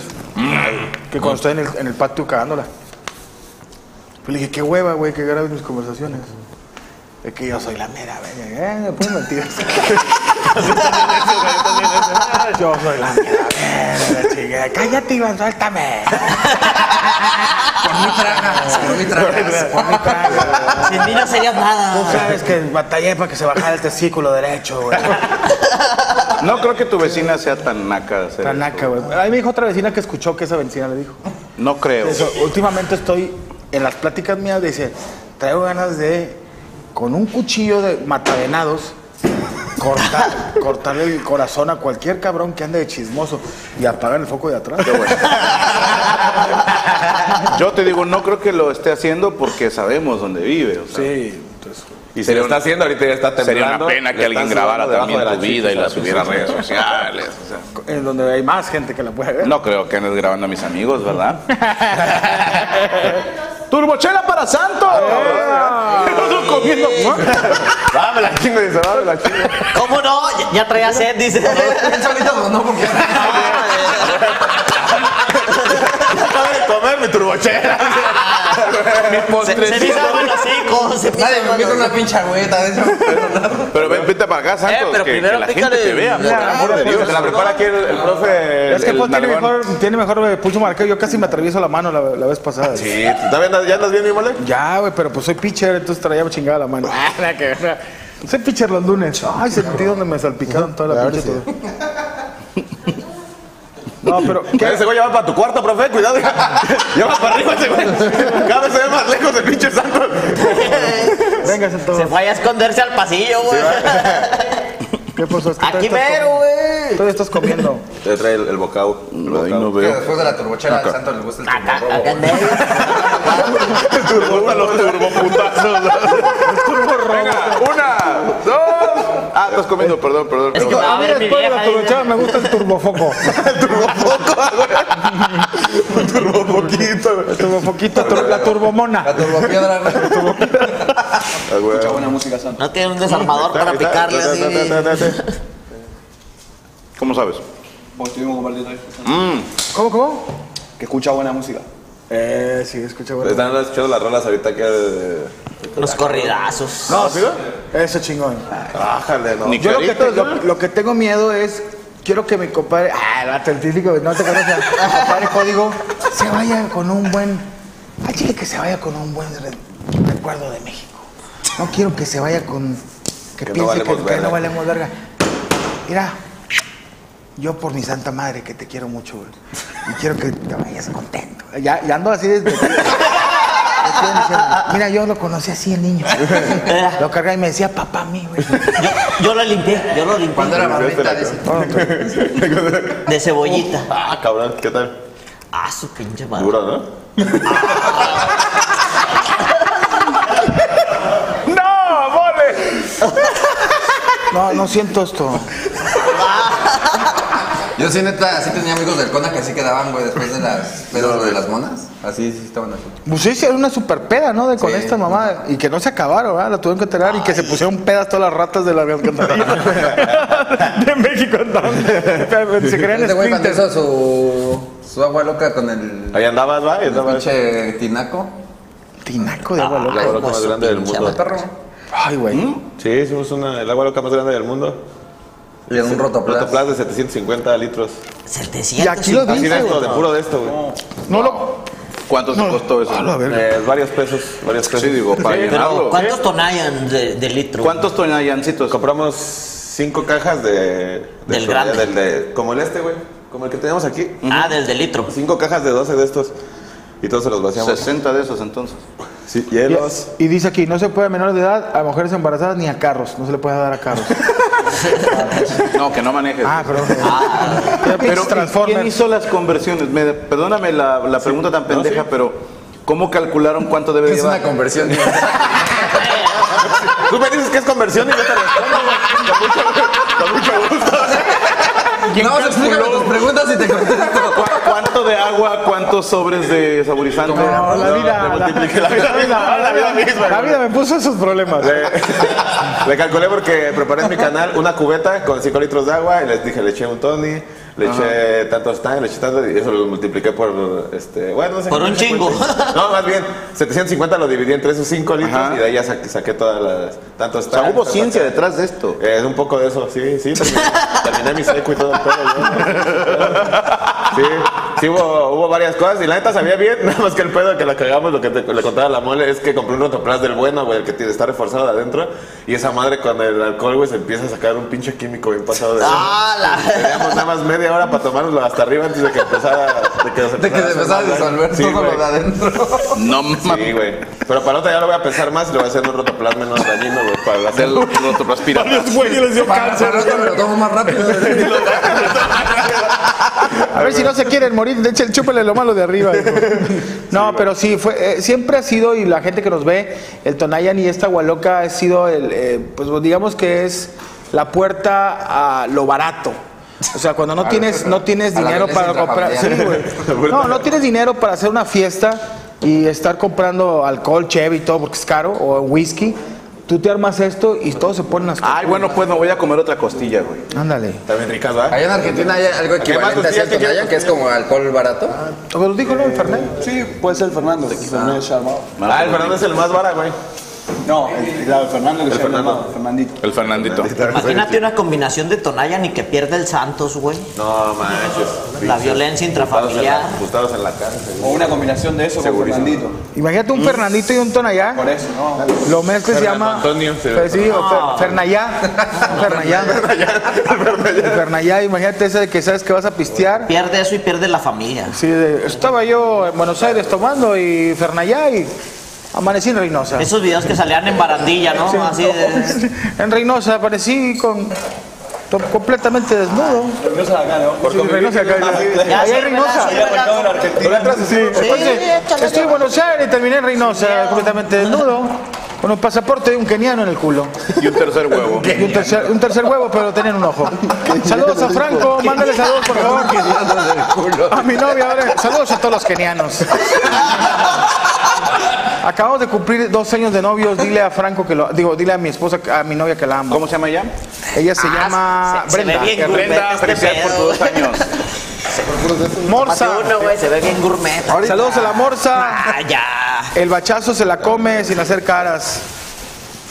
Que cuando estoy en el, en el patio cagándola. Pues le dije, qué hueva, güey, que grabes mis conversaciones. Es que yo soy la mera, güey. Eh, me ponen mentiras. yo soy la mera, verga, chica. Cállate, Iván, suéltame. Por mi tragas, por mi tragas, por mi tragas. Sin mí no serías nada. Tú sabes que batallé para que se bajara el testículo derecho, güey. No creo que tu vecina sea tan naca. de hacer Tan naca, güey. Ahí me dijo otra vecina que escuchó que esa vecina le dijo. No creo. Eso, últimamente estoy en las pláticas mías, dice, traigo ganas de, con un cuchillo de matavenados, cortar, cortarle el corazón a cualquier cabrón que ande de chismoso y apagar el foco de atrás. Yo te digo, no creo que lo esté haciendo porque sabemos dónde vive. o sea. Sí, entonces. Y Sería lo está haciendo, ahorita ya está temblando. Sería una pena que alguien grabara también tu vida y la subiera a redes sociales. o sea. En donde hay más gente que la puede ver. No creo que andes grabando a mis amigos, ¿verdad? ¡Turbochela para Santos! Nosotros comiendo. Dame la chingo, dice, dame la chingo. ¿Cómo no? Ya, traía sed, dice. Él solito no, porque Comer mi turbochera. Se, se me hizo agua en los se hizo nadie me invita una pinche agüeta de eso. Pero ven, vete para acá, Santos, Eh, pero que, que primero la gente te vea. por el amor de Dios. Se la prepara aquí el, el profe. Es que pues, tiene mejor, tiene mejor eh, pulso marcado. Yo casi me atravieso la mano la, la vez pasada. Sí, ¿todavía andas, ya andas bien, mi mole? Ya, güey, pero pues soy pitcher, entonces traía chingada la mano. Ah, que. Soy pitcher los lunes. Ay, sentí donde me salpicaron toda la pinche todo. No, pero ¿qué? Ese güey ya va para tu cuarto, profe, cuidado. ya va para arriba ese güey. Cada vez se ve más lejos el pinche santo. Venga, todo. Se fue a esconderse al pasillo, güey. ¿Qué pasó? Es que Aquí mero, güey. Todavía estás comiendo. Te trae el, el bocado. El Ahí no. Que veo. después de la turbochera al santo le gusta el Acá, turbo medio. Turbo, los turboputazos. Venga, una, dos. Ah, estás comiendo, perdón, perdón. Es que a ver mi Después de la me gusta el turbofoco. El turbofoquito, tur- la turbomona. La turbopiedra, güey. Ah, güey. Escucha buena música, Santo. No tiene un desarmador para picarle así. ¿Cómo sabes? Porque estuvimos compartiendo ahí. Mm, ¿Cómo, cómo? Que escucha buena música. Eh, sí, escucha bueno. Están escuchando las rolas ahorita que. de- Los corridazos. No, Eso chingón. Bájale, no. Ni Yo lo que, caritas, te- lo, lo que tengo miedo es, quiero que mi compadre, ah, el vato, el típico, no te conoces, mi compadre código, se vaya con un buen, ay, chile, que se vaya con un buen re- recuerdo de México. No quiero que se vaya con, que, Que no piense que, valemos que verga. no valemos verga. Mira, yo por mi santa madre que te quiero mucho, güey, y quiero que te vayas contento. Ya, ya ando así desde... Mira, yo lo conocí así el niño. Lo cargaba y me decía papá a mí, güey. Yo, yo lo limpié, yo lo limpié. Cuando era mamita, dice. De cebollita. Ah, cabrón, ¿qué tal? Ah, su pinche madre. Duro, ¿no? ¡No, mole! No, no siento esto. Yo sí, neta, sí tenía amigos del Cona que así quedaban, güey, después de las pedos de las monas. Así, sí estaban así. Pues sí, sí, era una super peda, ¿no? De con Sí. esta mamá. Y que no se acabaron, ¿verdad? La tuvieron que enterar y que se pusieron pedas todas las ratas de la alcantarilla. de México, entonces. se crean Este güey cuando su, su agua loca con el, Ahí andabas, va, ahí el andabas. pinche tinaco. Tinaco de agua La loca. agua loca más grande del mundo. Perro. Ay, güey. Sí, hicimos una, el agua loca más grande del mundo. Y en un rotoplas. Rotoplas de 750 litros. 700. Y aquí lo Así dice, de esto, de puro de esto, güey. No lo. ¿Cuánto te costó eso? A la verga. Eh, varios pesos, varios pesos. Sí, digo, para Pero, llenarlo. ¿cuántos tonayan de, de litro? ¿Cuántos tonallancitos? Compramos cinco cajas de... de Del grande. Del de, como el este, güey. Como el que tenemos aquí. Ah, del de litro. Cinco cajas de 12 de estos. Y todos se los vaciamos. 60 de esos entonces. Sí, hielos. Y dice aquí, no se puede a menores de edad, a mujeres embarazadas ni a carros. No se le puede dar a carros. No, que no manejes. ah, perdón. pero ¿quién hizo las conversiones? Me- perdóname la, la pregunta tan pendeja, pero ¿cómo calcularon cuánto debe Es llevar? una conversión. Tú me dices que es conversión y yo te respondo. Con mucho, con mucho gusto. No, explícame tus preguntas y te contesto. ¿Cu- ¿Cuánto de agua, cuántos sobres de saborizante? No, la vida. La, multipliqué la vida misma. La vida misma. la vida me puso esos problemas. Le, le calculé porque preparé en mi canal una cubeta con 5 litros de agua y les dije, le eché un Tony, le eché tantos tan, le eché tanto y eso lo multipliqué por, este, bueno, no sé Por un chingo. No, más bien, 750 lo dividí entre esos 5 litros Ajá. y de ahí ya saqué, saqué todas las, tantos O sea, tan, hubo tantos ciencia detrás de esto. Eh, un poco de eso, sí, sí. Terminé, terminé mi seco y todo el pedo. yo. Sí, sí hubo, hubo varias cosas y la neta sabía bien, nada más que el pedo que la cagamos, lo que te- le contaba a la mole es que compré un rotoplas del bueno, güey, el que tiene, está reforzado de adentro y esa madre con el alcohol, güey, se empieza a sacar un pinche químico bien pasado de Ah, la- Teníamos nada más media hora para tomárnoslo hasta arriba antes de que empezara, de que se De que se empezaba a disolver Sí, todo güey. lo de adentro. No Sí, mames. güey. Pero para otra ya lo voy a pensar más y le voy a hacer un rotoplas menos dañino, güey, para hacer Del rotoplas piratas. güeyes les dio Para para rato me lo tomo más rápido. A ver si no se quieren morir, echen, chúpenle lo malo de arriba. hijo. No, pero sí, fue, eh, siempre ha sido, y la gente que nos ve, el Tonayan y esta Hualoca ha sido, el, eh, pues digamos que es la puerta a lo barato. O sea, cuando no tienes, no tienes a dinero para comprar. Sí, güey. No, no tienes dinero para hacer una fiesta y estar comprando alcohol, cheve y todo porque es caro, o whisky. Tú te armas esto y todos se ponen hasta. Ay, bueno, pues me voy a comer otra costilla, güey. Ándale. También ricas, ¿va? Allá en Argentina hay algo equivalente al costillas que que es como alcohol barato. Como lo dijo, ¿no? El Fernet. Sí, puede ser Fernando. Fernández Charmado. Ah, el Fernando es el más vara, güey. No, el, el Fernando que se llama Charmado, Fernandito. El Fernandito. Imagínate una combinación de Tonayan y que pierde el Santos, güey. No manches. La violencia la- intrafamiliar. Gustados en la cárcel. O una combinación de eso con Segurísimo. Fernandito. Imagínate un Fernandito y un Tonayán. Por eso, no. Lo mezclas y se llama. Antonio, sí. Pues sí, o Fer- Fernayá. Fernayá. El Fernayá, imagínate ese de que sabes que vas a pistear. Pierde eso y pierde la familia. Sí, de- estaba yo en Buenos Aires tomando y Fernayá y amanecí en Reynosa. Esos videos que salían en barandilla, ¿no? Así de. En Reynosa aparecí con completamente desnudo. No acá, ¿no? Sí, Reynosa, acá, Ya, allá en Reynosa. estoy en Buenos Aires y terminé en Reynosa completamente desnudo, con un pasaporte de un keniano en el culo. Y un tercer huevo. Y un tercer, un tercer huevo, pero tenían un ojo. Saludos a Franco, mándale saludos por favor. A mi novia, ahora. Saludos a todos los kenianos. Acabamos de cumplir dos años de novios. Dile a Franco que lo. Digo, dile a mi esposa, a mi novia que la amo. ¿Cómo se llama ella? Ella se Ah, llama se- se ve Brenda. bien Brenda, este Felicidades por tus dos años. Morsa. Uno, güey, se ve bien gourmet. Saludos a la Morsa. Ah, ya. El bachazo se la come sin hacer caras.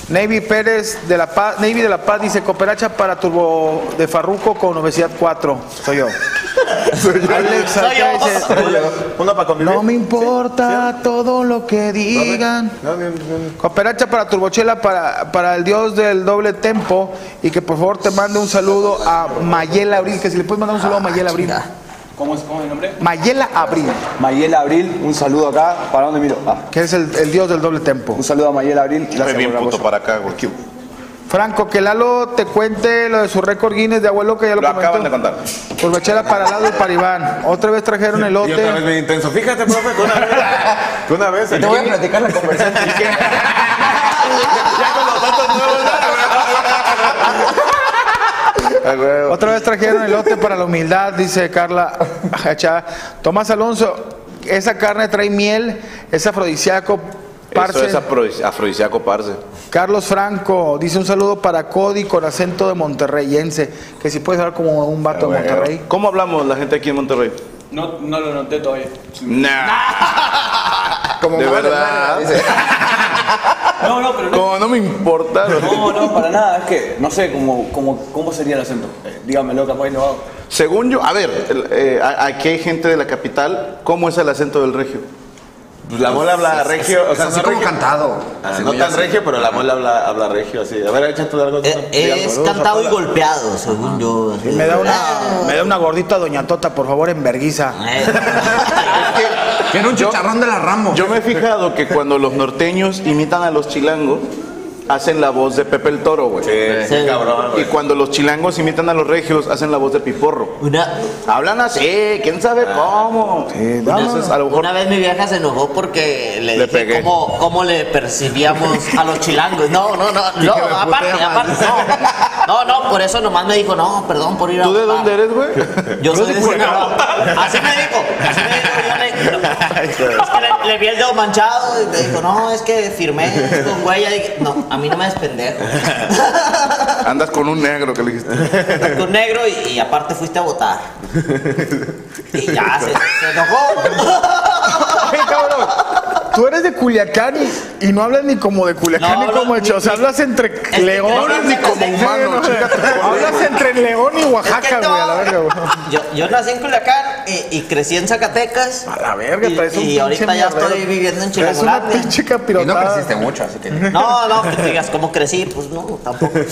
Navy Pérez de la Paz, Navy de la Paz dice cooperacha para turbo de Farruco con obesidad 4. Soy yo. Alex Soy acá yo. dice, Uno para convivir. no me importa todo lo que digan. Cooperacha para Turbochela para, para el dios del doble tempo y que por favor te mande un saludo a Mayela Abril, que si le puedes mandar un saludo a Mayela Abril. ¿Cómo es, cómo es el nombre? Mayela Abril, Mayela Abril, un saludo acá. ¿Para dónde miro? Ah, que es el, el dios del doble tempo. un saludo a Mayela Abril. Gracias bien el puto para acá, güey. Franco, que Lalo te cuente lo de su récord Guinness de abuelo que ya lo, Lo comentó. acaban de contar. Turbachela para Lalo y para Iván. Otra vez trajeron Y otra vez bien intenso. Fíjate, profe, que una vez. que una vez. Te voy a platicar la conversación. Ya con los datos nuevos. Otra vez trajeron elote para la humildad, dice Carla Achá. Tomás Alonso, esa carne trae miel, es afrodisíaco. Eso Parce. es afro- afrodisíaco, parce. Carlos Franco dice un saludo para Cody con acento de monterreyense. Que si puedes hablar como un vato de Monterrey. ¿Cómo hablamos la gente aquí en Monterrey? No, no lo noté todavía. Nah. Como de verdad. dice. No, no, pero no. Como no me importa. No, no, para nada. Es que no sé cómo, cómo, cómo sería el acento. Eh, dígamelo, capaz y lo hago. Según yo, a ver, el- eh, a- aquí hay gente de la capital. ¿Cómo es el acento del regio? Pues la mole habla regio. O sea, así no como regio. cantado. Ah, Así no tan así. regio, pero la mole habla, habla regio así. A ver, échate algo. Eh. Es cantado y golpeado, según yo. Y me da una, me da una gordita doña Tota, por favor, en verguiza. Eh, Tiene un chicharrón de la Ramo. Yo me he fijado que cuando los norteños imitan a los chilangos, hacen la voz de Pepe el Toro, güey. Sí, Sí. sí, cabrón, Y cuando los chilangos imitan a los regios, hacen la voz de Piporro. Una, Hablan así, quién sabe cómo. Entonces, a lo mejor. una vez mi vieja se enojó porque le, Le dije pegué. cómo, cómo le percibíamos a los chilangos. No, no, no, no, aparte, aparte, no. No, no, por eso nomás me dijo, no, perdón por ir a ¿Tú de votar". dónde eres, güey? Yo soy de Sinaloa. Así me dijo, así me dijo. No, es que le, le vi el dedo manchado y me dijo, no, es que firmé con huella. Dije, no, a mí no me des pendejo. Andas con un negro que le dijiste. Con negro y, y aparte fuiste a votar. Y ya, se, se enojó. Oye, cabrón, tú eres de Culiacán y, y no hablas ni como de Culiacán No, ni como de Cho- O sea, hablas entre León. no hablas ni como humano, Hablas entre León y Oaxaca, güey, a la verga, güey. Yo, yo nací en Culiacán y, y crecí en Zacatecas. A la verga, traes un y ahorita ya estoy viviendo en Es una pinche Y no capirotada. creciste mucho, así que. No, no, que digas cómo crecí, pues no, tampoco.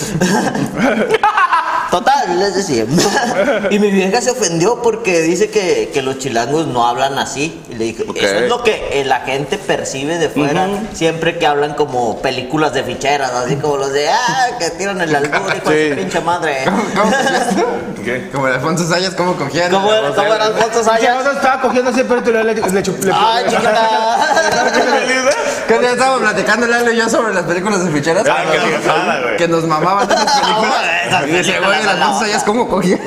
Total, les decía. y mi vieja se ofendió porque dice que, que los chilangos no hablan así. Y le dije, eso es lo que eh, la gente percibe de fuera siempre que hablan como películas de ficheras, así como los de, ah, que tiran el albur, de Sí. su pinche madre. ¿Qué? Como el Alfonso Sayas, ¿cómo cogían? ¿Cómo cómo era Alfonso Ya Sayas? no estaba cogiendo siempre y le, le, le, chup- le- Ay, chiquita. Que ya estábamos platicando Lalo y yo sobre las películas de ficheras. Ah, qué que nos mamaban esas películas. Esas y decía, güey, el películas Alfonso Sayas, ¿cómo cogía?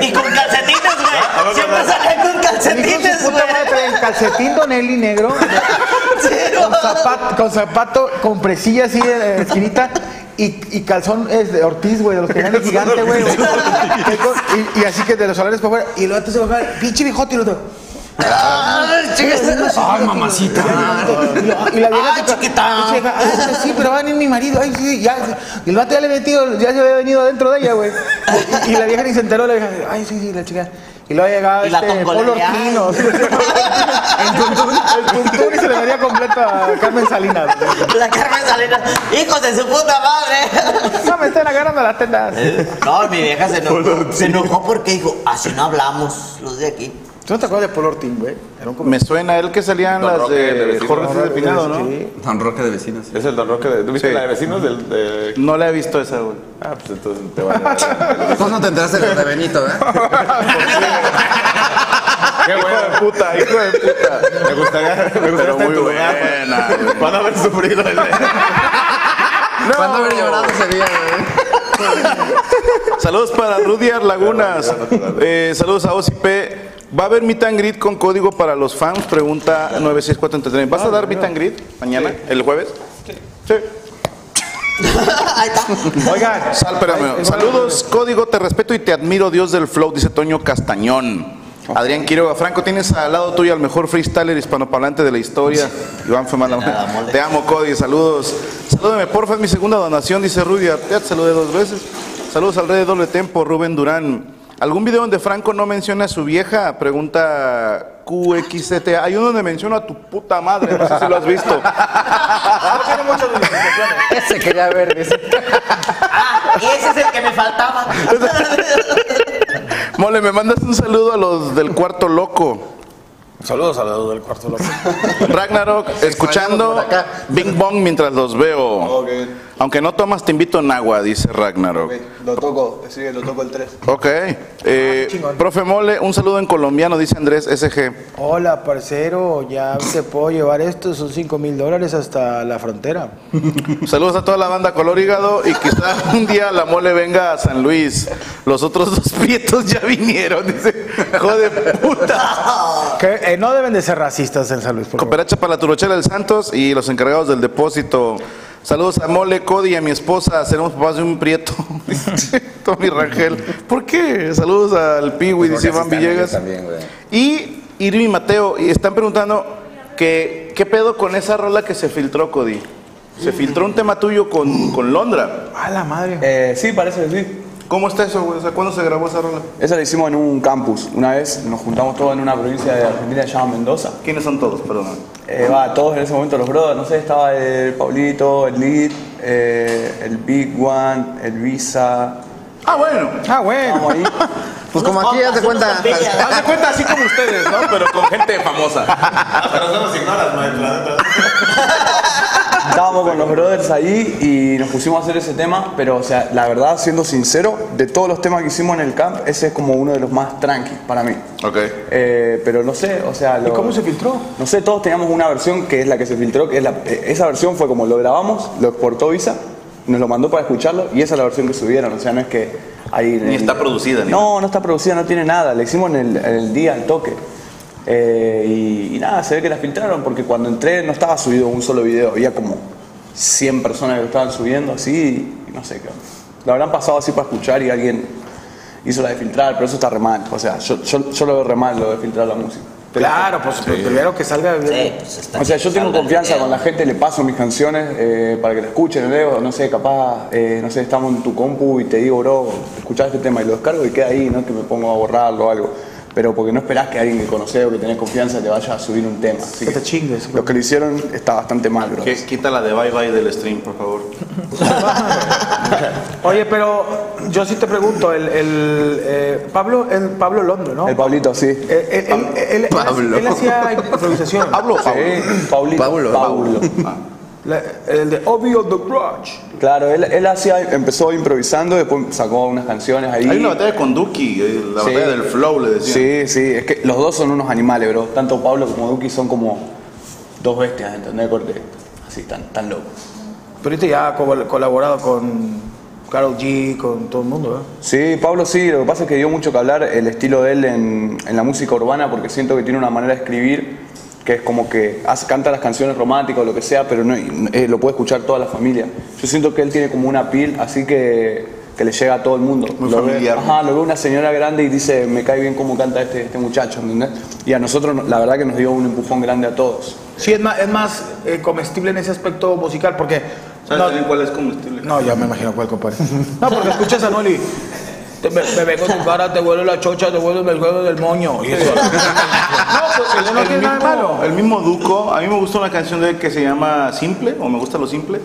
Y con calcetines, güey. Siempre salían con calcetines, güey. el calcetín Donelli negro, con zapato, con zapato, con presilla así de esquinita. Y, y calzón es de Ortiz, güey, de los que eran de gigante, güey. Y, y así que de los solares para afuera. Y luego bajaba, pinche bijote y lo otro. Ay, mamacita. Y, la vieja chiquita. sí, pero va a venir mi marido. Ay, sí, ya. Y el vato ya le metido, ya se había venido dentro de ella, güey. Y, la vieja ni se enteró, la vieja, ay, sí, sí, la chica. Y luego llegaba Y este Polo. El tuntún. Y se le vería completo a Carmen Salinas. La Carmen Salinas. Hijos de su puta madre. No, me están agarrando las tetas. No, mi vieja se enojó. Se enojó porque dijo, así no hablamos los de aquí. ¿Tú no te acuerdas de Polo Ortín, güey? Era un comercial. Me suena él que salían Don las Roque de de. Jorge del Pinado, ¿no? Sí. Don Roque de vecinos. Es el Don Roque de. ¿Tú viste Sí. la de vecinos del.? De... No le he visto esa, güey. Ah, pues entonces te van a. Tú no te enteraste de de Benito, ¿eh? Qué bueno. Puta, hijo de puta. Me gustaría, me gustaría Pero estar en muy tu lugar. buena, güey. Van a haber sufrido el. ¿Cuándo haber llorado ese día, güey? Saludos para Rudyar Lagunas. Eh, saludos a Osi P. ¿Va a haber meet and greet con código para los fans? Pregunta 96433. ¿Vas a dar meet and greet mañana, el jueves? Sí. Ahí está. Oigan, Sal, espérame. Saludos, código, te respeto y te admiro, Dios del flow, dice Toño Castañón. Adrián Quiroga, Franco, tienes al lado tuyo al mejor freestyler hispanoparlante de la historia. Iván Femala. Te amo, Cody, saludos. Salúdame, porfa, es mi segunda donación, dice Rudyard. Ya te saludé dos veces. Saludos al rey de doble tempo, Rubén Durán. ¿Algún video donde Franco no menciona a su vieja? Pregunta QXT. Hay uno donde menciona a tu puta madre, no sé si lo has visto. Ese quería ver, dice. Ah, ese es el que me faltaba. Mole, me mandas un saludo a los del cuarto loco. Saludos a los del cuarto loco. Ragnarok, escuchando. Bing Bong mientras los veo. Aunque no tomas, te invito en agua, dice Ragnarok. Lo toco, sí, lo toco el 3. Ok. Eh, profe Mole, un saludo en colombiano, dice Andrés SG. Hola, parcero, ya te puedo llevar esto, son 5 mil dólares hasta la frontera. Saludos a toda la banda Color Hígado y quizá un día la mole venga a San Luis. Los otros dos prietos ya vinieron, dice. Joder, puta. Que eh, no deben de ser racistas en San Luis, por. Cooperacha para la Turochela del Santos y los encargados del depósito. Saludos a Mole, Cody y a mi esposa. Seremos papás de un prieto. Tony Rangel. ¿Por qué? Saludos al Piwi, dice Iván Villegas. También. Y Irving Mateo. Y están preguntando que, qué pedo con esa rola que se filtró, Cody. Se filtró un tema tuyo con, con Londra. A la madre. Eh, sí, parece que sí. ¿Cómo está eso, güey? O sea, ¿cuándo se grabó esa rola? Esa la hicimos en un campus. Una vez nos juntamos todos en una provincia de Argentina que se llama Mendoza. ¿Quiénes son todos? Perdón. Eh, va, todos en ese momento los brothers, no sé, estaba el Paulito, el Lead, eh, el Big One, el Visa. Ah, bueno. Ah, bueno. Ahí. Pues como aquí ya te cuenta. Haz de cuenta así como ustedes, ¿no? Pero con gente famosa. Ah, pero no nos ignoras, maestro. Estábamos con los brothers ahí y nos pusimos a hacer ese tema, pero o sea, la verdad, siendo sincero, de todos los temas que hicimos en el camp, ese es como uno de los más tranqui para mí. Ok. Eh, pero no sé, o sea... ¿Y cómo se filtró? No sé, todos teníamos una versión que es la que se filtró, que es la, eh, esa versión fue como lo grabamos, lo exportó Visa, nos lo mandó para escucharlo y esa es la versión que subieron, o sea, no es que ahí... Ni el- está producida, ni No, no está producida, no tiene nada, la hicimos en el, en el día, al toque. Eh, y, y nada, se ve que la filtraron porque cuando entré no estaba subido un solo video, había como 100 personas que lo estaban subiendo así y no sé qué. Lo habrán pasado así para escuchar y alguien hizo la de filtrar, pero eso está re mal. O sea, yo, yo, yo lo veo re mal lo de filtrar la música. Claro, pues pues, primero que salga. Sí, pues está O sea, yo tengo confianza con la gente, le paso mis canciones eh, para que la escuchen, leo, no sé, capaz, eh, no sé, estamos en tu compu y te digo, bro, escuchá este tema y lo descargo y queda ahí, no es que me pongo a borrarlo o algo. Pero porque no esperás que alguien que conoces o que tenés confianza te vaya a subir un tema. Así Que te chingues. Lo que le hicieron está bastante mal, bro. Quita la de bye bye del stream, por favor. Oye, pero yo sí te pregunto, el, el, eh, Pablo, el Pablo Londres, ¿no? El Pablito, sí. Él- él- él- Pablo. él hacía improvisación. Pablo, Pablo. Sí, Paulito. Paulo. Paulo. La- el de Obvio the Grudge. Claro, él, él hacía, empezó improvisando, después sacó unas canciones ahí. Hay una batalla con Duki, eh, la Sí. batalla del flow, le decían. Sí, sí, es que los dos son unos animales, bro. Tanto Pablo como Duki son como dos bestias, ¿entendés? Corte, así, tan, tan locos. Pero ahorita ya ha co- colaborado con Carol G, con todo el mundo, ¿eh? Sí, Pablo sí, lo que pasa es que dio mucho que hablar el estilo de él en, en la música urbana porque siento que tiene una manera de escribir que es como que hace, canta las canciones románticas o lo que sea, pero no, eh, lo puede escuchar toda la familia. Yo siento que él tiene como una piel así que, que le llega a todo el mundo. Muy lo ve, familiar. ajá, lo ve una señora grande y dice, me cae bien cómo canta este, este muchacho, ¿entendés? Y a nosotros la verdad que nos dio un empujón grande a todos. Sí, es más, es más eh, comestible en ese aspecto musical, porque... ¿Sabes no, cuál es comestible? no, ya me imagino cuál, compadre. No, porque escuchas a Noli. Te- me, me vengo tu cara, te vuelvo la chocha, te vuelvo el juego del moño. Y eso. No, pues eso no el, tiene nada de malo. mismo, el mismo Duco, a mí me gusta una canción de él que se llama Simple, o me gusta lo simple.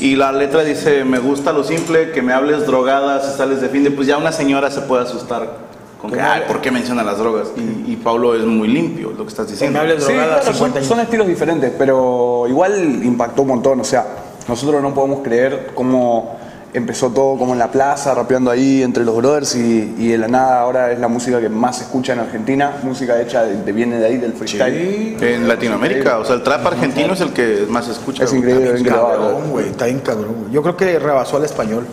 Y la letra dice, me gusta lo simple, que me hables drogadas, si sales de fin de... Pues ya una señora se puede asustar con que, ay, ¿por qué menciona las drogas? Y, y Pablo es muy limpio, lo que estás Que diciendo. me hables Sí, drogada, claro, 50 son, son estilos diferentes, pero igual impactó un montón. O sea, nosotros no podemos creer cómo empezó todo como en la plaza, rapeando ahí entre los brothers y, y de la nada ahora es la música que más se escucha en Argentina, música hecha de, de- viene de ahí, del freestyle. En Latinoamérica, o sea, el trap argentino es el que más se escucha. Es increíble, bien grabado. Cabrón, güey, está bien cabrón. Yo creo que rebasó al español.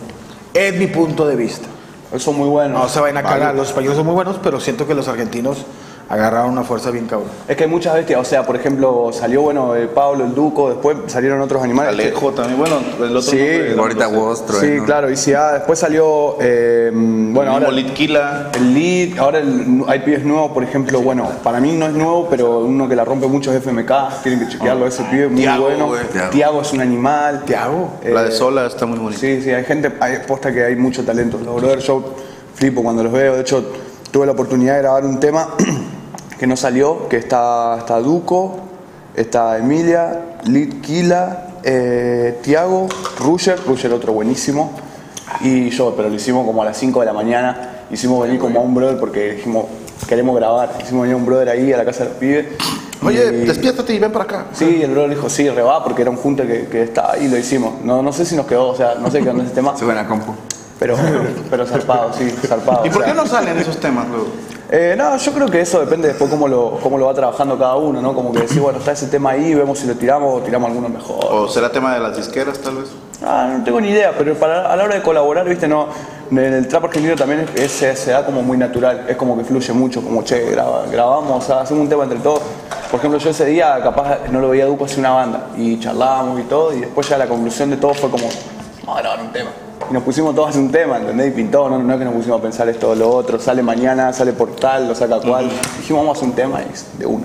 Es mi punto de vista. Eso es muy bueno. No se vayan a cagar, los españoles son muy buenos, pero siento que los argentinos agarraron una fuerza bien cabrón. Es que hay muchas bestias, o sea, por ejemplo, salió bueno eh, Pablo, el Duco, después salieron otros animales. Alejo también, bueno, el otro Sí, nombre, Ahorita. Wostro. Sí, ¿no? claro, ICA, después salió, eh, bueno, ahora... Mismo Litquila. El lead, ahora el- hay pibes nuevos, por ejemplo, bueno, para mí no es nuevo, pero uno que la rompe mucho es FMK, tienen que chequearlo, ese pibe muy Tiago, bueno. Tiago. Tiago es un animal. Tiago. La de Eh, Sola está muy bonita. Sí, sí, hay gente, hay posta que hay mucho talento. Los brothers yo flipo cuando los veo, de hecho tuve la oportunidad de grabar un tema que no salió, que está, está Duco, está Emilia, Lid Kila, eh, Tiago, Rusher, Rusher otro buenísimo, y yo, pero lo hicimos como a las 5 de la mañana, hicimos venir como a un brother porque dijimos, queremos grabar, hicimos venir a un brother ahí a la casa de los pibes. Oye, y- despiértate y ven para acá. Sí, el brother dijo, sí, re va, porque era un junte que, que estaba ahí y lo hicimos. No, no sé si nos quedó, o sea, no sé qué onda ese tema, Se buena compu. pero, pero zarpado, sí, zarpado. ¿Y o por sea. qué no salen esos temas luego? Eh, no, yo creo que eso depende después cómo lo, cómo lo va trabajando cada uno, ¿no? Como que decir, bueno, está ese tema ahí, vemos si lo tiramos o tiramos alguno mejor. ¿O será tema de las disqueras, tal vez? Ah, no tengo ni idea, pero para, a la hora de colaborar, viste, no, en el trap argentino también es- se, se da como muy natural, es como que fluye mucho, como che, graba- grabamos, o sea, hacemos un tema entre todos. Por ejemplo, yo ese día capaz no lo veía a Duco hacer una banda y charlábamos y todo, y después ya la conclusión de todo fue como, vamos a grabar un tema. Y nos pusimos todos a hacer un tema, ¿entendés? Y pintó, no, no es que nos pusimos a pensar esto o lo otro, sale mañana, sale por tal, lo saca cual. Dijimos, vamos a hacer un tema y de una.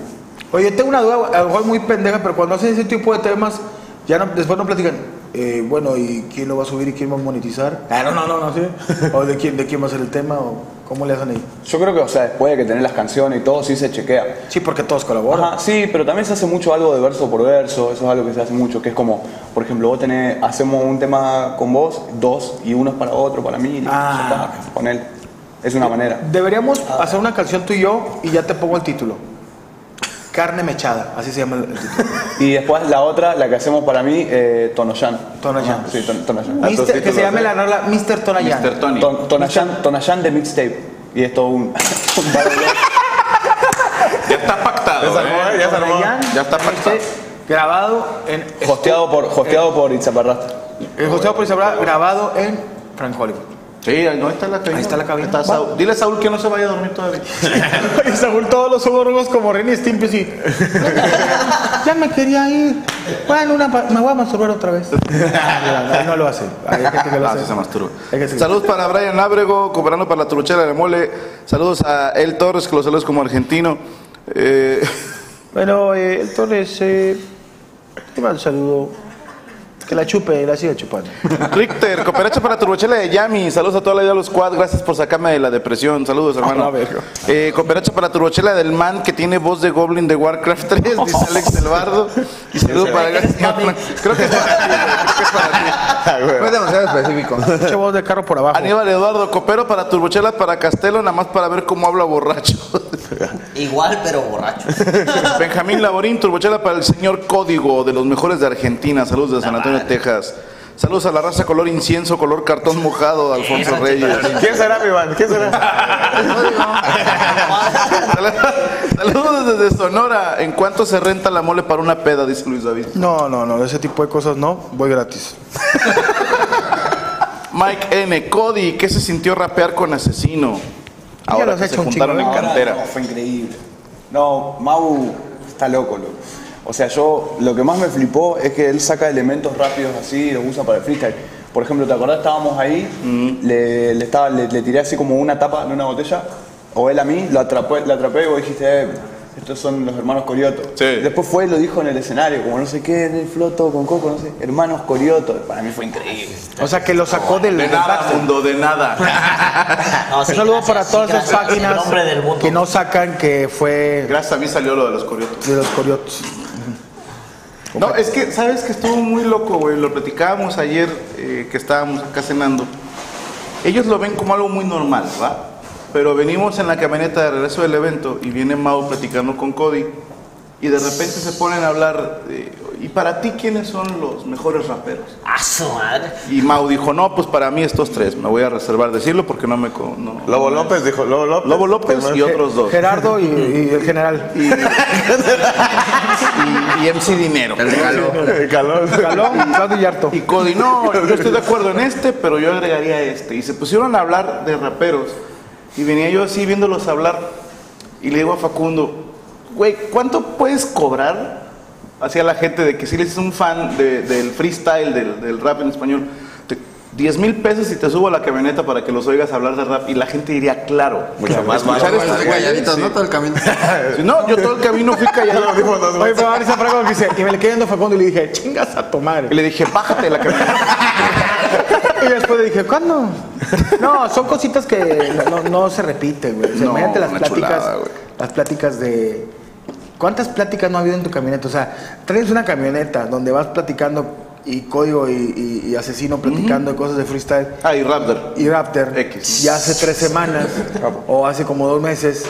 Oye, tengo una duda, a lo mejor muy pendeja, pero cuando hacen ese tipo de temas, ya no- después no platican. Eh, bueno, ¿y quién lo va a subir y quién va a monetizar? Ah, no, no, no, no sé. ¿O de quién, de quién va a ser el tema? ¿O cómo le hacen ahí? Yo creo que, o sea, después de que tenés las canciones y todo, sí se chequea. Sí, porque todos colaboran. Ajá, sí, pero también se hace mucho algo de verso por verso, eso es algo que se hace mucho, que es como, por ejemplo, vos tenés, hacemos un tema con vos, dos, y uno es para otro, para mí, y Ah. está, con él. Es una manera. Deberíamos hacer una canción tú y yo y ya te pongo el título. Carne mechada, así se llama el, título. Y después la otra, la que hacemos para mí, eh, Tonoyan. Tonoyan. Sí, Ton- Tonoyan. Mister- que se llame ¿eh? la rola Mr. Tonayan. Mr. Tony. Ton- Tonayan, Tonayan de mixtape. Y es todo un... Ya está pactado, Ya se armó, ¿eh? ya se armó. Ya está pactado. Grabado en. hosteado por, hosteado por Itzaparrasta. El hosteado por Isabel, grabado en Frank Hollywood. Sí, ahí no está la cabina. Ahí está la cabina. Está Saúl. Dile a Saúl que no se vaya a dormir todavía. Y Saúl todos los suburbos como Ren y Stimpy así. ya me quería ir. Bueno, una pa- me voy a masturbar otra vez. No lo hace. Hay gente que lo Ah, hace. sí se masturba. Hay que seguir. Saludos para Brian Lábrego, cooperando para la truchera de mole. Saludos a El Torres, que lo saludos como argentino. Eh, Bueno, eh, el Torres, eh, te mando un saludo. Que la chupe y la sigue chupando. Richter, cooperacha para Turbochela de Yami. Saludos a toda la vida de los quad. Gracias por sacarme de la depresión. Saludos, hermano. Ah, verga. Eh, cooperacha para Turbochela del man que tiene voz de Goblin de Warcraft 3, dice Alex del Bardo. Y saludos para eres Creo que es para ti. Creo que es para ti. Fue demasiado específico. Voz de carro por abajo. Aníbal Eduardo, copero para Turbochela para Castelo, nada más para ver cómo habla borracho. Igual, pero borracho. Benjamín Laborín, Turbochela para el señor Código, de los mejores de Argentina. Saludos de San Antonio, Texas. Saludos a la raza color incienso, color cartón mojado, Alfonso Reyes. ¿Quién será, mi man? ¿Quién será? Saludos desde Sonora. ¿En cuánto se renta la mole para una peda? Dice Luis David. No, no, no, ese tipo de cosas no, voy gratis. Mike N. Cody, ¿qué se sintió rapear con Asesino? Ahora que se un juntaron chingo, en ¿no? cantera. No, fue increíble. No, Mau está loco, loco. O sea, yo lo que más me flipó es que él saca elementos rápidos así y los usa para el freestyle. Por ejemplo, ¿te acordás? Estábamos ahí, le, le estaba, le, le tiré así como una tapa de una botella, o él a mí, lo atrapé, lo atrapé y vos dijiste, eh, estos son los hermanos Corioto. Sí. Después fue y lo dijo en el escenario, como no sé qué, en el floto con Coco, no sé, hermanos Corioto. Para mí fue increíble. O sea, que lo sacó del, De del nada, backstage. mundo, de nada. No, sí, Un saludo gracias, para sí, todas esas gracias. páginas del mundo. que no sacan que fue Gracias a mí salió lo de los coriotos. de los coriotos. No, es que, ¿sabes que estuvo muy loco, güey? Lo platicábamos ayer eh, que estábamos acá cenando. Ellos lo ven como algo muy normal, ¿va? Pero venimos en la camioneta de regreso del evento y viene Mau platicando con Cody y de repente se ponen a hablar, de, ¿y para ti quiénes son los mejores raperos? A su madre. Y Mau dijo, no, pues para mí estos tres, me voy a reservar decirlo porque no me... co- No, Lobo López dijo, Lobo López. Lobo López y otros dos. Gerardo y, y el general. Y, y- y MC Dinero. El regalo. El Claudio y Harto. Y Cody, no, yo estoy de acuerdo en este, pero yo agregaría este. Y se pusieron a hablar de raperos. Y venía yo así viéndolos hablar. Y le digo a Facundo, güey, ¿cuánto puedes cobrar hacia la gente de que si eres un fan de- del freestyle, del, del rap en español? Te- 10 mil pesos y te subo a la camioneta para que los oigas hablar de rap. Y la gente diría, claro. Mucho más Escuchar barato. estos güeyes, calladitos, sí. ¿no? Todo el camino. Sí, No, yo todo el camino fui callado. Oye, pero ahora esa frase que dice, y me le quedé viendo a Facundo y le dije, chingas a tu madre. Y le dije, bájate de la camioneta. Y después le dije, ¿cuándo? No, son cositas que no, no- no se repiten, güey. O sea, No, imagínate las pláticas, chulada, las pláticas de... ¿Cuántas pláticas no ha habido en tu camioneta? O sea, traes una camioneta donde vas platicando y código y, y- y asesino platicando de cosas de freestyle Ah, y Raptor. y Raptor. X. Ya hace tres semanas o hace como dos meses,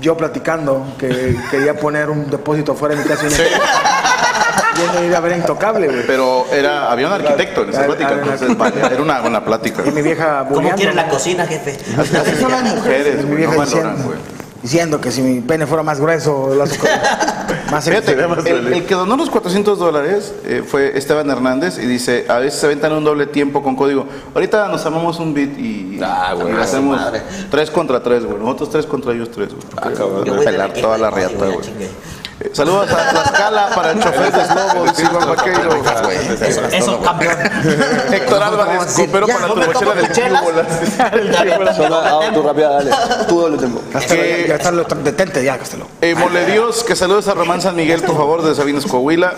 yo platicando que quería poner un depósito afuera de mi casa y yendo a ir a ver Intocable, güey. Pero era, había un arquitecto en esa plática, entonces vaya, era una buena plática. Y mi vieja ¿Cómo quiere la cocina, jefe? Así son las mujeres, mi güey, vieja no valoran, güey. Diciendo que si mi pene fuera más grueso, las más Fíjate, el, que donó los 400 dólares eh, fue Esteban Hernández y dice, a veces se aventan un doble tiempo con código. Ahorita nos armamos un beat y, Ah, güey, y a su hacemos madre. tres contra tres, güey. Nosotros tres contra ellos tres, güey. Ah, cabrón. Voy de pelar toda la güey. Eh, saludos a Tlaxcala para el chofer de Slobo, Iván Vaqueiro. Eso, eso, campeón. Héctor Álvarez, copero para tu tomo del ah, tu rápida, dale. Tú doble tempo. Eh, ya está lo detente ya, Castelo. Eh, Mole Dios, que saludos a Román San Miguel, por favor, de Sabinas Coahuila.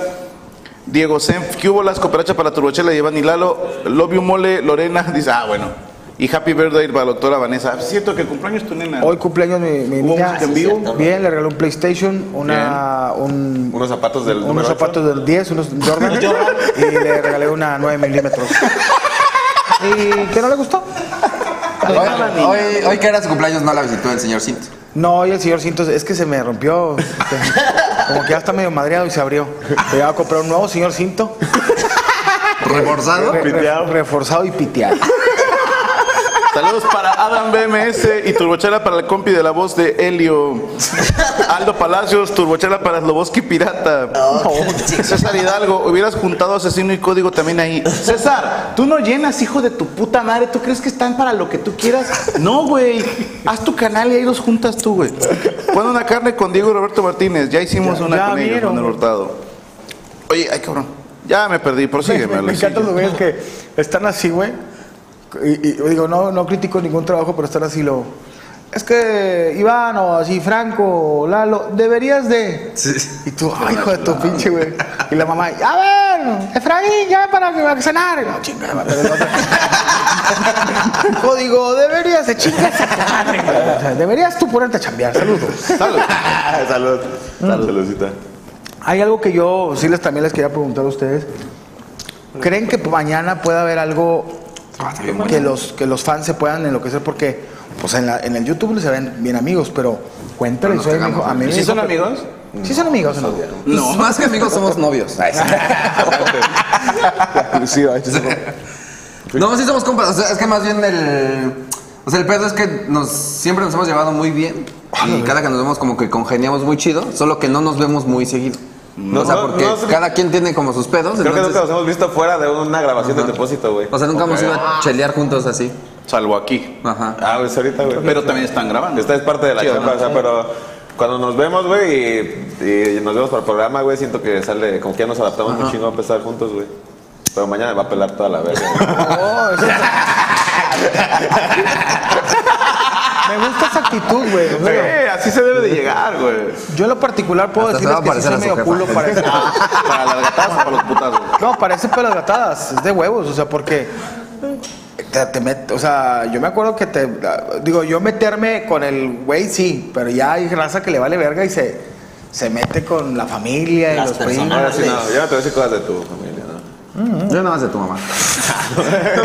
Diego Senf, que hubo las cooperacha para Turbochela y Iván y Lalo. Love you, Mole, Lorena, dice, ah, bueno. Y Happy Birthday para la doctora Vanessa. Es cierto que el cumpleaños tu nena. Hoy cumpleaños mi, mi ¿Hubo niña. música en vivo? Bien, le regalé un PlayStation, una, un, Unos zapatos del unos zapatos del 10, unos Jordan, y le regalé una 9 milímetros. ¿Y que no le gustó? Hoy, hoy, hoy que era su cumpleaños no la visitó el señor Cinto. No, y el señor Cintos, es que se me rompió. Como que ya está medio madreado y se abrió. Le iba a comprar un nuevo señor Cinto. ¿Reforzado? re- re- reforzado y piteado. Saludos para Adam BMS y Turbochela para el compi de la voz de Helio. Aldo Palacios, Turbochela para Sloboski Pirata. César Hidalgo, hubieras juntado asesino y código también ahí. César, tú no llenas, hijo de tu puta madre. ¿Tú crees que están para lo que tú quieras? No, güey. Haz tu canal y ahí los juntas tú, güey. Pon una carne con Diego y Roberto Martínez. Ya hicimos Ya- una ya con ellos, Manuel güey. Hurtado. Oye, ay, cabrón. Ya me perdí, prosígueme. Me, me encantan los güeyes que están así, güey. Y, y digo, no, no critico ningún trabajo, pero están así lo. es que Iván o así Franco Lalo, deberías de. Y tú, ay, hijo de tu pinche, güey. Y la mamá, a ver, Efraín, ya para, para cenar. No, chingada, pero el otro. Código, deberías de güey. O sea, deberías tú ponerte a chambear. Saludos. Salud. Salud. Salud. Saludcita. Hay algo que yo sí les también les quería preguntar a ustedes. ¿Creen que mañana pueda haber algo que los, que los fans se puedan enloquecer? Porque pues en, la- en el YouTube se ven bien amigos, pero cuéntale. soy amigo- a mí ¿Y me si dijo son amigos? Sí son amigos. ¿no? No. Más que amigos somos novios. Sí. No, sí somos compas. O sea, es que más bien el. O sea, el pedo es que nos, siempre nos hemos llevado muy bien. Y cada que nos vemos, como que congeniamos muy chido. Solo que no nos vemos muy seguido. O sea, No, porque no, cada quien tiene como sus pedos. Creo que nunca nos hemos visto fuera de una grabación de depósito, güey. O sea, nunca hemos ido a chelear juntos así. Salvo aquí. Ajá. Ah, pues ahorita, güey. Pero también están grabando. Esta es parte de la Sí, ¿o chamba, no? o sea, pero cuando nos vemos, güey, y, y nos vemos por el programa, güey, siento que sale, como que ya nos adaptamos muy chingo a empezar juntos, güey. Pero mañana me va a pelar toda la verga. Me gusta esa actitud, güey. Eh, así se debe de llegar, güey. Yo en lo particular puedo decirles que sí soy medio culo para. Para las gatadas o para los putas, güey. No, parece pelas gatadas, es de huevos, o sea, porque te, te met- o sea, yo me acuerdo que te digo, yo meterme con el güey sí, pero ya hay raza que le vale verga y se, se mete con la familia y Las los primos. personas. Ahora sí, no, yo no te voy a decir cosas de tu familia, ¿no? Yo nada más de tu mamá.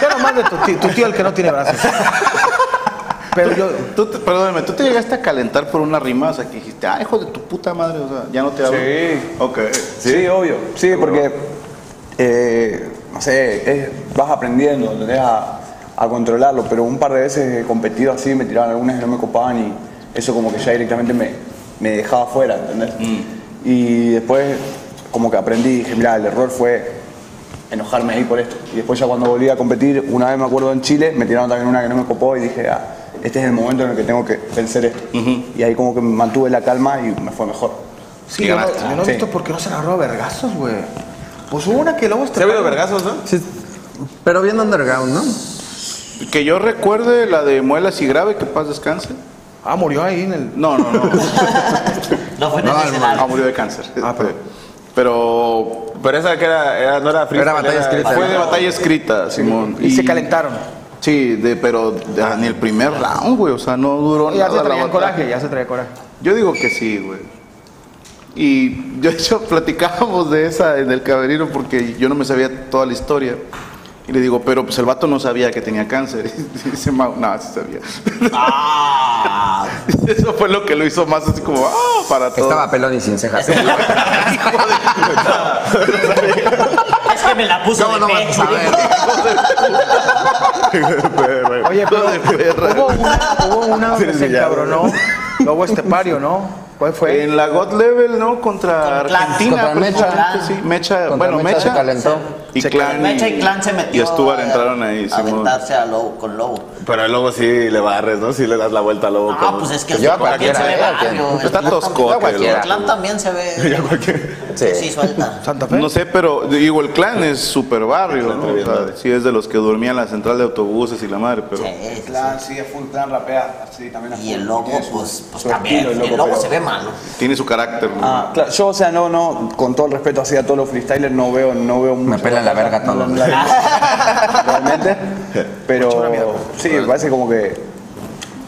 Yo nomás de tu tío, tu tío el que no tiene brazos. Pero yo, Tú, te- perdóname, ¿tú te llegaste a calentar por una rima? O sea, que dijiste, ah, hijo de tu puta madre, o sea, ya no te hablo. Sí. Ok. Sí, obvio. Sí, porque, eh, no sé, es- vas aprendiendo, ¿entendés? A, a controlarlo, pero un par de veces he competido así, me tiraban algunas que no me copaban y eso como que ya directamente me, me dejaba fuera, ¿entendés? Y después como que aprendí dije, mira, el error fue enojarme ahí por esto. Y después ya cuando volví a competir, una vez me acuerdo en Chile, me tiraron también una que no me copó y dije, ah, este es el momento en el que tengo que vencer esto. Y ahí como que mantuve la calma y me fue mejor. sí, yo no, yo no he Sí. visto por qué no se agarró a vergazos, güey. Pues hubo una que luego ¿Se ha habido vergazos, no? Sí, pero bien underground, ¿no? Que yo recuerde la de Muelas y Grave, que paz descanse. Ah, murió ahí en el. No, no, no. No fue en No, el. Ah, murió de cáncer. Este, pero Pero esa que era, era- no era freestyle, Era batalla escrita. fue de batalla escrita, Simón. Y se calentaron. Sí, de, pero de- ni el primer round, güey. O sea, no duró Y ya se nada la traían batalla. coraje, ya se traía coraje. Yo digo que sí, güey. Y yo, de hecho, platicábamos de esa en el camerino porque yo no me sabía toda la historia. Y le digo, pero pues el vato no sabía que tenía cáncer. Y dice, Mau, no, sí sabía. Ah, Eso fue lo que lo hizo más así como, ah, para todo. Estaba pelón y sin cejas. Que me la puso ¿Cómo de no vas a saber? Oye, pero de perra. hubo una, hubo una donde se encabronó Lobo Estepario, ¿no? ¿Cuál fue? En la God Level, ¿no? Contra. Argentina. Contra Mecha. precisamente, Sí, Mecha, Contra bueno, Mecha Mecha. se calentó. Y Se Clan. Mecha y Clan se metió Y Stuart a- entraron ahí, a aventarse a Lobo, con Lobo. Pero el lobo sí le barres, ¿no? Sí le das la vuelta al lobo. Ah, como- pues es que Pues el lleva Clan también se ve barrio. el Está Clan toscote. El clan también se ve. Sí. Sí, suelta. Santa Fe. No sé, pero digo, el clan es super barrio. ¿no? O sea, sí, es de los que dormían en la central de autobuses y la madre, pero. Sí, sí. Plan, sí, es full plan, rapea, sí, también es Y el lobo, pues, pues también. El lobo se ve malo. Tiene su carácter. ¿no? Ah, claro, yo, o sea, no, no, con todo el respeto así a todos los freestylers, no veo, no veo mucho. pelan la verga todos. No, la- Realmente. Pero sí, me parece como que,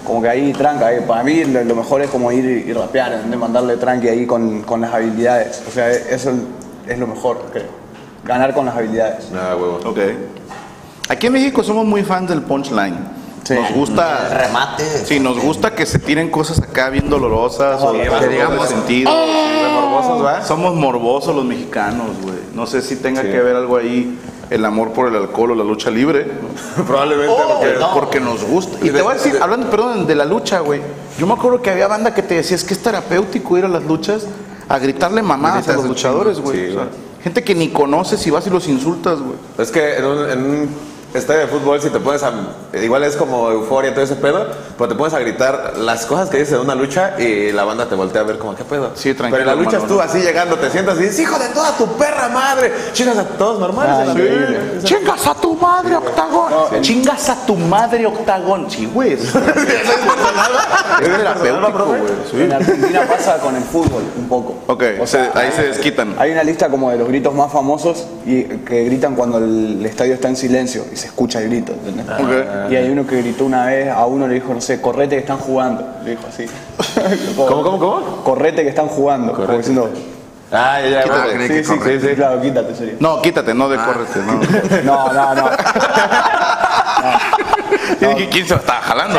como que ahí tranca. eh. Para mí lo, lo mejor es como ir y rapear, ¿entendés? mandarle tranqui ahí con, con las habilidades. O sea, eso es lo mejor, creo. Ganar con las habilidades. Ah, huevo. Ok. Aquí en México somos muy fans del punchline. Sí. Nos El gusta. remate. Sí, nos gusta que se tiren cosas acá bien dolorosas o que que digamos- sentido. morbosos, ¿va? Somos morbosos los mexicanos, güey. No sé si tenga Sí. que ver algo ahí el amor por el alcohol o la lucha libre. Probablemente porque... no. Porque nos gusta. Y te voy a decir, hablando, perdón, de la lucha, güey. Yo me acuerdo que había banda que te decía, es que es terapéutico ir a las luchas a gritarle mamadas a los luchadores, güey. sí, O sea, gente que ni conoces y vas y los insultas, güey. Es que en un, en un estadio de fútbol, si te pones a. Igual es como euforia, todo ese pedo, pero te pones a gritar las cosas que dices en una lucha y la banda te voltea a ver como, ¿qué pedo? Sí, tranquilo, Pero en la lucha hermano, tú así llegando, te sientas y dices, hijo de toda tu perra madre. Chingas a todos normales. en la lucha. Chingas a tu madre, Octagón. Chingas a tu madre, Octagón. Sí, güey. Es terapéutico, güey. Sí. En Argentina pasa con el fútbol un poco. Ok, se- ahí se desquitan. Hay una lista como de los gritos más famosos y que gritan cuando el estadio está en silencio y se escucha el grito. ¿entendés? Ok. Y hay uno que gritó una vez, a uno le dijo, no sé, correte que están jugando. Le dijo así. ¿Cómo, cómo, cómo? Correte que están jugando. Como diciendo, Ah, ya, ya. Sí, sí, sí, sí. Claro, quítate, serio. No, quítate, no de córrete, no. No, no, ¿quién se lo estaba jalando?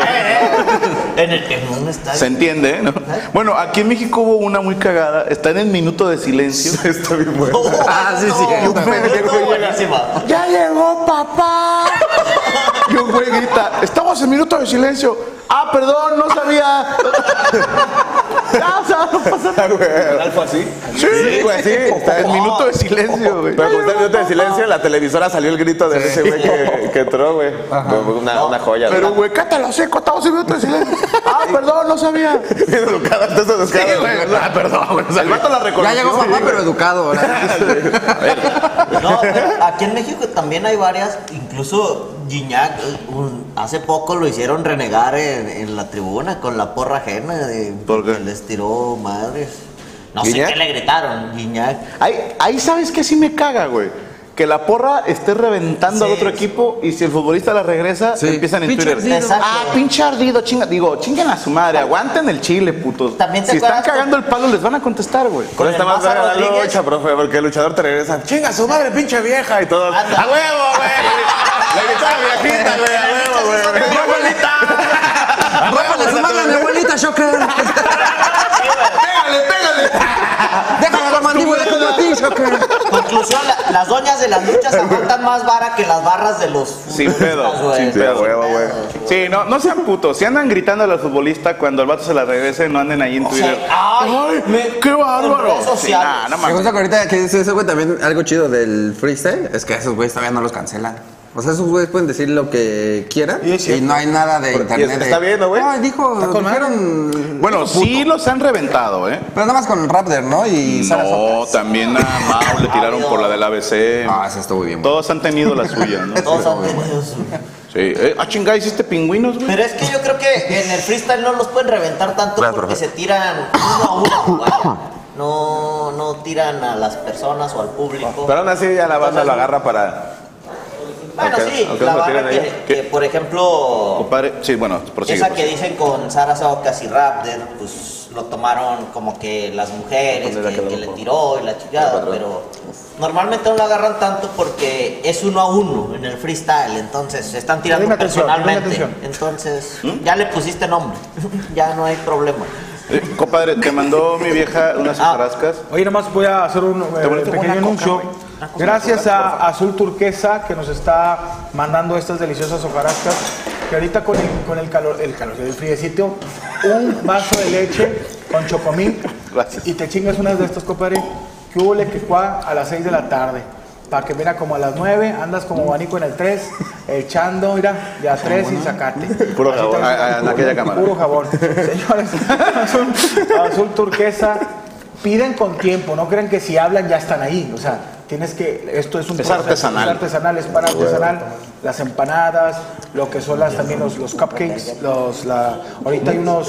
En el en un estadio. Se entiende, ¿eh? ¿no? Bueno, aquí en México hubo una muy cagada. Está en el minuto de silencio. Está bien bueno. Ah, sí, sí. No, un llega. ¡Ya llegó papá! Y un güey grita, estamos en minuto de silencio. Ah, perdón, no sabía. Ya, no pasa nada. ¿Algo así? Sí, güey, sí. Está en minuto de silencio, güey. Pero como está el minuto de silencio, en la televisora salió el grito de ese güey que, que entró, güey. Una, una joya. Pero, güey, cátalo seco, estamos en minuto de silencio. Ah, perdón, no sabía. Educada, estás educada. Sí, güey, ah, perdón, güey. El vato la Ya reconoció. llegó papá, pero educado. ¿verdad? No, pero aquí en México también hay varias, incluso Gignac, un- hace poco lo hicieron renegar en, en la tribuna con la porra ajena de ¿Por qué? que les tiró madres. No ¿Gignac? sé qué le gritaron, Gignac. Ahí, ahí sabes que sí me caga, güey. Que la porra esté reventando Sí, al otro sí. equipo y si el futbolista la regresa, Sí. empiezan en Twitter. Ah, pinche ardido, chinga. Digo, chinguen a su madre, aguanten el chile, putos. También te si están cagando el palo, les van a contestar, güey. Con el está más verga la lucha, profe, porque el luchador te regresa. Chinga su madre, pinche vieja. Y todos. Anda. ¡A huevo, güey! Le gritaba viejita, güey, a huevo, güey. ¡Mi abuelita! ¡A a abuelita, Shocker. Déjale la mandíbula como a ti. Conclusión, la- las doñas de las luchas aguantan más vara que las barras de los Sin pedo, güey. sin Sí, a pedo. huevo, güey. Sí, no, no sean putos. Si andan gritando al futbolista cuando el vato se la regrese, no anden ahí en O sea, Twitter. ay, me- ¡Qué bárbaro! redes Sí, sociales. nah, no Me mames. gusta que ahorita que dice ese güey también algo chido del freestyle es que esos güeyes todavía no los cancelan. O sea, esos güeyes pueden decir lo que quieran Y no hay nada de internet. está de, bien, ¿no, güey? Ay, dijo, dijeron. Bueno, sí los han reventado, ¿eh? Pero nada más con Raptor, ¿no? Y Sara No, Socas. también a Mau le tiraron por la del ABC. Ah, eso estuvo bien. güey. Todos han tenido la suya, ¿no? Todos han tenido su- Sí. Eh, ah, chingada, ¿hiciste pingüinos, güey? Pero es que yo creo que en el freestyle no los pueden reventar tanto Gracias, porque profe. se tiran uno a uno. vaya. No, no tiran a las personas o al público. Pero aún así ya la banda lo agarra para. Bueno, sí, la barra que, que, por ejemplo, Compadre, sí, bueno, prosigue. esa que dicen con Sara Socas y Raptor, pues lo tomaron como que las mujeres la que, le tiró y la chingada, pero normalmente no la agarran tanto porque es uno a uno en el freestyle, entonces se están tirando dime personalmente. atención. Entonces, ya le pusiste nombre, ya no hay problema. Eh, compadre, te mandó mi vieja unas Ah. Oye, nomás voy a hacer un eh, pequeño una coca, anuncio. Gracias a Azul Turquesa que nos está mandando estas deliciosas hojarascas. Que ahorita con el, con el calor, el calor del friecito, un vaso de leche con chocomil. Gracias. Y te chingas unas de estas, compadre. Que hubo le que cuá a las 6 de la tarde. Para que mira como a las 9, andas como abanico en el 3, echando, mira, ya 3 y sacate. Puro Así jabón. te- Ah, ah, en aquella cámara. Puro jabón. Señores, azul, azul turquesa, piden con tiempo, no crean que si hablan ya están ahí. O sea, tienes que, esto es un Es proceso, artesanal. Es artesanal, es para artesanal. Las empanadas, lo que son las, también los, los cupcakes, los, la, ahorita hay unos,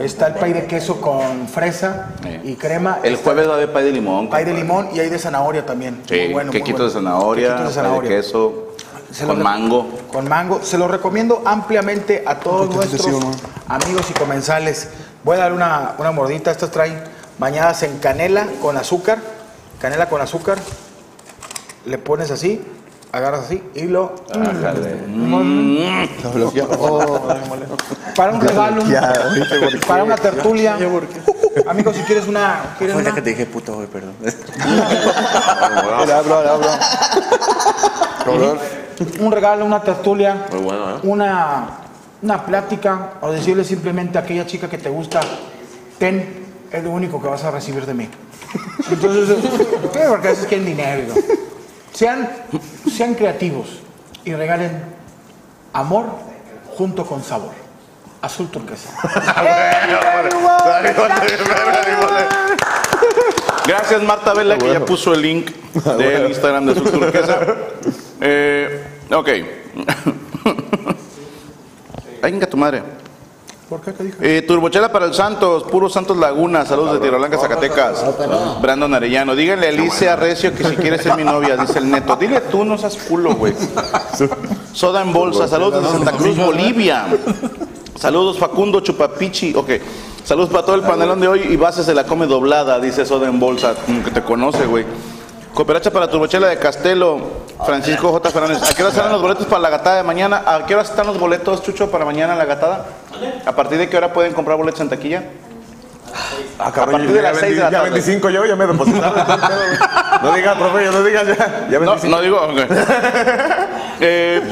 está el pay de queso con fresa y crema. El jueves va de pay de limón. Pay de limón y hay de zanahoria también. Sí, Muy bueno, quequitos bueno. de zanahoria, Quequitos de pay de zanahoria. queso, Se con mango. Con mango. Se lo recomiendo ampliamente a todos nuestros amigos y comensales. Voy a dar una, una mordita. Estas traen bañadas en canela con azúcar. Canela con azúcar. Le pones así, agarras así y lo. Para un regalo. para una tertulia. Amigo, si quieres una. ¿quieres una? te dije puto, güey, perdón. un regalo, una tertulia, Muy bueno, ¿eh? una, una plática o decirle simplemente a aquella chica que te gusta, ten, es lo único que vas a recibir de mí. Entonces, ¿qué? porque a veces quieren dinero. ¿no? Sean, sean creativos. y regalen amor junto con sabor. Azul turquesa. Gracias Marta Vela que ya puso el link del Instagram de su turquesa. Eh, ok. Venga tu madre. ¿Por qué? ¿Qué dijo? Eh, Turbochela para el Santos, puro Santos Laguna, saludos de Tiro Blanca, Zacatecas. Brandon Arellano, díganle a Alicia Recio que si quiere ser mi novia, dice el neto. Dile tú, no seas culo, güey. Soda en bolsa, saludos de Santa Cruz, Bolivia. Saludos Facundo Chupapichi, ok. Saludos para todo el panelón de hoy y bases se la come doblada, dice Soda en bolsa, como que te conoce, güey. Cooperacha para Turbochela de Castelo, Francisco J. Fernández. ¿A qué hora salen los boletos para la gatada de mañana? ¿A qué hora están los boletos, Chucho, para mañana la gatada? ¿A partir de qué hora pueden comprar boletos en taquilla? Ah, A partir de ya las 6 de la Ya tarde. 25 yo, ya me depositaron. no digas, profe, ya no digas ya. Ya No, 25. no digo. ok. Eh,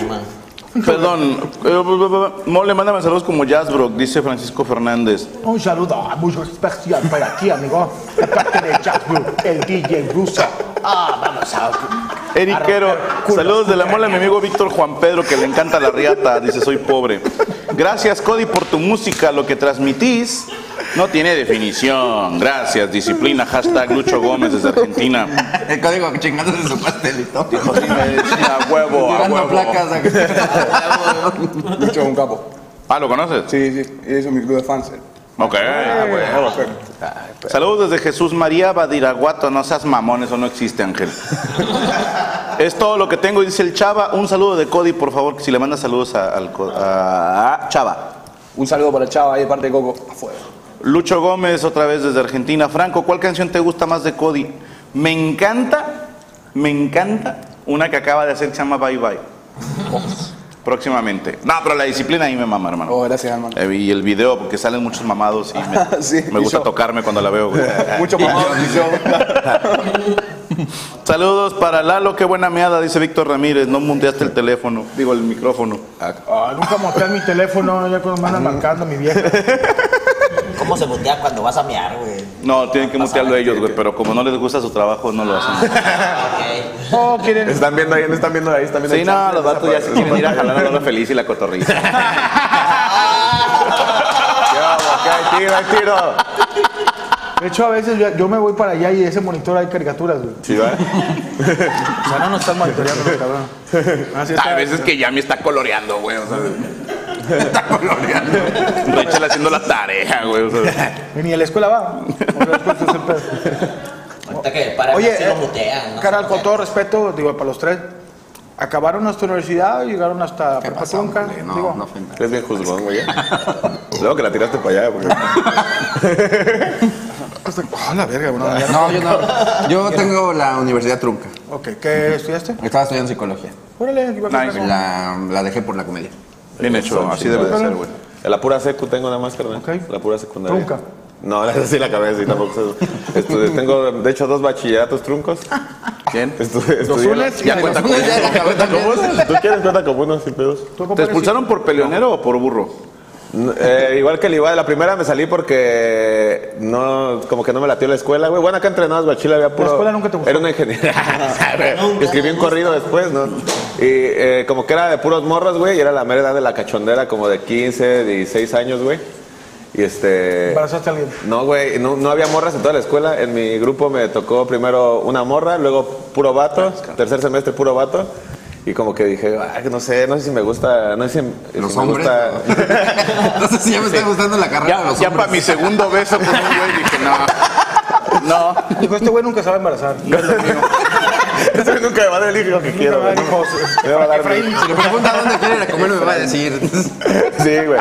perdón. Eh, Mole, mándame saludos como Jazzbrook, dice Francisco Fernández. Un saludo muy especial para ti, amigo. De parte de Jasper, el DJ ruso. Ah, vamos a. Eriquero, a saludos de la mole a mi amigo Víctor Juan Pedro, que le encanta la riata, dice soy pobre. Gracias, Cody, por tu música, lo que transmitís no tiene definición. Gracias, disciplina, hashtag Lucho Gómez desde Argentina. El código chingándose su pastelito. Dijo, sí, me decía, a huevo, a huevo. placas. Lucho es un capo. Ah, ¿lo conoces? Sí, sí, y eso es mi club de fans. eh. Ok. Saludos desde Jesús María Badiraguato. No seas mamón, eso no existe, Ángel. es todo lo que tengo, dice el Chava. Un saludo de Cody, por favor, si le manda saludos a, al a- a Chava. Un saludo para el Chava ahí de parte de Coco. Afuera. Lucho Gómez, otra vez desde Argentina. Franco, ¿cuál canción te gusta más de Cody? Me encanta, me encanta una que acaba de hacer que se llama Bye Bye. Próximamente. No, pero la disciplina ahí me mama, hermano. Oh, gracias, hermano. Eh, y el video, porque salen muchos mamados y me, Sí, me y gusta yo. tocarme cuando la veo. güey. Mucho más. Saludos para Lalo, qué buena meada, dice Víctor Ramírez. No mundeaste el teléfono, digo el micrófono. Ah, nunca monté mi teléfono, ya cuando me andan marcando mi vieja. ¿Cómo se mutea cuando vas a mear, güey? No, tienen que mutearlo ellos, güey, pero como no les gusta su trabajo, no lo hacen. Ok. Oh, quieren. Están viendo ahí, no están viendo ahí, están viendo Sí, no, los vatos ya se quieren ir a jalar a la feliz y la cotorriza. ¿Qué tiro? Hay tiro. De hecho, a veces yo, yo me voy para allá y ese monitor hay caricaturas, güey. Sí, va. O sea, no nos están monitoreando, los cabrón. Así está. A veces que ya me está coloreando, güey. O sea, está coloreando. Rachel haciendo la tarea, güey. O sea. Ni a la escuela va. O sea, después es el pedo. Ahorita que para Oye, si lo eh, mutean. ¿no? Carnal, con todo respeto, digo, para los tres, acabaron nuestra universidad, llegaron hasta ¿Qué prepa trunca? No, digo, no. Eres bien juzgón, güey. Luego que la tiraste para allá, porque... Ah, la verga, bueno, No, yo no. Yo tengo la universidad trunca. Ok, ¿qué estudiaste? Estaba estudiando psicología. Órale, aquí va a. La, la dejé por la comedia. Bien hecho, así debe de ser, güey. En la pura secu tengo nada más, carnal. Ok. La pura secundaria. Trunca. No, esa sí la acabé, sí, tampoco. Estudié- tengo, de hecho, dos bachilleratos truncos. ¿Quién? Estudié, Los y Ya cuenta con también. ¿Tú quieres cuenta como uno sin pedos? ¿Tú, ¿Te expulsaron por peleonero o por burro? Eh, igual que el igual, la primera me salí porque no, como que no me latió la escuela, güey. Bueno, acá entrenabas bachila, había puro. escuela nunca te gustó? Era una ingeniería. Escribí un corrido después, ¿no? Y eh, como que era de puros morros, güey, y era la mera edad de la cachondera, como de 15, 16 años, güey. Y este. ¿Embarazaste a alguien? No, güey, no, no había morras en toda la escuela. En mi grupo me tocó primero una morra, luego puro vato, tercer semestre puro vato. Y como que dije, "Ay, no sé, no sé si me gusta, no sé si, Los si me hombres. gusta. No sé si ya me está gustando la carrera de Ya, los ya hombres. para mi segundo beso con un güey dije, no. No. Dijo, este güey nunca se va a embarazar. Eso nunca me va a dar el hijo que quiero, güey. Me va a dar mi- Si le pregunta dónde quiere ir a comer, me va a decir. Sí, güey.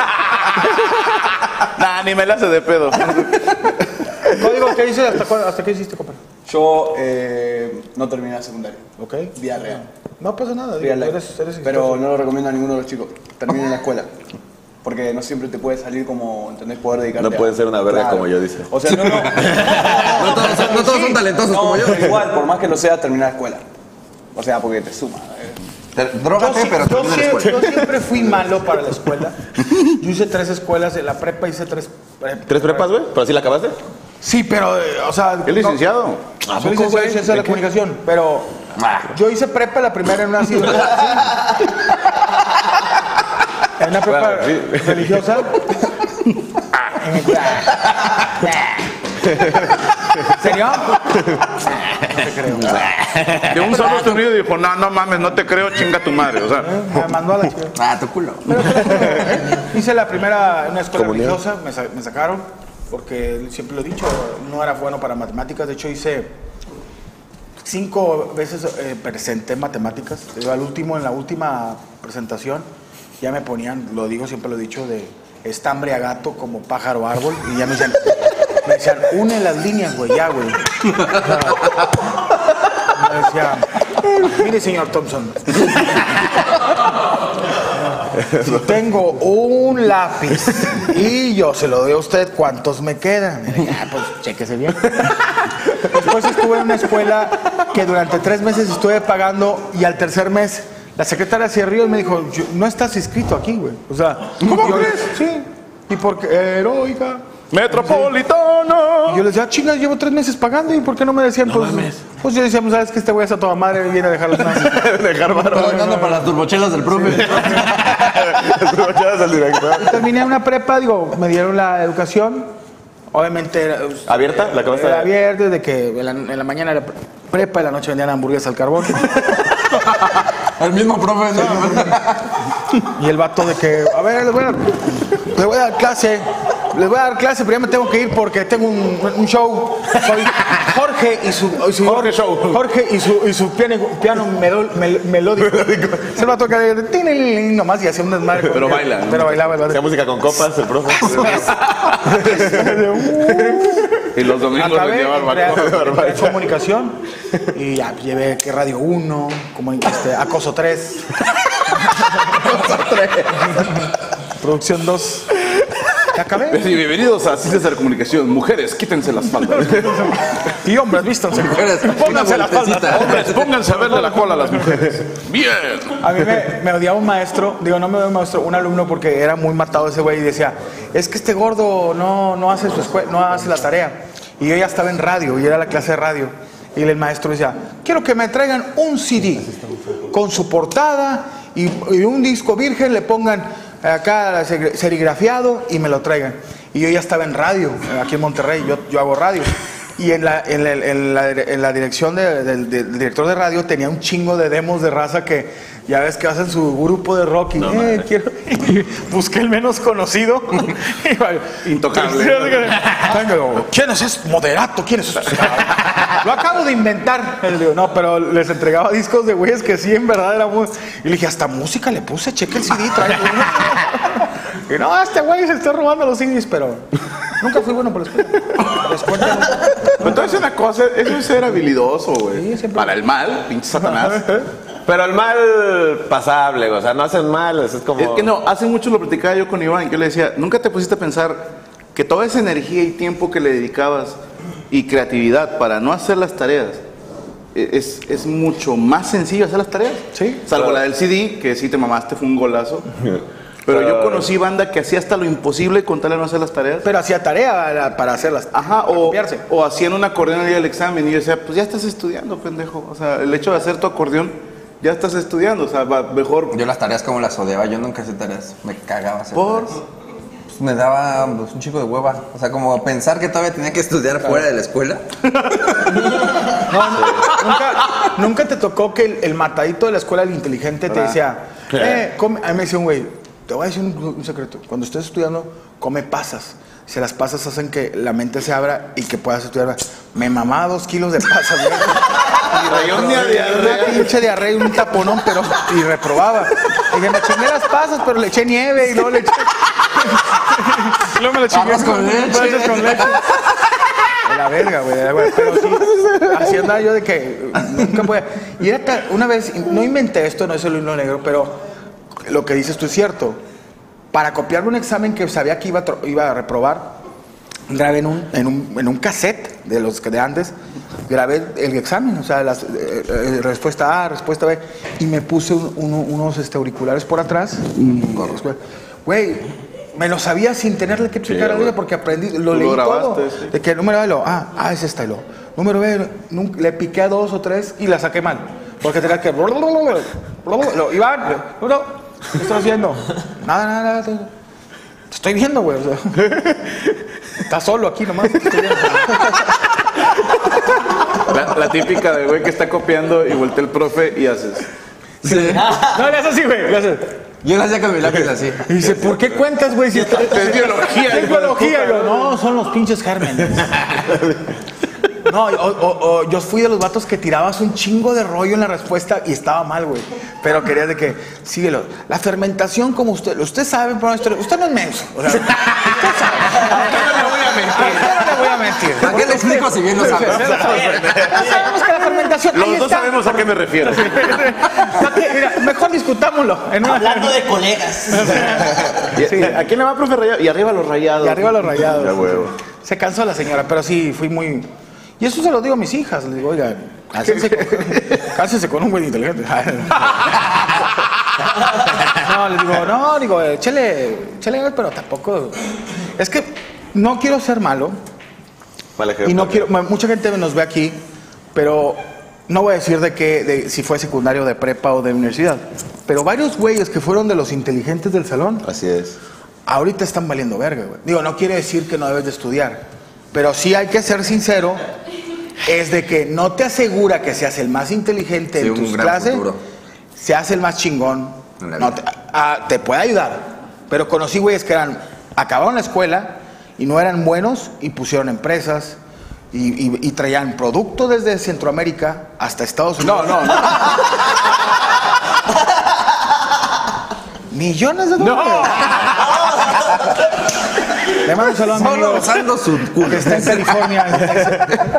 Nah, ni me la hace de pedo. Código, ¿qué dices? ¿Hasta, hasta qué hiciste, compadre? Yo eh, no terminé la secundaria. Ok. Vía real. No pasa nada, digo, Real life. eres, eres Pero exitoso. no lo recomiendo a ninguno de los chicos. Terminen la escuela. Porque no siempre te puede salir como, ¿entendés? Poder dedicarte No a- puedes ser una verga Claro. como yo, dice. O sea, no, no. No todos son, no todos son talentosos No, como yo. pero igual, por más que lo sea, terminar la escuela. O sea, porque te suma. Eh. Te- Yo, Drógate, sí- pero yo siempre, escuela. yo siempre fui malo para la escuela. Yo hice tres escuelas, en la prepa hice tres... prep- ¿Tres prepas, güey? ¿Pero así la acabaste? Sí, pero, eh, o sea... ¿Es licenciado? No, soy licenciado en ciencia de la comunicación, pero Yo hice prepa la primera en una ciudad. En una prepa Bueno, sí. religiosa. ¿En serio? De un solo sonido dijo, no, no mames, no te creo, chinga tu madre. O sea, Me mandó a la chica. Ah, tu culo. Hice la primera en una escuela religiosa, me, sa- me sacaron, porque siempre lo he dicho, no era bueno para matemáticas. De hecho, hice cinco veces eh, presenté matemáticas. Yo al último, en la última presentación, ya me ponían, lo digo, siempre lo he dicho, de estambre a gato como pájaro árbol, y ya me decían, me decían, une las líneas, güey, ya, güey. Me decía, mire, señor Thompson, si tengo un lápiz y yo se lo doy a usted, ¿cuántos me quedan? Ya, pues chéquese bien. Después estuve en una escuela que durante tres meses estuve pagando y al tercer mes la secretaria y me dijo, "Yo- no estás inscrito aquí, güey. O sea, ¿Cómo yo- crees? Sí. ¿Y por qué? Heroica. Metropolitano. Y yo les decía, chingas, llevo tres meses pagando y ¿por qué no me decían? pues, pues yo decía, pues, sabes que este güey es a toda madre y viene a dejar los nazis. Dejar. Estoy dando para las turbochelas del profe. Escuchabas al director. Y terminé una prepa, digo, me dieron la educación. Obviamente era, ¿Abierta? ¿La acabaste era de- abierta, de que en la, en la mañana era prepa, en la noche vendían hamburguesas al carbón. El mismo profe, ¿no? Y el vato de que, a ver, les voy a, les voy a dar clase, les voy a dar clase, pero ya me tengo que ir porque tengo un, un show. Soy Jorge y su, y su- Jorge Show. Jorge y su, y su piano, piano melo- mel- melódico. Es el vato que tin, nomás y hacía un desmadre. Pero baila, ¿no? Pero bailaba Hacía música con copas, el profe. Y los domingos Acabé, vendía entré a- barbacoa. comunicación y ya llevé que Radio 1, como este, Acoso 3. Producción 2. Ya acabé. Y bienvenidos a Ciencias de la Comunicación. Mujeres, quítense las faldas. Y hombres, vístanse. Mujeres, Pónganse una la falda. vueltecita. Hombres, pónganse a verle la cola a las mujeres. Bien. A mí me, me odiaba un maestro, digo, no me odiaba un maestro, un alumno porque era muy matado ese güey y decía, es que este gordo no, no hace su escuela, no hace la tarea. Y yo ya estaba en radio y era la clase de radio. Y el maestro decía, quiero que me traigan un CD con su portada y, y un disco virgen, le pongan acá seri- serigrafiado y me lo traigan. Y yo ya estaba en radio, aquí en Monterrey, yo, yo hago radio. Y en la, en la, en la, dirección de- del, del director de radio tenía un chingo de demos de raza que ya ves que hacen su grupo de rock y, eh, quiero- y busqué el menos conocido. Intocable. ¿Quién es ese moderato? ¿Quién es ese? Lo acabo de inventar. Y le digo, no, pero les entregaba discos de güeyes que sí, en verdad era muy... Y le dije, hasta música le puse, cheque el CD, trae. Y no, este güey se está robando los CDs, pero nunca fui bueno por la escuela. Entonces una cosa, eso es ser habilidoso, güey. Sí, siempre. Para el mal, pinche Satanás. Pero el mal pasable, o sea, no hacen mal, es como... Es que no, hace mucho lo platicaba yo con Iván, que yo le decía, nunca te pusiste a pensar que toda esa energía y tiempo que le dedicabas y creatividad para no hacer las tareas, e- es, es mucho más sencillo hacer las tareas. Sí. Salvo la del CD, que sí te mamaste, fue un golazo. Pero yo conocí banda que hacía hasta lo imposible con tal de no hacer las tareas. Pero hacía tarea para- hacerlas. Ajá, o, o hacían un acordeón el día del examen y yo decía, pues ya estás estudiando, pendejo. O sea, el hecho de hacer tu acordeón, ya estás estudiando. O sea, va- mejor Yo las tareas como las odiaba, yo nunca hice tareas. Me cagaba hacer por... tareas. Pues me daba pues, un chico de hueva. O sea, como pensar que todavía tenía que estudiar fuera de la escuela. ¿Nunca, nunca te tocó que el, el matadito de la escuela, el inteligente, te decía, eh, come- a mí me decía un güey, te voy a decir un, un secreto, cuando estés estudiando, come pasas. Si las pasas hacen que la mente se abra y que puedas estudiar. Me mamaba dos kilos de pasas, güey. Y un día diarrea. Una pinche diarrea y un taponón, pero y reprobaba. Y dije, me chingué las pasas, pero le eché nieve y luego le eché. y luego me le chingué Arroz con leche. con leche. De la verga, güey. la. Pero sí, así andaba yo de que nunca podía. Y era una vez, no inventé esto, no es el hilo negro, pero lo que dices tú es cierto. Para copiarme un examen que sabía que iba a, iba a reprobar, grabé en un, en, un, en un cassette de los de antes, grabé el examen, o sea, las, eh, eh, respuesta A, respuesta B, y me puse un- uno- unos este, auriculares por atrás. Güey, me lo sabía sin tenerle que explicar a nadie porque aprendí, lo Tú lo leí grabaste, todo. sí. De que número A, lo, ah, ah, es esta, y lo. Número B, le piqué a dos o tres y la saqué mal. Porque tenía que. Lo, Iván, no, ¿qué estás haciendo? Nada, nada, nada. Te estoy viendo, güey. o sea. Estás solo aquí nomás. te estoy viendo. La, la típica de güey que está copiando y voltea el profe y haces. Sí. No, le haces así, güey. Le haces. Yo lo hacía con mi lápiz así. Y dice, ¿por qué cuentas, güey? Si está... Es biología, Es biología. No, son los pinches gérmenes. No, o, o- o yo fui de los vatos que tirabas un chingo de rollo en la respuesta y estaba mal, güey. Pero querías de que, síguelo. La fermentación, como usted, usted sabe, pero usted, usted no es menso. O sea, usted sabe. A usted no le voy a mentir. A usted no le voy a mentir. ¿Para qué le explico si bien lo sabe? Ya sabemos que la fermentación. Los ahí dos está. sabemos a qué me refiero. Mejor discutámoslo. En una... Hablando de colegas. Y- ¿A quién le va, profe Rayado? Y arriba los rayados. Y arriba los rayados. Ya, huevo. Se cansó la señora, pero sí, fui muy... Y eso se lo digo a mis hijas. Les digo, oiga, cásense con, cásense con un güey inteligente. No, les digo, no, digo, échale, échale, pero tampoco... Es que no quiero ser malo Mal ejemplo. y no quiero... Mucha gente nos ve aquí, pero no voy a decir de qué, de si fue secundario, de prepa o de universidad. Pero varios güeyes que fueron de los inteligentes del salón, Así es. ahorita están valiendo verga, güey. Digo, no quiere decir que no debes de estudiar, pero sí hay que ser sincero, es de que no te asegura que seas el más inteligente Sí, en tus clases, seas el más chingón, no te, ah, te puede ayudar, pero conocí güeyes que eran, acabaron la escuela y no eran buenos y pusieron empresas. Y, y- y traían producto desde Centroamérica hasta Estados Unidos. No, no, no. Millones de dólares. Le mando un saludo a mi Solo usando su culo. que está en California.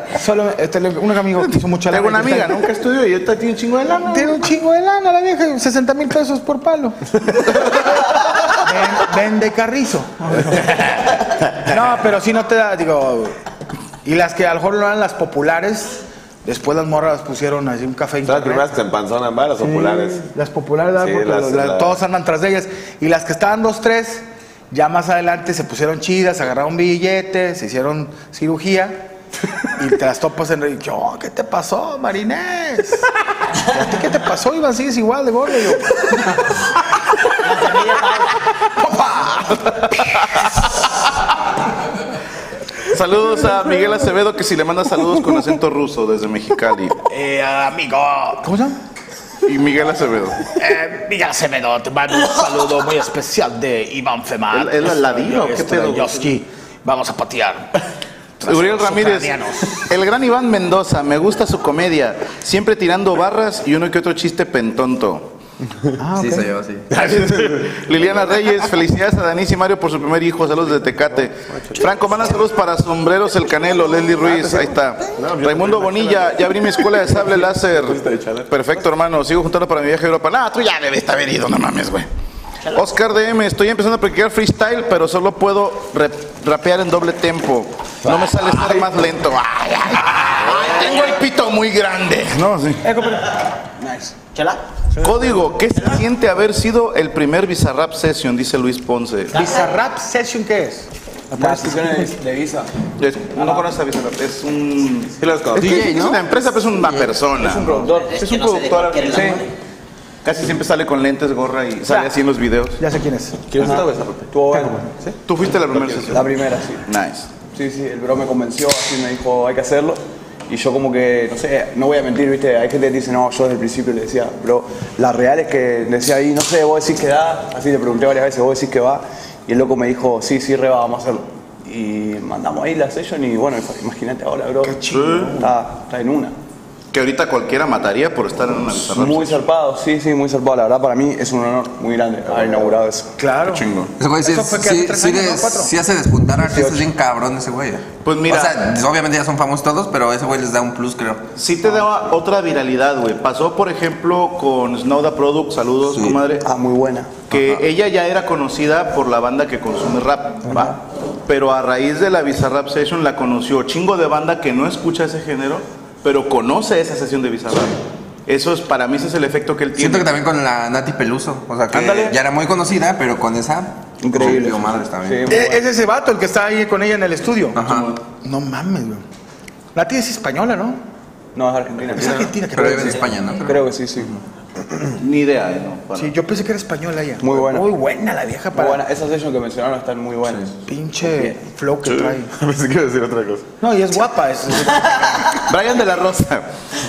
Solo, este, un amigo que hizo mucha Tengo una lana y que amiga, está- nunca estudió y ahorita tiene un chingo de lana. Tiene un chingo de lana la vieja, 60 mil pesos por palo. Ven- Vende carrizo. No, pero si no te da, digo. Y las que a lo mejor no eran las populares, después las morras pusieron así un café Son las primeras que se empanzonan, ¿va? Las populares. Sí, Las populares, ¿verdad? Sí, las- todos andan tras de ellas. Y las que estaban dos, tres, ya más adelante se pusieron chidas, agarraron billetes, se hicieron cirugía. Y te las topas en el. Yo, ¿qué te pasó, Marinés? ¿Y a ti qué te pasó, Iván? Sigues igual de gordo. Y yo, Saludos a Miguel Acevedo, que si le manda saludos con acento ruso desde Mexicali. eh, amigo. ¿Cómo se llama? Y Miguel Acevedo. Eh, Miguel Acevedo, te mando un saludo muy especial de Iván Femar. ¿Es- es la ladino? ¿Qué Este de pedo? Vamos a patear. Uriel Ramírez, ucranianos. el gran Iván Mendoza, me gusta su comedia, siempre tirando barras y uno que otro chiste pentonto. Sí, soy yo, sí. Liliana Reyes, felicidades a Danis y Mario por su primer hijo, saludos de Tecate. Franco, manda saludos para Sombreros El Canelo, Leslie Ruiz, ahí está. Raimundo Bonilla, ya abrí mi escuela de sable láser. Perfecto, hermano, sigo juntando para mi viaje a Europa. No, tú ya debes estar ido, no mames, güey. Oscar DM, estoy empezando a practicar freestyle, pero solo puedo rapear en doble tempo. No me sale estar más lento. Ay, ay, ay, tengo el pito muy grande. No, sí. Chela. Código, ¿qué se siente haber sido el primer Bizarrap Session? Dice Luis Ponce. Bizarrap Session, ¿qué es? Las sesiones de visa. Es- no conoces a Bizarrap, es un... Sí, Es, es una empresa, pero es una persona. Es un productor. Es Es que un no sé de productor. cualquier sí. lado. Casi siempre sale con lentes, gorra y sale así en los videos. Ya sé quién es. ¿Quién güey? Estuvo bueno. Tú fuiste la primera sesión. La primera, sí. Nice. Sí, sí, el bro me convenció, así me dijo, hay que hacerlo. Y yo como que, no sé, no voy a mentir, viste, hay gente que dice, no, yo desde el principio le decía, bro, la real es que le decía ahí, no sé, vos decís que da, así le pregunté varias veces, vos decís que va, y el loco me dijo, sí, sí, re va, vamos a hacerlo. Y mandamos ahí la session y bueno, imagínate ahora, bro, está, está en una. Que ahorita cualquiera mataría por estar en una Bizarrap Muy zarpado, sí, sí, muy zarpado, la verdad para mí es un honor muy grande haber inaugurado eso. Claro. Chingo. Ese güey sí, Eso fue que hace sí, tres sí años, des- ¿no? Cuatro. sí hace despuntar artistas bien cabrón ese güey. Pues mira- O sea, obviamente ya son famosos todos, pero ese güey les da un plus, creo. Sí te daba otra viralidad, güey. Pasó, por ejemplo, con Snowda Product, saludos, Sí. comadre. Ah, muy buena. que ella ya era conocida por la banda que consume rap, ¿va? Pero a raíz de la Bizarrap Session la conoció chingo de banda que no escucha ese género, pero conoce esa sesión de Bizarrap. Eso es, para mí ese es el efecto que él tiene. Siento que también con la Nati Peluso. O sea, que Ándale. ya era muy conocida, pero con esa. Increíble. rompió madres también. Sí. Eh, Es ese vato el que está ahí con ella en el estudio. Ajá. No mames, güey. Tía es española, ¿no? No, es Argentina. Es argentina, Pero vive en España, ¿no? Creo que sí, sí. Ni idea, ¿eh? ¿no? Sí, yo pensé que era española ella. Muy buena. Muy buena la vieja Muy para buena. Esas sessions que mencionaron están muy buenas. pinche flow que trae. Pensé que iba a decir otra cosa. No, y es guapa. Es, Brian de la Rosa.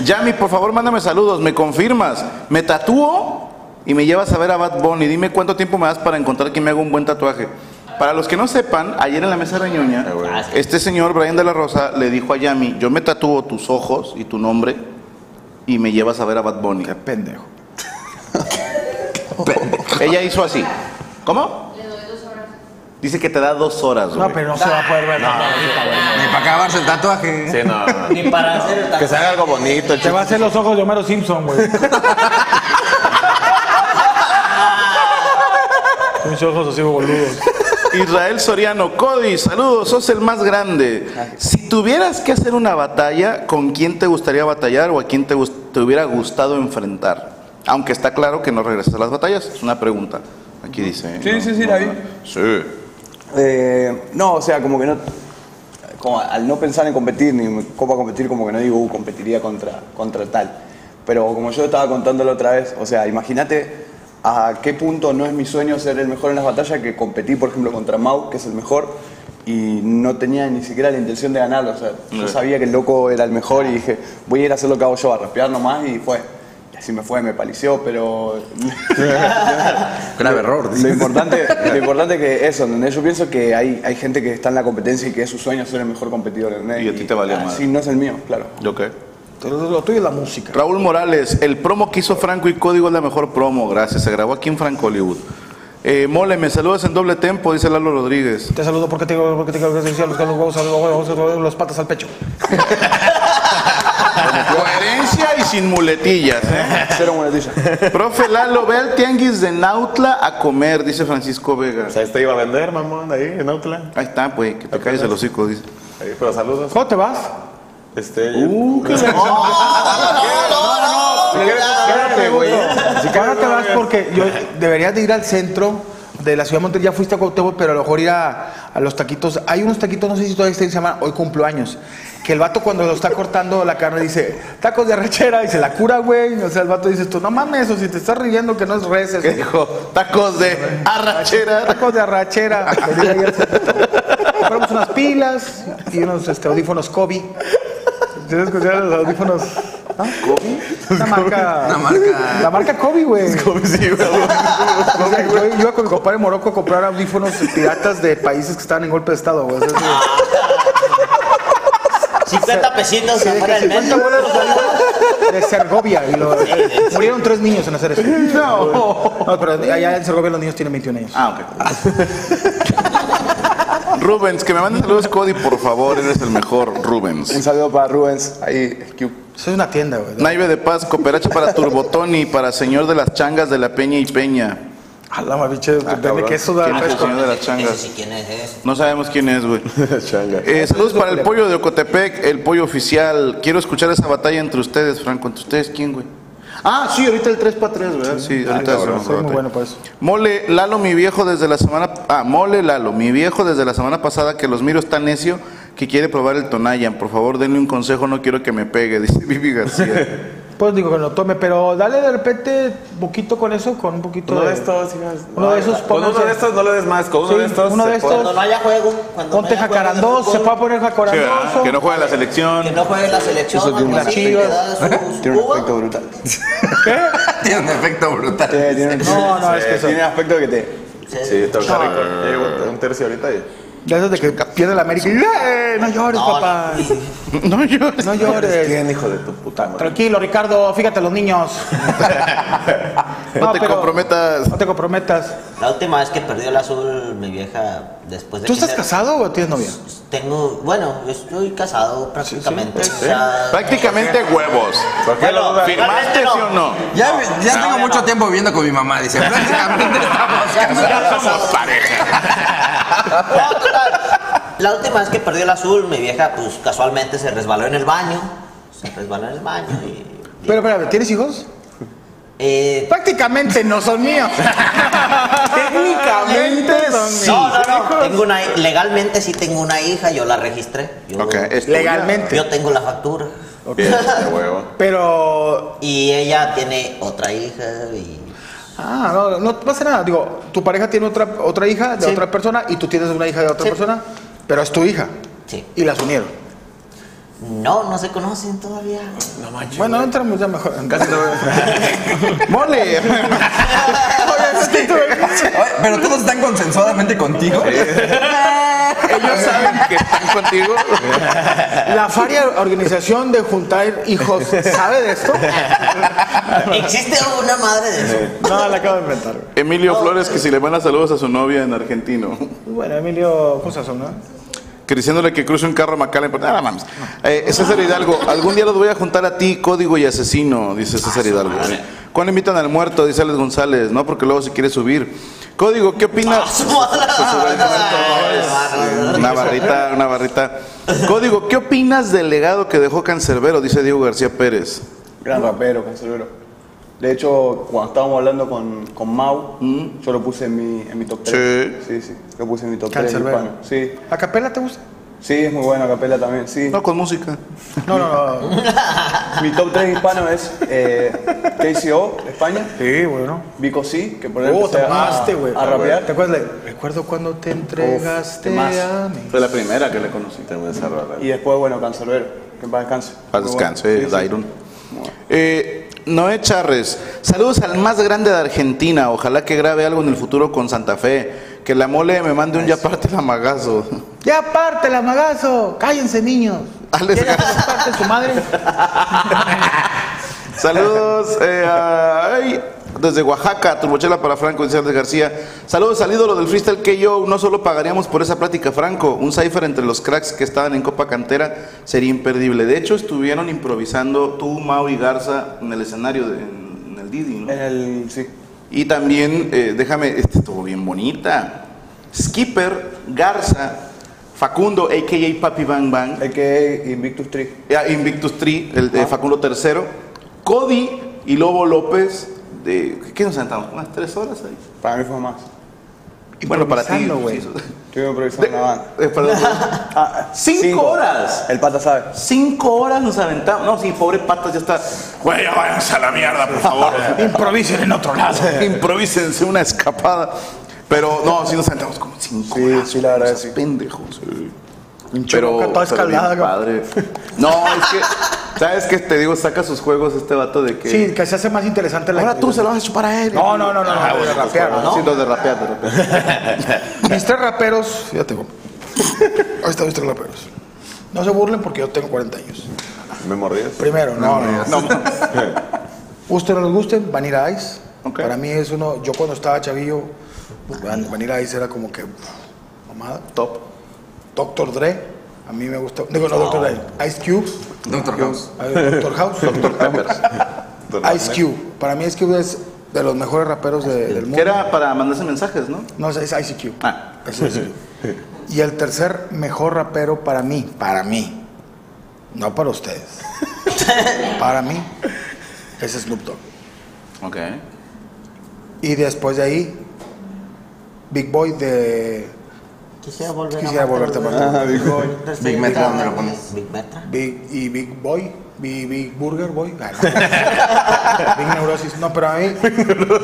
Yami, por favor, mándame saludos. ¿Me confirmas? ¿Me tatúo? Y me llevas a ver a Bad Bunny. Dime cuánto tiempo me das para encontrar que me haga un buen tatuaje. Para los que no sepan, ayer en la mesa de Ñoña, Ah, este señor, Brian de la Rosa, le dijo a Yami, yo me tatúo tus ojos y tu nombre y me llevas a ver a Bad Bunny. Qué pendejo. Ella hizo así. ¿Cómo? Dice que te da dos horas, No, güey. pero no se va a poder ver nada ahorita, güey. Ni para acabarse el tatuaje. Sí, no. Ni para hacer el Que se haga algo bonito, Te va a hacer los ojos de Homero Simpson, güey. Mis ojos así boludos. Israel Soriano, Cody, saludos, sos el más grande. Si tuvieras que hacer una batalla, ¿con quién te gustaría batallar o a quién te, te hubiera gustado enfrentar? Aunque está claro que no regresas a las batallas, es una pregunta. Aquí dice. Sí, No, sí, sí, no. Sí. Eh, no, o sea, como que no. Como al no pensar en competir, ni me copa competir, como que no digo, uh, competiría contra, contra tal. Pero como yo estaba contándolo otra vez, o sea, imagínate a qué punto no es mi sueño ser el mejor en las batallas que competir, por ejemplo, contra Mau, que es el mejor, y no tenía ni siquiera la intención de ganarlo. O sea, yo sabía que el loco era el mejor y dije, voy a ir a hacer lo que hago yo, a rapear nomás, y fue. Y así me fue, me palició, pero. Grave error. Lo importante, lo importante es que eso, ¿entendés? Yo pienso que hay, hay gente que está en la competencia y que es su sueño ser el mejor competidor, ¿entendés? Y a ti te valió así madre. no es el mío, claro. Ok. Lo, lo tuyo es la música. Raúl Morales, el promo que hizo Franco y Código es la mejor promo, gracias. Se grabó aquí en Franco Hollywood. Eh, Mole, me saludas en doble tempo, dice Lalo Rodríguez. Te saludo porque te digo porque te los patas al pecho. Coherencia y sin muletillas. ¿eh? Cero muletilla. Profe Lalo, ve al tianguis de Nautla a comer, dice Francisco Vega. O sea, este iba a vender, mamón, ahí en Outland. Ahí está, pues, que te calles el hocico, dice. Ahí, pero saludos. ¿Cómo te vas? Este. Uh, qué Espérate, güey. Ahora te vas porque yo deberías de ir al centro de la ciudad de Monterrey. Ya fuiste a Cuauhtémoc, pero a lo mejor ir a, a los taquitos. Hay unos taquitos, no sé si todavía se llaman Hoy Cumplo Años. Que el vato cuando lo está cortando la carne dice, tacos de arrachera, y se la cura, güey. O sea, el vato dice, tú no mames, o si te estás riendo que no es res. eso". ¿Qué dijo? Tacos de arrachera. Tacos de arrachera. Compramos unas pilas y unos este, audífonos Kobe. ¿Tienes que usar los audífonos? ¿Ah? Una marca. Una marca. La marca Kobe, güey. O sea, yo, yo iba con mi compadre Morocco a comprar audífonos piratas de países que estaban en golpe de estado, güey. O sea, sí. 50 pesitos Sí, de ahora que el mes. 50 bolas de Segovia. Y lo, murieron tres niños en hacer eso. No. No, pero allá en Segovia los niños tienen 21 años. Ah, ok. Rubens, que me manden saludos, Cody, por favor, eres el mejor, Un Rubens. saludo para Rubens, ahí, es una tienda, güey. Naive de Paz, cooperacha para Turbotoni, para señor de las changas de la Peña y Peña. A la mabiche, depende cabrón. que eso da ¿Quién es el señor de las changas? sí, ¿quién es ese? No sabemos quién es, güey. Eh, saludos para el pollo de Ocotepec, el pollo oficial. Quiero escuchar esa batalla entre ustedes, Franco. ¿Entre ustedes quién, güey? Ah, sí, ahorita el 3 para 3, ¿verdad? Sí, ahorita hacemos Soy muy batalla. bueno por eso. Mole, Lalo, mi viejo desde la semana... Ah, Mole, Lalo, mi viejo desde la semana pasada que los miro está necio que quiere probar el Tonayan. Por favor, denle un consejo, no quiero que me pegue, dice Vivi García. Pues digo que lo tome, pero dale de repente poquito con eso, con un poquito Uno de... de estos, hijas. Uno de esos, Con uno de estos no le des más. Con uno Sí, de estos. uno de se estos. Cuando no haya juego, cuando Ponte no haya se puede poner Sí, ¿verdad? jacarandoso. que no juegue la selección. Que no juegue la selección, Eso tiene así, Tiene un cuba. aspecto brutal. Tiene un efecto brutal. Tiene- No, no, es que eso... tiene un aspecto que te. Sí, está está rico. Un tercio ahorita y. Ya desde que pierde la América y... ¡Eh! No llores, No, papá. No llores. No llores. ¿Quién, hijo de tu puta madre? Tranquilo, Ricardo, fíjate los niños. No te pero- comprometas. No te comprometas. La última vez que perdió el azul, mi vieja, después de ¿Tú estás se- casado o tienes novia? Tengo, bueno, estoy casado prácticamente. o sea, Prácticamente huevos. ¿Por qué Bueno, lo? ¿Firmaste no. sí o no? Ya, ya tengo mucho no. tiempo viviendo con mi mamá, dice. Prácticamente estamos ya somos total. La última vez que perdió el azul, mi vieja, pues casualmente se resbaló en el baño. Se resbaló en el baño y. Pero, espérame, ¿tienes hijos? Eh, Prácticamente no son míos. Técnicamente son míos. no, no, no. Tengo una, legalmente sí tengo una hija, yo la registré. Yo, Ok, es tuya. Legalmente. yo tengo la factura. Huevo. Pero Y ella tiene otra hija y... Ah, no, no pasa nada. Digo, tu pareja tiene otra, otra hija de Sí. otra persona y tú tienes una hija de otra Sí. persona, pero es tu hija. Sí. Y las unieron. No, no se conocen todavía. Bueno, no entramos ya mejor. Casi no. ¡Mole! Oye, Pero todos están consensuadamente contigo. Ellos saben que están contigo. La Faria Organización de Juntar Hijos, ¿sabe de esto? ¿Existe alguna madre de eso? No, la acabo de inventar. Emilio Flores, que si le manda saludos a su novia en argentino. Bueno, Emilio, cosas son, ¿no? Que diciéndole que cruce un carro a Macallen. pues, Nada mames. Eh, César Hidalgo, algún día los voy a juntar a ti, código y asesino, dice César Hidalgo. ¿Cuándo invitan al muerto? Dice Alex González, ¿no? Porque luego se quiere subir. Código, ¿qué opinas? Se sube al muerto. Una barrita, una barrita. Código, ¿qué opinas del legado que dejó Cancerbero? Dice Diego García Pérez. Gran rapero, cancerbero. De hecho, cuando estábamos hablando con, con Mau, yo lo puse en mi, en mi top 3. Sí, sí, lo puse en mi top 3 Cancerbero. hispano. Sí, ¿A capela te gusta? sí, es muy bueno, Capela también, sí. No, con música. No, no, no. Mi top 3 hispano es eh, KCO, España, Sí, bueno. Vico C, que por él Oh, te a, mamaste, güey. a rapear. ¿Te acuerdas de Recuerdo cuando te entregaste temazo. a mí? Fue la primera que le conocí. Tengo esa rola. Y después, bueno, Cancerbero, que en paz descanse. Paz descanse, bueno. Sí, sí. Dairon. Eh, Noé Charres, saludos al más grande de Argentina. Ojalá que grabe algo en el futuro con Santa Fe. Que la mole me mande un ya parte la magazo. Ya parte la magazo. Cállense, niños. Alex ¿Quieren Garza. ser parte su madre? Saludos eh, a- ay, desde Oaxaca, Turbochela para Franco, Andrés García. Saludos al ídolo del freestyle que yo no solo pagaríamos por esa plática, Franco. Un cipher entre los cracks que estaban en Copa Cantera sería imperdible. De hecho, estuvieron improvisando tú, Mau y Garza en el escenario, de- en, en el Didi, ¿no? En el, sí. Y también, eh, déjame, este estuvo bien bonita. Skipper, Garza, Facundo, a.k.a. Papi Bang Bang. Que Invictus 3. Ya, Invictus 3, el de Facundo III, Cody y Lobo López, de, ¿qué nos sentamos? Unas tres horas ahí. Para mí fue más. Bueno, para ti. Güey. sí, Estuve improvisando la banda. eh, perdón. Ah, Cinco horas. El pata sabe. Cinco horas nos aventamos. No, sí, pobre patas ya está. Güey, ya váyanse a la mierda, por favor. Improvisen en otro lado. Improvísense una escapada. Pero no, sí nos aventamos como cinco Sí, horas. sí, la verdad sí. Pendejos. Pinche toda pero bien escaldada, padre. No, es que, ¿sabes qué? Te digo, saca sus juegos este vato de que. Sí, que se hace más interesante la Ahora tú se lo vas a chupar a él. No, no, no, no, no, Ah, de bueno, pues, rapear, ¿no? Sí, los de rapear, de rapear. Mis tres raperos, fíjate, güey. Ahí están mis tres raperos. No se burlen porque yo tengo 40 años. ¿Me mordías? Primero, no, no, no. no. Guste o no les gusten, Vanilla Ice. Ok. Para mí es uno, yo cuando estaba chavillo, Van- Vanilla Ice era como que mamada. Top. Doctor Dre, a mí me gustó. Digo, no, Doctor Dre, Ice Cube. Doctor House. Doctor House. Doctor Peppers. Ice Cube. Para mí Ice Cube es de los mejores raperos de- del mundo. Que era para mandarse mensajes, ¿no? No, es Ice Cube. Ah. Es Ice Cube. Y el tercer mejor rapero para mí, para mí, no para ustedes, para mí, es Snoop Dogg. Ok. Y después de ahí, Big Boy de Quisiera volver Quisiera a matar, volverte a matar. Ah, Big Boy. Big Metra, ¿dónde lo pones? Big Metra. Big, y Big Boy, Big, Big Burger Boy. Ah, no. Big Neurosis. No, pero a mí.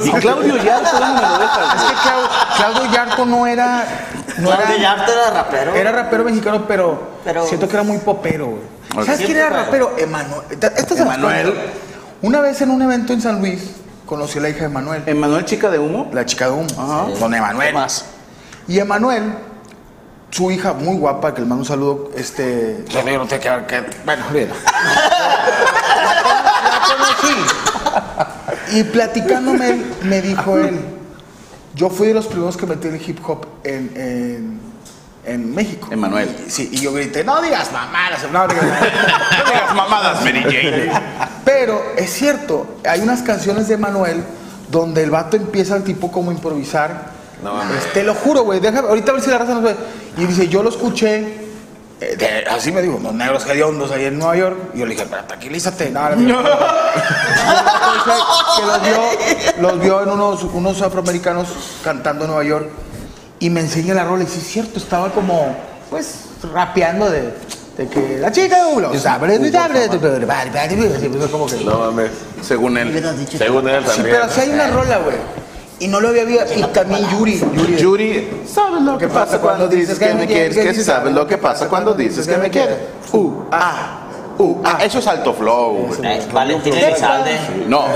Y Claudio Yarto, ¿dónde lo dejas? Es que Clau- Claudio Yarto no era. No Claudio era, Yarto era rapero. era rapero mexicano, pero, Pero- siento que era muy popero, güey. ¿Sabes quién era rapero? Emanuel. Emanuel. Una vez en un evento en San Luis, conocí a la hija de Emanuel, Emanuel Chica de Humo. la chica de humo. Don Emanuel. Y Emanuel, su hija muy guapa, que le mando un saludo, este. Yo no te quiero que. Bueno, olvídalo. La conocí. Y platicándome, me dijo él, yo fui de los primeros que metí el hip hop en, en, en México. Emanuel. Sí, y yo grité, no digas mamadas, no digas, no digas mamadas, Mary Jane. Pero es cierto, hay unas canciones de Emanuel donde el vato empieza el tipo como a improvisar. No mames. Pues, te lo juro, güey, déjame, ahorita a ver si la raza nos ve. Y dice, yo lo escuché, eh, de- así me dijo, los negros hediondos ahí en Nueva York. Y yo le dije, pero tranquilízate. No, que los vio, los vio en unos, unos afroamericanos cantando en Nueva York. Y me enseña la rola y sí es cierto, estaba como, pues, rapeando de... De que la chica de Ulo. como que. No mames. Según él. Según él Sí, también. pero si hay una rola, güey. Y no lo había visto. Y también Yuri. Yuri. Yuri, ¿sabes lo que pasa cuando dices que me quieres? Que si sabes lo que pasa cuando dices que me quieres. Uh, ah, uh, ah. Eso es alto flow. Eh, Valentín Elizalde. No.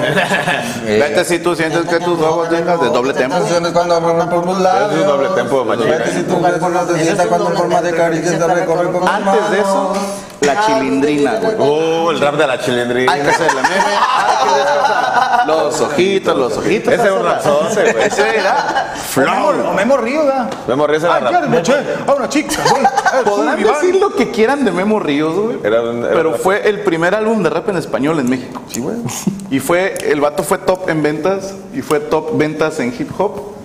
Vete si tú sientes que tus ojos tengas de doble tempo. Cuando. Es un doble tempo, machín. Vete si tu cuerpo no te sienta cuando en forma de caricia te recorre con Antes de eso. La chilindrina, güey. Uh, el rap de la chilindrina. Hay que hacerle meme, hay que descansar. Los ojitos, los ojitos. Ese es un rapsote, güey. Ese era flow. o Memo Río, ¿verdad? Memo Ríos era Ayer rap. a una chica. güey. Podrán decir lo que quieran de Memo Ríos, güey. Pero fue el primer álbum de rap en español en México. Sí, güey. Y fue, el vato fue top en ventas y fue top ventas en hip hop.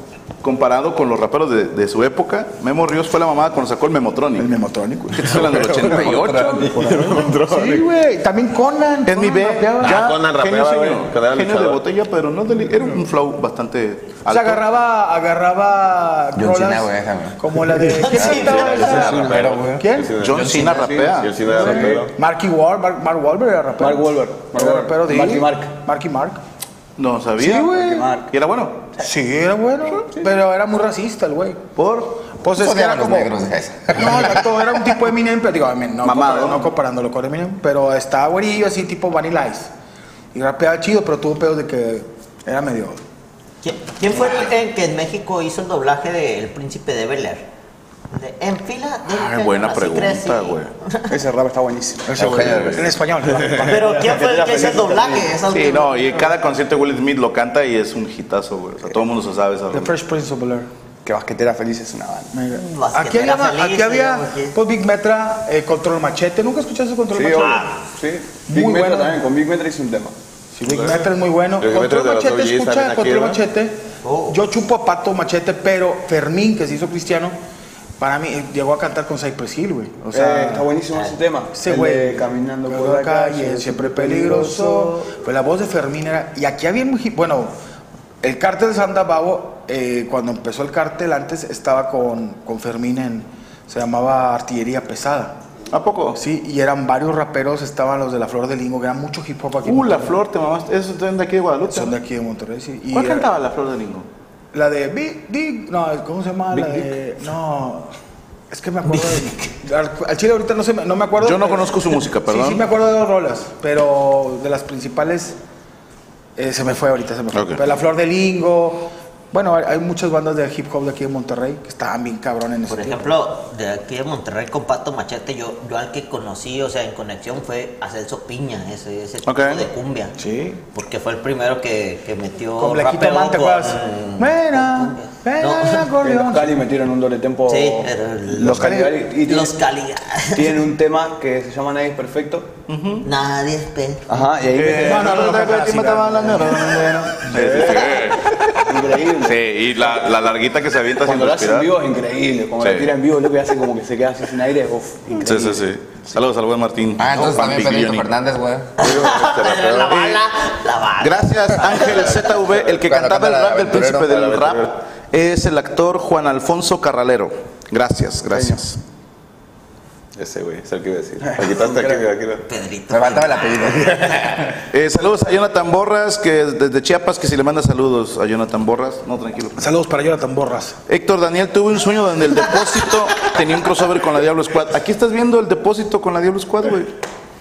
Comparado con los raperos de, de su época, Memo Ríos fue la mamada cuando sacó el Memotronic. El Memotronic, güey. ¿Qué te estoy hablando? ¿Del 88? Sí, güey. También Conan. Es mi Conan B. rapeaba. Ya, Ah, Conan genio, rapeaba, genio, era genio de botella, pero no de Era un flow bastante O alto. sea, agarraba, agarraba John Cena, güey, como la de... ¿Quién cantaba esa? Rapero, güey. ¿Quién? John Cena rapea. El cine era rapero. Marky Wahlberg, Mark, Mark Wahlberg era rapero. Mark Wahlberg. Mark Era Wahlberg. rapero de Marky Mark. Marky Mark. No sabía. Sí, güey. Y era bueno. Sí, era bueno, pero era muy racista el güey. Por. Pues es que Odiaba era como... negros. No, exacto, era un tipo Eminem, pero digo, no, Mamado. no comparándolo con Eminem, pero estaba güerillo así tipo Vanilla Ice. Y rapeaba chido, pero tuvo pedos de que era medio... ¿Quién, quién fue el en que en México hizo el doblaje de El Príncipe de Bel Air? De- en fila. Ay, buena pregunta, güey. Ese rap está buenísimo. Derbez. En español. Pero ¿quién fue el que hizo el doblaje? Sí, no, y cada concierto de Will Smith lo canta y es un hitazo, güey. O sea, todo el mundo se sabe esa The. Fresh Prince of Bel-Air. Que Basquetera Feliz es una banda. Aquí había, feliz, aquí había pues Big Metra, eh, Control Machete. ¿Nunca escuchaste Control Sí, Machete? obvio. Sí. Big Muy Metra bueno. también. Con Big Metra hice un tema. Sí, Big Metra es muy bueno. Control de Machete, escucha aquí, Control ¿no? Machete. Oh. Yo chupo a Pato Machete, pero Fermín, que se hizo cristiano, para mí llegó a cantar con Cypress Hill, güey. O Eh, está buenísimo ese tema. ese güey. Caminando por la calle, siempre peligroso. Pues la voz de Fermín era. Y aquí había. Bueno, el cártel de Santa Babo, eh, cuando empezó el cártel, antes estaba con, con Fermín en. Se llamaba Artillería Pesada. ¿A poco? Sí, y eran varios raperos, estaban los de la Flor de Lingo, que eran mucho hip hop aquí. Uh, la flor, te mamaste. Eso es de aquí de Guadalupe. Son de aquí de Monterrey, sí. Y ¿Cuál era- cantaba la flor de Lingo? La de Big Dick, no, ¿cómo se llama? Big la de, no, es que me acuerdo de, al, al chile ahorita no, se me, no me acuerdo. Yo no pero- conozco su música, perdón. Sí, sí me acuerdo de dos rolas, pero de las principales eh, se me fue ahorita, se me fue. La Flor de Lingo, bueno, hay, muchas bandas de hip hop de aquí de Monterrey que estaban bien cabrón en ese Por tiempo. ejemplo, de aquí de Monterrey con Pato Machete, yo, yo al que conocí, o sea, en conexión fue a Celso Piña, ese, ese tipo de cumbia. Sí. Porque fue el primero que, que metió Con Blequito rapeo Man, No. Los Cali metieron un doble tempo. Sí, el- Los Cali. Y tienen, Los Cali. tienen un tema que se llama Nadie es Perfecto. Nadie es pe- Ajá, y ahí Eh, No, no, no, no, no. Sí, sí, sí. increíble. Sí, y la, la larguita que se avienta sin Cuando lo hace en vivo es increíble. Cuando Sí. la tira en vivo, lo que hace como que se queda así sin aire. Uf, Sí, increíble. sí, sí. Saludos al buen Martín. Ah, entonces también Pedrito. Fernández, güey. La bala, la bala. Gracias, Ángel ZV. El que cantaba el rap del el príncipe del rap es el actor Juan Alfonso Carralero. Gracias, gracias. Ese, güey, es el que iba a decir. Me quitaste aquí, aquí. no. Pedrito. Me faltaba el apellido. Eh, saludos a Jonathan Borras, que desde Chiapas, que si le manda saludos a Jonathan Borras. No, tranquilo. Saludos para Jonathan Borras. Héctor Daniel tuvo un sueño donde el depósito tenía un crossover con la Diablo Squad. Aquí estás viendo el depósito con la Diablo Squad, güey.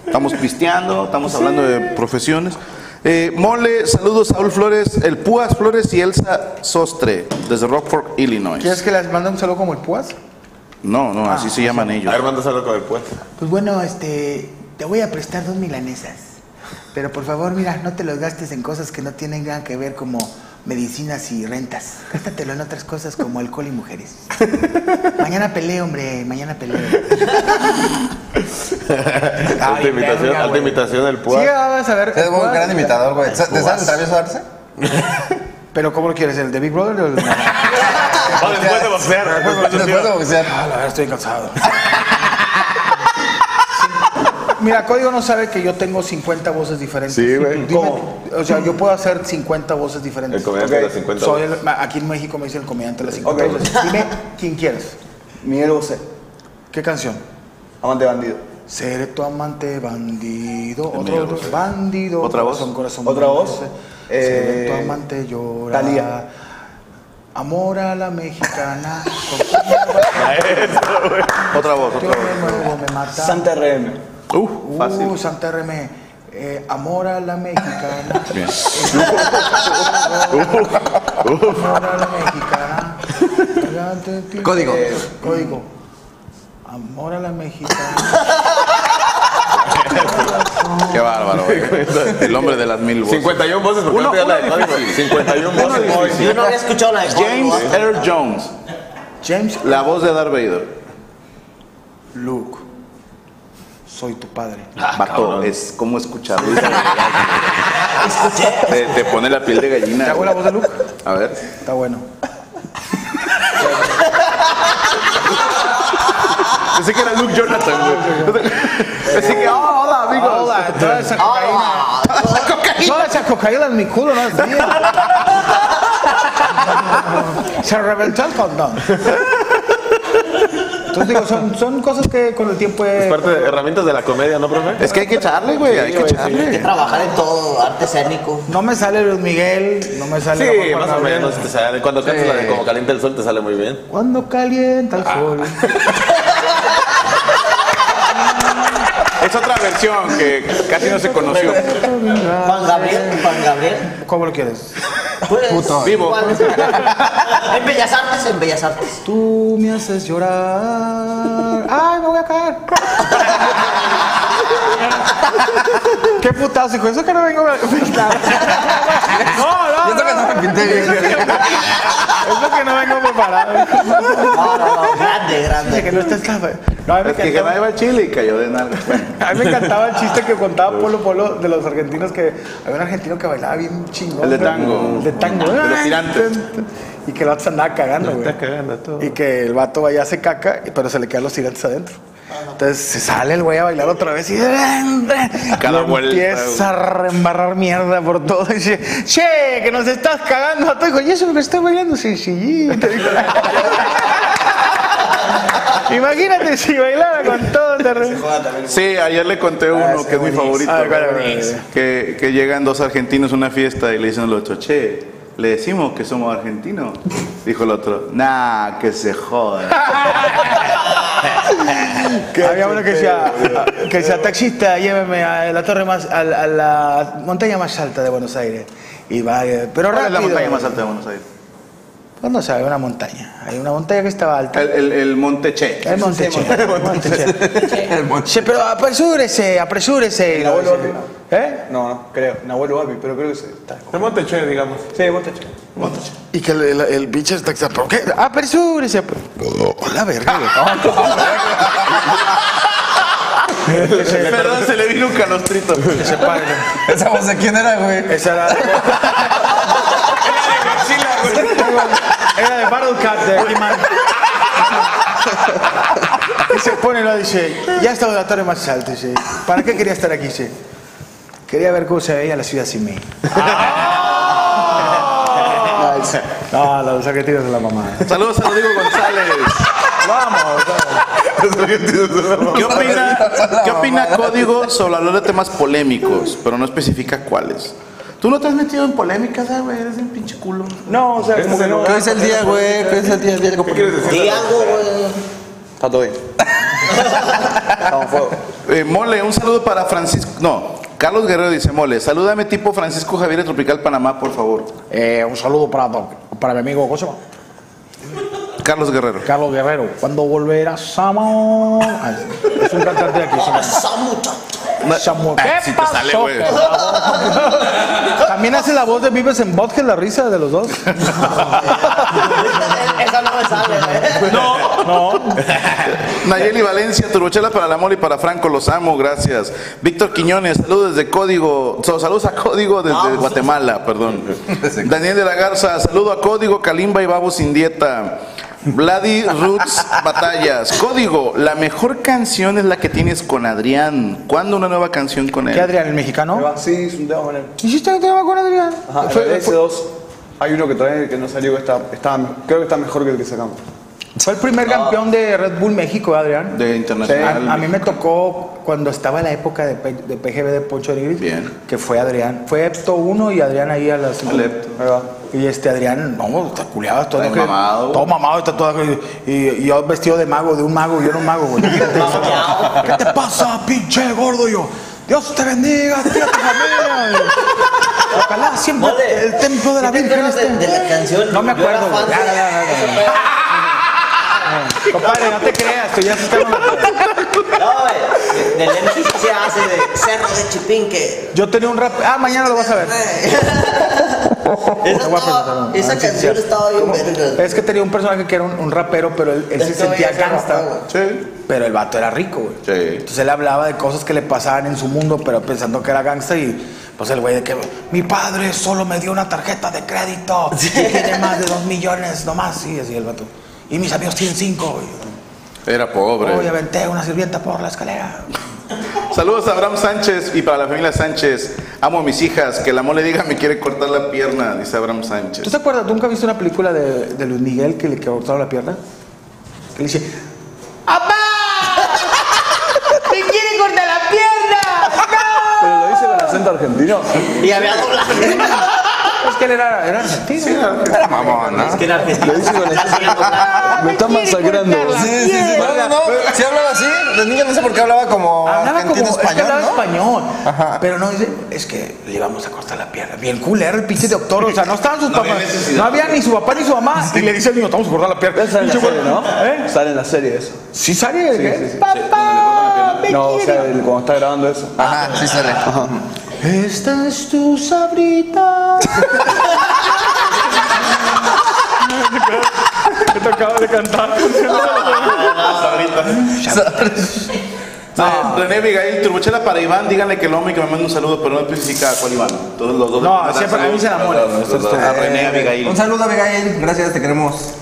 Estamos pisteando, estamos hablando de profesiones. Eh, Mole, saludos Saúl Flores, el Púas Flores y Elsa Sostre, desde Rockford, Illinois. ¿Quieres que les mande un saludo como el Puas? No, no, así se llaman A ellos. ver, mandas algo con el puesto. Pues bueno, este, te voy a prestar dos milanesas. Pero por favor, mira, no te los gastes en cosas que no tienen nada que ver como medicinas y rentas. Gástatelo en otras cosas como alcohol y mujeres. mañana peleo, hombre, mañana peleo. Alta imitación, alta imitación del Sí, Pua. vas a ver. Es un gran imitador, güey. ¿Te sabes el travieso Arce? Pero ¿cómo lo quieres? ¿El de Big Brother o el de... Oh, después de boxear. después de Después de boxear. Ah, la verdad estoy cansado. Mira, Código no sabe que yo tengo 50 voces diferentes. Sí, güey. Dime, O sea, yo puedo hacer 50 voces diferentes. El comediante de las 50 Soy el- aquí en México me dice el comediante de las 50 Ok. voces. Dime quién quieres. Miguel Bosé, ¿Qué canción? amante bandido. Seré tu amante bandido. Otro, otro, bandido. ¿Otra voz? Corazón, corazón. ¿Otra bandido. voz? Seré tu Eh, amante llora. Thalía. Amor a la mexicana. Otra voz, Yo otra voz. me muevo, me mata. Santa RM. Uh, fácil. Uh, Santa RM. Eh, amor a la mexicana. Bien. Amor a la mexicana. Código. Eh, código. Amor a la mexicana. Qué bárbaro, güey. El hombre de las mil voces. 51 voces, porque no te da la de código. 51 voces. Yo no había escuchado la de James Código. Earl Jones, James la voz de Darth Vader. Luke. Soy tu padre. Vato, es como escucharlo. te, te pone la piel de gallina. ¿Te hago la voz de Luke? A ver. Está bueno. Pensé que era Luke Jonathan, güey. Pensé que, oh, hola, amigos. Hola, toda esa cocaína. Toda esa cocaína en mi culo no es mía. Se reventó el condón. Entonces digo, son, son cosas que con el tiempo he... Parte de herramientas de la comedia, ¿no, profe? Es que hay que echarle, güey. Hay que Hay que trabajar en todo, arte escénico. No me sale Luis Miguel, no me sale... Sí, más o Gabriel. menos te sale. Cuando cantas la de Como calienta el sol te sale muy bien. Cuando calienta el sol. Es otra versión que casi no se conoció. Juan Gabriel, Juan Gabriel. ¿Cómo lo quieres? Pues, Vivo. igual. en Bellas Artes, en Bellas Artes. Tú me haces llorar. ¡Ay, me voy a caer! ¡Qué putazo, hijo! Eso que no vengo a pintar. No, no, eso que no me pinté bien. Eso que no vengo preparado. No, no, no, grande, grande. que no está esta- No, a mí me Es que encantaba- ganaba Chile y cayó de nalga. Bueno, a mí me encantaba el chiste que contaba Polo Polo de los argentinos que había un argentino que bailaba bien chingón. El de tango. El de tango. De los tirantes. Y que el vato se andaba cagando, güey. cagando todo. Y que el vato vaya hace caca, pero se le quedan los tirantes adentro. Entonces se sale el güey a bailar otra vez y, Cada y vuelta, empieza a reembarrar mierda por todo. Y dice, che, que nos estás cagando a todo. Dijo, ¿y eso que estoy bailando sencillito? Dijo. Imagínate si bailara con todo. te re- Sí, ayer le conté uno que es mi favorito. Ah. Que, que llegan dos argentinos a una fiesta y le dicen al otro, che, le decimos que somos argentinos. Dijo el otro, nah, que se joda. Había uno que decía, que decía, taxista, lléveme a la torre más, a, la- montaña más alta de Buenos Aires. Y va, eh, pero ¿Cuál es la montaña más alta de Buenos Aires? Pues no sabe, una montaña. Hay una montaña que estaba alta. El, el, el Monte Che. El Monte Che. El Monte Che. Pero apresúrese, apresúrese. El abuelo Bapi. ¿Eh? No, no, creo. Nahuel Bapi, pero creo que sí. El Monteche, digamos. Sí, Monteche. Y que el, el, el bicho está... ¿Por qué? Apresúrese. Hola, verga. Perdón, se le vino un calostrito. Que se pare. ¿Esa voz de quién era, güey? Esa era... Era de Battle Cat de He-Man. Y se pone y lo dice, ya está la torre más alta, dice. ¿Para qué quería estar aquí? Dice, quería ver cómo se veía la ciudad sin mí. No, los argentinos de la mamá. Saludos a Rodrigo González. Vamos, ¿Qué opina, ¿Qué opina Código sobre hablar de temas polémicos, pero no especifica cuáles? ¿Tú no te has metido en polémicas, eh, güey? Eres un pinche culo. No, o sea, como que no. ¿Qué es el día, güey? ¿Qué es el día? ¿Qué quieres decir? Di algo, güey. Está todo bien. Eh, Mole, un saludo para Francisco. No, Carlos Guerrero dice: Mole, salúdame tipo Francisco Javier de Tropical Panamá, por favor. Eh, un saludo para, para mi amigo, ¿cómo se llama? Carlos Guerrero. Carlos Guerrero. ¿Cuándo volverás, Samuel? Ah, Es un cantante de aquí. llama Samuel. Ah, ¿Qué si te pasó? sale, güey. También hace la voz de Vives en Vodka, la risa de los dos. Esa no me sale, güey. No, no. Nayeli Valencia, Turbochela para la Mole y para Franco, los amo, gracias. Víctor Quiñones, saludos desde Código, saludos a Código desde Guatemala, perdón. Daniel de la Garza, saludo a Código, Kalimba y Babo sin dieta. Vladi Roots Batallas, Código, la mejor canción es la que tienes con Adrián. ¿Cuándo una nueva canción con él? ¿Qué Adrián, el mexicano? Sí, es un tema con él. ¿Hiciste un tema con Adrián? Ajá, Fue- el S2. Hay uno que todavía que no salió que está, está, creo que está mejor que el que sacamos. Fue el primer campeón de Red Bull México, Adrián. De internacional. A, a mí me tocó cuando estaba la época de, P- de PGB de Poncho Nigris, Bien. que fue Adrián. Fue Epto 1 y Adrián ahí a las... Al Epto. Y este Adrián, no, está culeado, todo, Está que- mamado. todo mamado, está todo... Y, y yo vestido de mago, de un mago, yo era un mago, güey. ¿Qué te pasa, pinche gordo? Yo, Dios te bendiga, a ti y a tu familia. Ojalá siempre el templo de la ¿sí te Virgen acuerdas de- de la canción? No me acuerdo, Compadre, no te creas, tú ya se está No, güey. Del sí se hace de Cerro de Chipinque. Yo tenía un rap. Ah, mañana lo vas a ver. Esa, ah, sí, canción sí. estaba bien verga. Es que tenía un personaje que era un, un rapero, pero él, él se sentía gangsta. Sí. Pero el vato era rico, güey. Sí. Entonces él hablaba de cosas que le pasaban en su mundo, pero pensando que era gangsta y pues el güey de que mi padre solo me dio una tarjeta de crédito y tiene más de dos millones nomás, sí, así el vato. Y mis amigos tienen cinco. Era pobre. Hoy aventé una sirvienta por la escalera. Saludos a Abraham Sánchez y para la familia Sánchez. Amo a mis hijas. Que la mole diga me quiere cortar la pierna, dice Abraham Sánchez. ¿Tú te acuerdas? ¿Nunca viste una película de, de Luis Miguel que le cortaron la pierna? Que le dice, ¡Apá! ¡Me quiere cortar la pierna! Pero lo dice con acento argentino. Y había doblaje. Que él era, era argentino. Era mamón, ¿no? Es que era argentino. Había doblaje. Me está masacrando. Sí, sí, sí. No, no, no. Si hablaba así, de niño no sé por qué hablaba como Hablaba como, argentino es que español, hablaba ¿no? español. Ajá. Pero no, dice, es que le íbamos a cortar la pierna. Bien culero el pinche doctor. O sea, no estaban sus No había papás. necesidad. No había ni su papá ni su mamá. Y le dice al niño, te vamos a cortar la pierna. Sale en la serie, güey, ¿no? ¿Eh? Sale en la serie eso. Sí sale. ¿qué? sí, sí. Papá, No, o sea, cuando está grabando eso. Ajá, sí sale. Esta es tu sabrita. que te acaba de cantar. René Abigail, turbochela para Iván, díganle que lo amo y que me mande un saludo, pero no especifica a cuál Iván. Todos los dos. No, siempre a mí se enamora. A René Abigail. Un saludo, Abigail. Gracias, te queremos.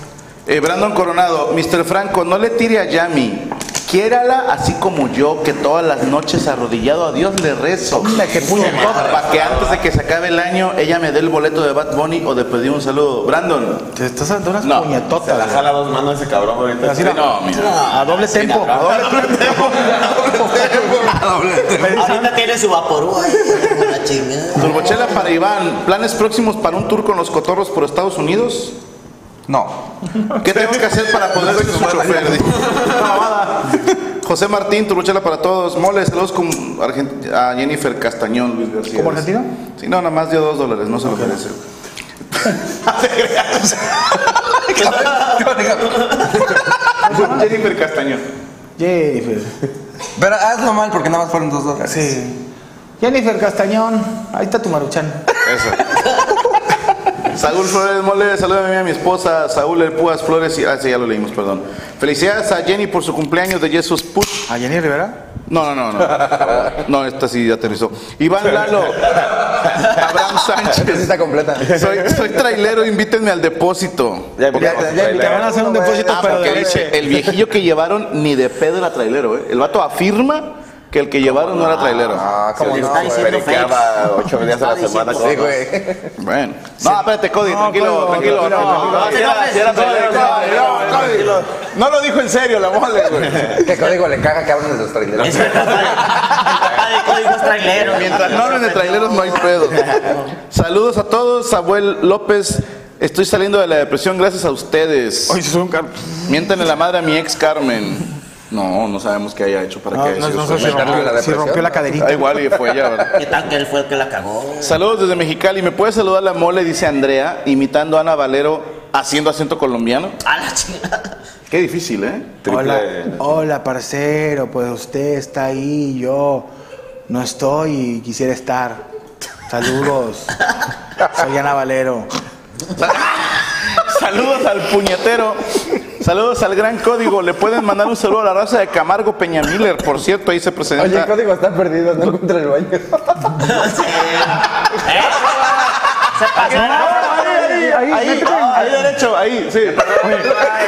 Eh, Brandon Coronado, Mr. Franco, no le tire a Yami. Quiérala así como yo, que todas las noches arrodillado a Dios le rezo. Hombre, qué puñetota. Para que antes de que se acabe el año, ella me dé el boleto de Bad Bunny o de pedir un saludo. Brandon. Te estás dando unas No, Se puñetotas. la güey. jala dos manos ese cabrón ahorita. Así Sí, no, mira. A doble tempo. A doble tempo. Ahorita tiene su vaporú ahí. La. Turbochela para Iván, ¿planes próximos para un tour con los cotorros por Estados Unidos? No. ¿Qué tengo que hacer para poder ser su chofer? José Martín, Turbochela para todos. Mole, saludos con Argent- a Jennifer Castañón, Luis García. ¿Como argentino? Sí, no, nada más dio dos dólares, no se lo merece. Jennifer Castañón. Jennifer. Pero hazlo mal porque nada más fueron dos dólares. Sí. Jennifer Castañón. Ahí está tu maruchan. Eso. Saúl Flores Mole, salúdame a mi esposa, Saúl El Púas Flores, y, ah, sí, ya lo leímos, perdón. Felicidades a Jenny por su cumpleaños de Jesus Push. ¿A Jenny Rivera? No, no, no, no. No, esta sí aterrizó. Iván Lalo, Abraham Esta sí Sánchez. está completa. Soy, soy trailero, invítenme al depósito. Ya, porque- Ya, ya, te van a hacer un depósito, Ah, pero porque de leche. el viejillo que llevaron ni de pedo era trailero, ¿eh? El vato afirma que el que llevaron no era trailero. Ah, Como ¿cómo no? está diciendo ocho días a la semana. Sí, güey. Bueno. No, espérate, Cody, tranquilo, tranquilo. no, lo dijo en serio la mole, güey. ¿Qué código le caga que hablan de los traileros? Es que. Mientras no hablen de traileros no hay pedo. Saludos a todos, Abuel López. Estoy saliendo de la depresión gracias a ustedes. Carro. Miéntenle la madre a mi ex Carmen. No, no sabemos qué haya hecho para No, que no, no Meterle rompió, la si depresión, rompió la caderita. Ah, igual y fue ella, ¿verdad? ¿Qué tal que él fue el que la cagó? Saludos desde Mexicali. ¿Me puede saludar la mole? Dice Andrea, imitando a Ana Valero haciendo acento colombiano. A la chingada. Qué difícil, ¿eh? Hola, hola, parcero. Pues usted está ahí, yo no estoy y quisiera estar. Saludos. Soy Ana Valero. Saludos al puñetero. Saludos al gran código. Le pueden mandar un saludo a la raza de Camargo Peña Miller. Por cierto, ahí se presenta. Oye, el código está perdido, no encuentra el baño. Se pasó. Ahí, ahí, Ahí, métete. ahí derecho, ahí, sí.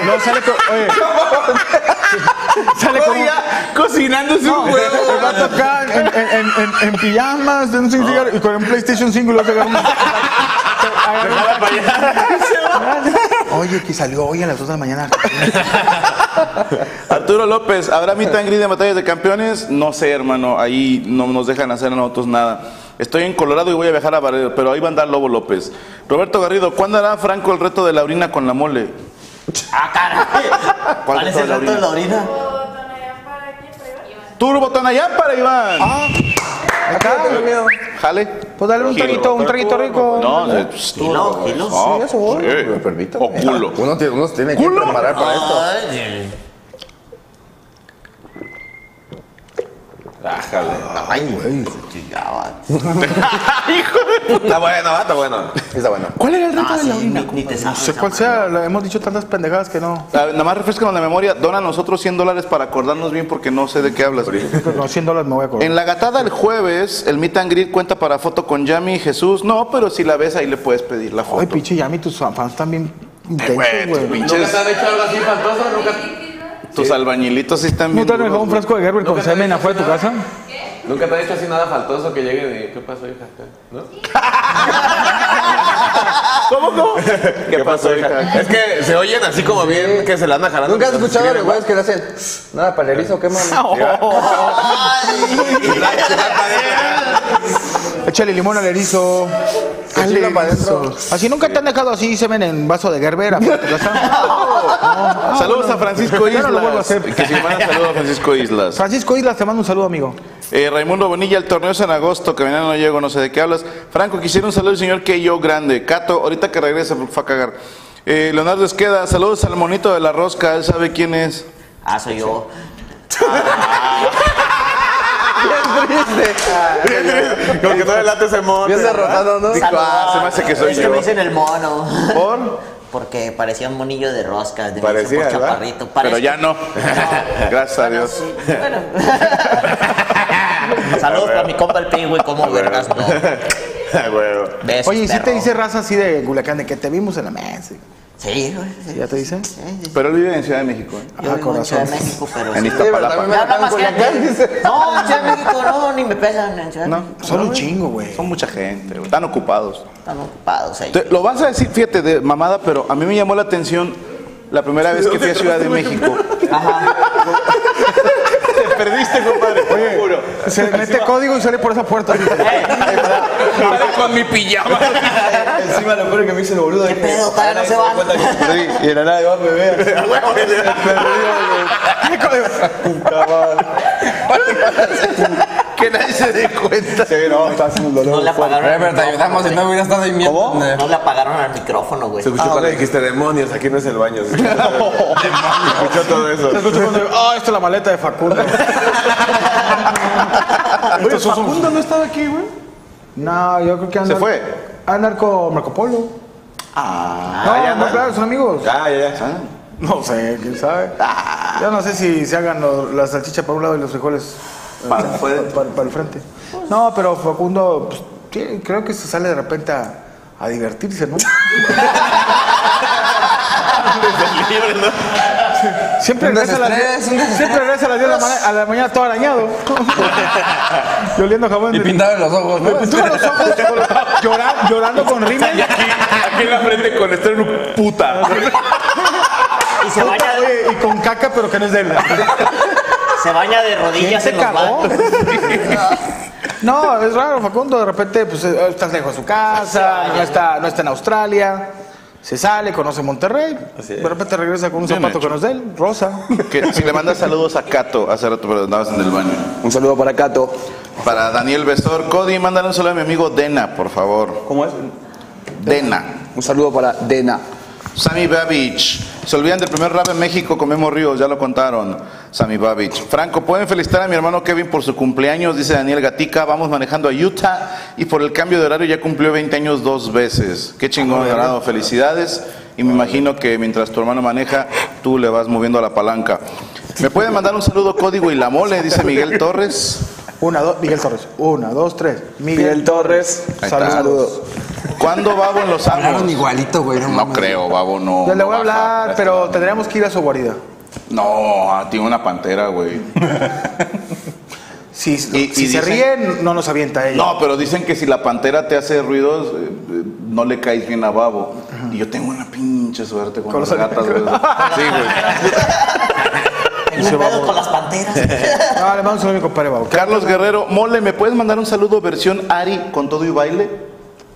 No sale con. Oye. Sale con. Oye, ya cocinándose un huevo. vato acá en, en, en, en, en pijamas, de un sin cigarro y con un PlayStation 5 y luego se agarra un- se un- Oye, que salió hoy a las 2 de la mañana. Arturo López, ¿habrá and greet de batallas de campeones? No sé, hermano, ahí no nos dejan hacer a nosotros nada. Estoy en Colorado y voy a viajar a Barrio, pero ahí va a andar Lobo López. Roberto Garrido, ¿cuándo hará Franco el reto de la orina con la mole? ¡Ah, caray! ¿Cuál ¿Cuál es reto el de la reto de la orina? Turbo Tonayán para Iván. Ah, acá. Jale. Pues dale un traguito, un traguito rico. No, Gilo, gilo. no, Sí, eso. Me permítame. O culo. Uno, tiene- uno se tiene que preparar para esto. Ay, Ájale. ay, güey, se chingaba. Está bueno, va, está bueno. Está bueno. ¿Cuál era el reto Ah, de la sí, orina? ni, ni te No sé cuál sea, la- hemos dicho tantas pendejadas que no. Ah, Nada más refrescan la memoria, dona a nosotros 100 dólares para acordarnos bien porque no sé de qué hablas. Con 100 dólares me voy a cobrar. En la gatada el jueves, el meet and greet cuenta para foto con Yami y Jesús. No, pero si la ves ahí le puedes pedir la Ay, foto. pinche Yami, tus fans también intensos, güey, tus güey. pinches- han hecho algo así faltoso? ¿Nunca, Tus albañilitos sí están ¿No bien te han dejado un frasco de Gerber con semen afuera de tu casa? ¿Nunca te han hecho así nada faltoso que lleguen y ¿qué pasó, hija? ¿No? ¿Cómo, cómo? ¿Qué, pasó, hija? Es que se oyen así como bien que se la andan jalando. ¿Nunca has escuchado de güeyes que le hacen nada para el erizo? ¿Qué mano? Échale limón al erizo. Al Al para erizo. adentro. Así nunca te han dejado así semen en vaso de Gerber afuera de tu casa. Saludos a Francisco Ya no lo vuelvo a Islas. hacer. Que si manda saludos a Francisco Islas. Francisco Islas, te mando un saludo, amigo. Eh, Raimundo Bonilla, el torneo es en agosto, que mañana no llego, no sé de qué hablas. Franco, quisiera un saludo al señor que yo grande. Cato, ahorita que regrese, fue a cagar. Eh, Leonardo Esqueda, saludos al monito de la rosca, él sabe quién es. Ah, soy yo. Como que todavía late ese mono. Bien derrotado, ¿no? Dijo, ah, se me hace que soy es que yo. me dicen el mono. ¿Por? Porque parecía un monillo de rosca. De Parecía, por ¿verdad? chaparrito. Pero ya no. Gracias a Dios. Sí, bueno. Saludos para mi compa el pingüe, como vergas, no. Oye, ¿y si te dice raza así de Culiacán, de que te vimos en la mesa? Sí, güey. sí, ¿Ya te sí, dice? sí, sí. Pero él vive en Ciudad de México. ¿eh? Yo Ah, vivo en Ciudad de. México, pero En sí. Iztapalapa. nada más dice. No, en Ciudad de México no, ni me pesan en Ciudad de No. México. Son un chingo, güey. Son mucha gente, güey. Están ocupados. Están ocupados ahí. Te- lo vas a decir, fíjate, de mamada, pero a mí me llamó la atención la primera vez que fui a Ciudad de México. Te perdiste, compadre. Oye, juro. Se mete código y sale por esa puerta. con mi pijama. Encima lo peor que me hice el boludo. ¿Qué pedo? Todavía no se van. Sí, y en la nada Iván me ve. que nadie se dé cuenta. Sí, no, está haciendo un dolor. No le apagaron al Pero te ayudamos si no hubiera estado ahí mientras. ¿Cómo? No le apagaron al micrófono, güey. Se escuchó cuando dijiste demonios, aquí no es el baño. Se escuchó, se escuchó todo eso. Ah, esta es la maleta de Facundo. Oye, Facundo no estaba aquí, güey. No, yo creo que anda. ¿Se fue? Andar con Marco Polo. Ah, no, ya no, anda. claro, son amigos. Ya, ya, ya. No sé, quién sabe. Yo no sé si se hagan lo- la salchicha por un lado y los frijoles eh, Para- puede- para, para el frente. No, pero Facundo, pues, sí, creo que se sale de repente a, a divertirse, ¿no? Siempre regresa, a las, desestrés, un desestrés. siempre regresa a las 10 de la, ma- a la mañana todo arañado. y oliendo jabón. Y de- pintado en los ojos, ¿no? Me pintó los ojos llorando con rímel. Aquí, aquí en la frente con estreno puta. Y se baña, Oye, y con caca, pero que no es de él. se baña de ¿Quién rodillas se en cagó? No, es raro, Facundo. De repente, pues eh, estás lejos de su casa, no está, no está en Australia. Se sale, conoce Monterrey. De repente regresa con un Bien zapato hecho. que no es de él, rosa. Que si le mandas saludos a Cato, hace rato, pero andabas en el baño. Un saludo para Cato. Para Daniel Besor. Cody, mándale un saludo a mi amigo Dena, por favor. ¿Cómo es? Dena. Un saludo para Dena. Sammy Babich. Se olvidan del primer rap en México, comemos ríos, ya lo contaron. Sammy Babich. Franco, pueden felicitar a mi hermano Kevin por su cumpleaños, dice Daniel Gatica. Vamos manejando a Utah y por el cambio de horario ya cumplió 20 años dos veces. Qué chingón, Dorado. Felicidades. Y me imagino que mientras tu hermano maneja, tú le vas moviendo a la palanca. ¿Me pueden mandar un saludo código y la mole? Dice Miguel Torres. Una, dos, Miguel Torres. Una, dos, tres. Miguel Miguel. Torres. Saludos. ¿Cuándo Babo en Los Ángeles? igualito, güey. No, No creo, Babo no. Ya le voy a no baja hablar, pero tendríamos que ir a su guarida. No, tiene una pantera, güey. Si, Y- si y se ríen, no nos avienta ella. No, pero dicen que si la pantera te hace ruidos, eh, eh, no le caes bien a Babo. Y yo tengo una pinche suerte con, Con las gatas, güey. Sí, güey. Pedo con las panteras. No, le mando un saludo a mi compadre Babo. Carlos Guerrero, mole, ¿me puedes mandar un saludo versión Ari con todo y baile?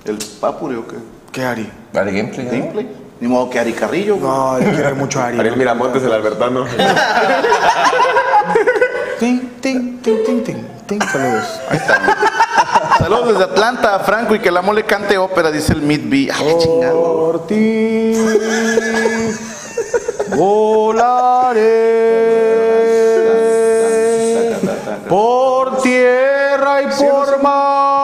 ¿El papure o qué? ¿Qué Ari? Vale, gameplay. ¿no? ¿Gameplay? Ni modo que Ari Carrillo, güey. No, le quiero mucho a Ari. Ariel Miramontes, el albertano. Ting, ting, ting, ting, ting, ting. Saludos. Ahí está. Saludos desde Atlanta, Franco, y que la mole cante ópera, dice el Mid B. Ay, qué chingado. Por ti volaré por tierra y por mar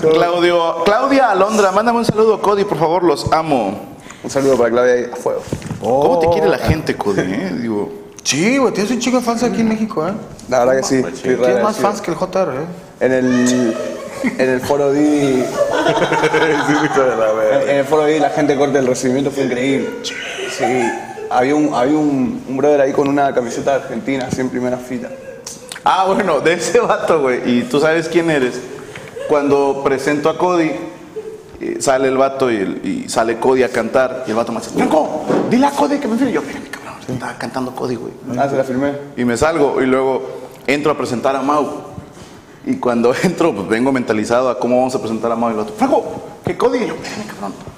Claudio, Claudia Alondra, mándame un saludo, Cody, por favor, los amo. Un saludo para Claudia a fuego. ¿Cómo te quiere la gente, Cody? eh? Digo, Sí, güey, tienes un chico de fans aquí en México, ¿eh? La verdad que sí. Tienes más fans que el JR, ¿eh? En el, en el foro D, en el foro D la gente corta el recibimiento fue increíble. Sí. Había un, había un, un brother ahí con una camiseta de argentina, así en primera fila. Ah, bueno, de ese vato, güey. Y tú sabes quién eres. Cuando presento a Cody, eh, sale el vato y, el- y sale Cody a cantar. Y el vato me dice, Franco, dile a Cody que me firme. Yo, espérame, cabrón, estaba cantando Cody, güey. Ah, se la firmé. Y me salgo y luego entro a presentar a Mau. Y cuando entro, pues vengo mentalizado a cómo vamos a presentar a Mau. Y el vato, Franco, que Cody. Y yo, espérame, cabrón.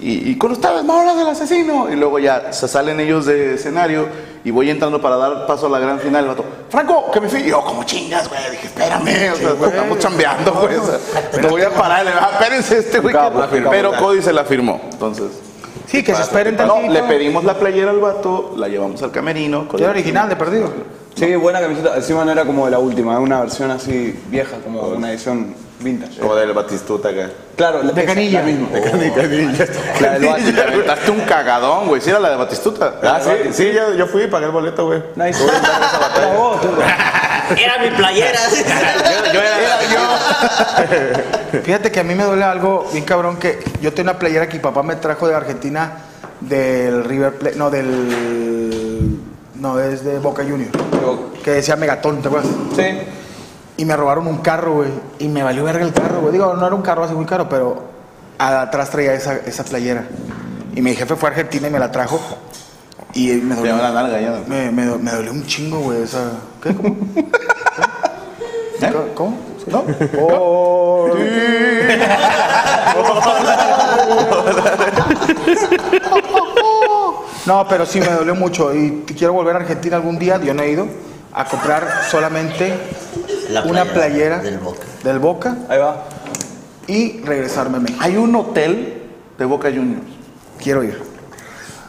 Y, y con ustedes, Mauro del asesino. Y luego ya se salen ellos de escenario y voy entrando para dar paso a la gran final. El vato, Franco, que me fui. Y yo, como chingas, güey. Dije, espérame, o sea, estamos chambeando, güey. O sea, no voy a parar. Le "Ah, espérense este, güey. Acabo, la que-". firma, Pero Cody se la firmó. Entonces, Sí, que se esperen no, tantito. le pedimos la playera al vato, la llevamos al camerino. Cody- Era original, de perdido. Sí, buena camiseta. Encima no era como de la última, era una versión así vieja, como una edición vintage. Como del Batistuta acá. Claro, la- De canilla. La misma. De canilla. La del Bati. Te aventaste un cagadón, güey. Sí, era la de Batistuta. Ah, sí, sí, yo, yo fui y pagué el boleto, güey. Nice. Era vos, tú. Era mi playera. Yo era Fíjate que a mí me duele algo bien cabrón que yo tengo una playera que mi papá me trajo de Argentina del River Plate, no, del... No, es de Boca Junior. Que decía Megatón, ¿te acuerdas? Sí. Y me robaron un carro, güey. Y me valió verga el carro, güey. Digo, no era un carro así muy caro, pero atrás traía esa, esa playera. Y mi jefe fue a Argentina y me la trajo. Y me dolió, llama la nalga ya. me, me, me dolió un chingo, güey. Esa... ¿Qué? ¿Cómo? ¿Qué? ¿Cómo? ¿Sí? ¿No? Por No, pero sí me dolió mucho y quiero volver a Argentina algún día, yo no he ido, a comprar solamente La una playera del Boca. del Boca Ahí va. y regresarme a México. Hay un hotel de Boca Juniors. Quiero ir.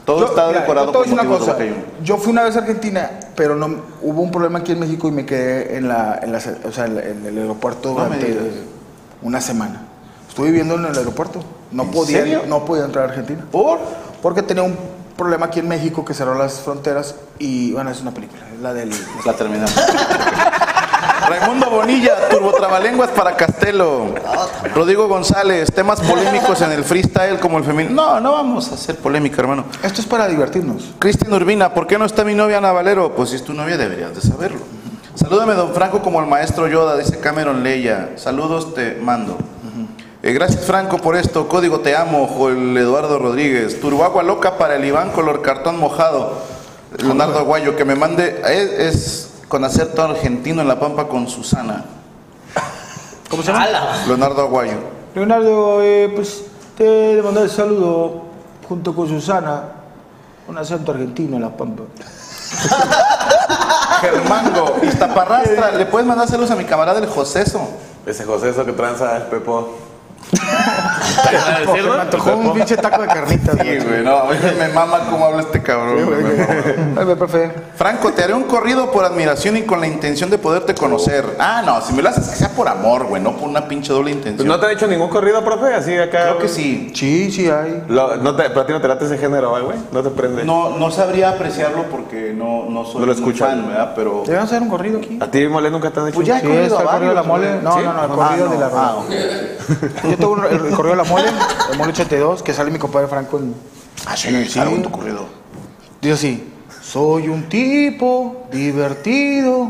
Todo Yo- está mira, decorado con de Boca. Juniors. Yo fui una vez a Argentina, pero no hubo un problema aquí en México y me quedé en la, en la- o sea, en la- en el aeropuerto No durante una semana. Estuve viviendo en el aeropuerto. No podía, serio? no podía entrar a Argentina. ¿Por? Porque tenía un problema aquí en México que cerró las fronteras y bueno, es una película, es la del La terminamos. Raimundo Bonilla, turbotrabalenguas para Castelo. Rodrigo González, temas polémicos en el freestyle como el femenino. No, no vamos a hacer polémica, hermano. Esto es para divertirnos. Cristian Urbina, ¿por qué no está mi novia Ana Valero? Pues si es tu novia deberías de saberlo. Salúdame, don Franco, como el maestro Yoda, dice Cameron Leia. Saludos, te mando. Eh, gracias, Franco, por esto. Código Te Amo, Joel Eduardo Rodríguez. Turboagua Loca para el Iván, color cartón mojado. Leonardo Aguayo, que me mande. Es, es con acento argentino en La Pampa con Susana. ¿Cómo se llama? ¡Hala! Leonardo Aguayo. Leonardo, eh, pues te le mandé el saludo junto con Susana, un acento argentino en La Pampa. Germango, Iztaparrastra. ¿Le puedes mandar saludos a mi camarada el Joseso? Ese José, eso que tranza el Pepo. Se me antojó un pinche taco de carnitas. Sí, güey, no, me mama cómo habla este cabrón. güey, me mama. Ay. Franco, te haré un corrido por admiración y con la intención de poderte conocer. Ah, no, si me lo haces que sea por amor, güey, no por una pinche doble intención. Pues ¿No te han hecho ningún corrido, profe? Así acá. Creo que güey? sí. Sí, sí hay. Lo- no te, pero a ti no te late ese género, ¿va, güey. No te prende. No, no sabría apreciarlo porque no, no soy No lo escucho. fan, ¿verdad? Pero. Debemos hacer un corrido aquí. ¿A ti, Mole, nunca te han hecho Pues ya he Sí, corrido está a el corrido de la varios, mole. güey. No, ¿Sí? no, no, el Ah, corrido no. de la Ah. yo tengo un- el, el de la mole, el mole 82, que sale mi compadre Franco en. Ah, sí, sí. Algo en tu corrido. Dice así: Soy un tipo divertido,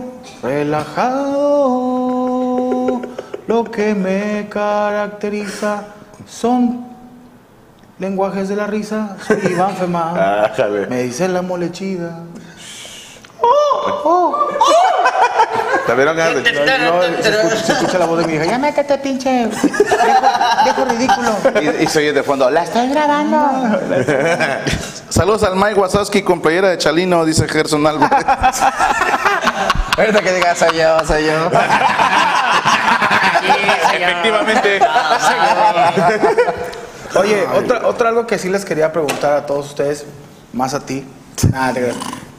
relajado. Lo que me caracteriza son lenguajes de la risa. Soy Iván Femán. Ah. Me dice la chida. ¿Te vieron ganas de luego se, escucha, se escucha la voz de mi hija: Ya métete, pinche. Viejo ridículo. Y, y se oye de fondo, la estoy grabando. Saludos al Mike Wazowski con playera de Chalino, dice Gerson Álvarez. Ahorita que digas soy yo, soy yo. Efectivamente. Oye, otra, otra algo que sí les quería preguntar a todos ustedes, más a ti. Nada, te.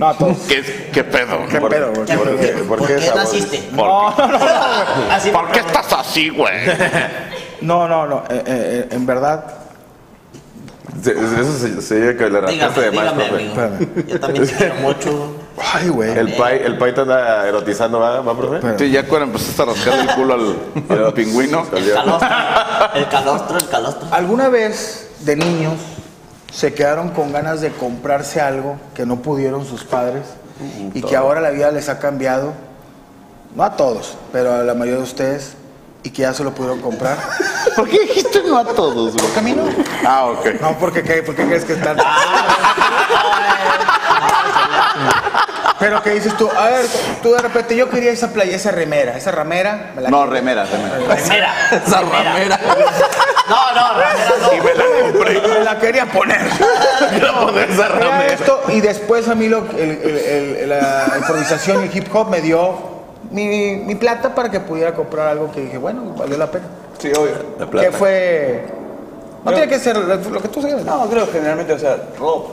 No, a todos. ¿Qué, qué pedo? ¿Qué pedo, güey? ¿Por, ¿Por qué, qué- por por qué qué naciste? No, no, no. Así ¿Por qué estás así, güey? no, no, no, eh, eh, en verdad, Sí, Eso se, se oye que le rascaste de más, dígame, profe. Yo también te quiero mucho. ay, güey. El pai, el pai te anda erotizando, ¿va, ¿va profe? Sí, ya cuando empezaste a rascarle el culo al, al pingüino. El calostro, el calostro, el calostro. ¿Alguna vez de niños se quedaron con ganas de comprarse algo que no pudieron sus padres y que ahora la vida les ha cambiado? No a todos, pero a la mayoría de ustedes y que ya se lo pudieron comprar. ¿Por qué dijiste no a todos, güey? ¿Por qué a mí no? Ah, ok. No, porque ¿qué? ¿Por qué crees que están? Pero que dices tú, a ver, tú de repente, yo quería esa playa, esa remera, esa ramera, me la No, remera, remera. Remera. Esa ramera. No, no, ramera no. Y me la compré. me la quería poner. Quiero poner esa Era ramera. esto, y después a mí lo, el- el- el- la improvisación y el hip hop me dio mi, mi plata para que pudiera comprar algo que dije, bueno, valió la pena. Sí, obvio. La plata. Que fue... No tiene que ser lo que tú sabes. No, creo que generalmente, o sea, ropa.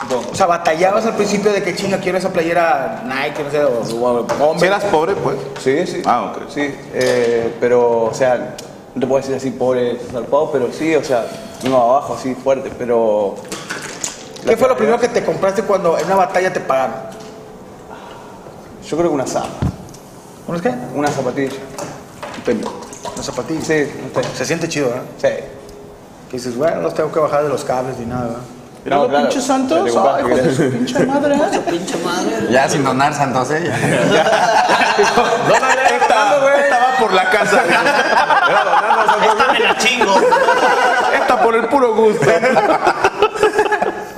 supongo. O sea, batallabas al principio de que chinga, quiero esa playera Nike, no sé, o, eras pobre, pues. Sí, sí. Ah, ok. Sí, eh, pero, o sea, no te puedo decir así pobre, zarpado, pero sí, o sea, uno abajo así fuerte, pero. ¿Qué fue lo primero que te compraste cuando en una batalla te pagaron? Yo creo que una zapa, ¿Unos qué? una zapatilla. Depende. Unas zapatillas. Sí, no sé. Se siente chido, ¿verdad? Sí. Que dices, bueno, no los tengo que bajar de los cables ni nada, ¿verdad? No, los claro. pinches santos. Ay, hijo de su pinche madre. Su pinche madre. Ya sin donar santos, ¿eh? Ya. Estaba, por la casa. Esta me la chingo. Esta por el puro gusto.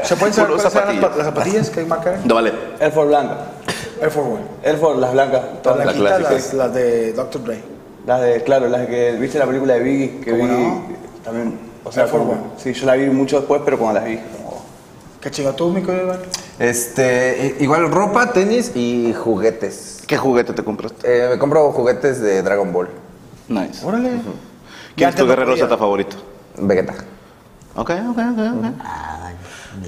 ¿Se pueden saber cuáles las, zapatillas. pa- las zapatillas que marcan? No, vale. Air Force blanca. Air Force One. Air Force, las blancas. Las Todas las blanquitas, clásicas. las, las de Dr. Dre. Las de, claro, las que viste la película de Biggie, que vi ¿Cómo no? también. O sea, Air Force como- One. sí, yo la vi mucho después, pero cuando las vi. Como, ¿Qué chinga tú, mi querido Iván? Este, igual ropa, tenis y juguetes. ¿Qué juguete te compraste? Eh, me compro juguetes de Dragon Ball. Nice. Órale. ¿Quién es tu guerrero. Z favorito? Vegeta. Ok, ok, ok, ok.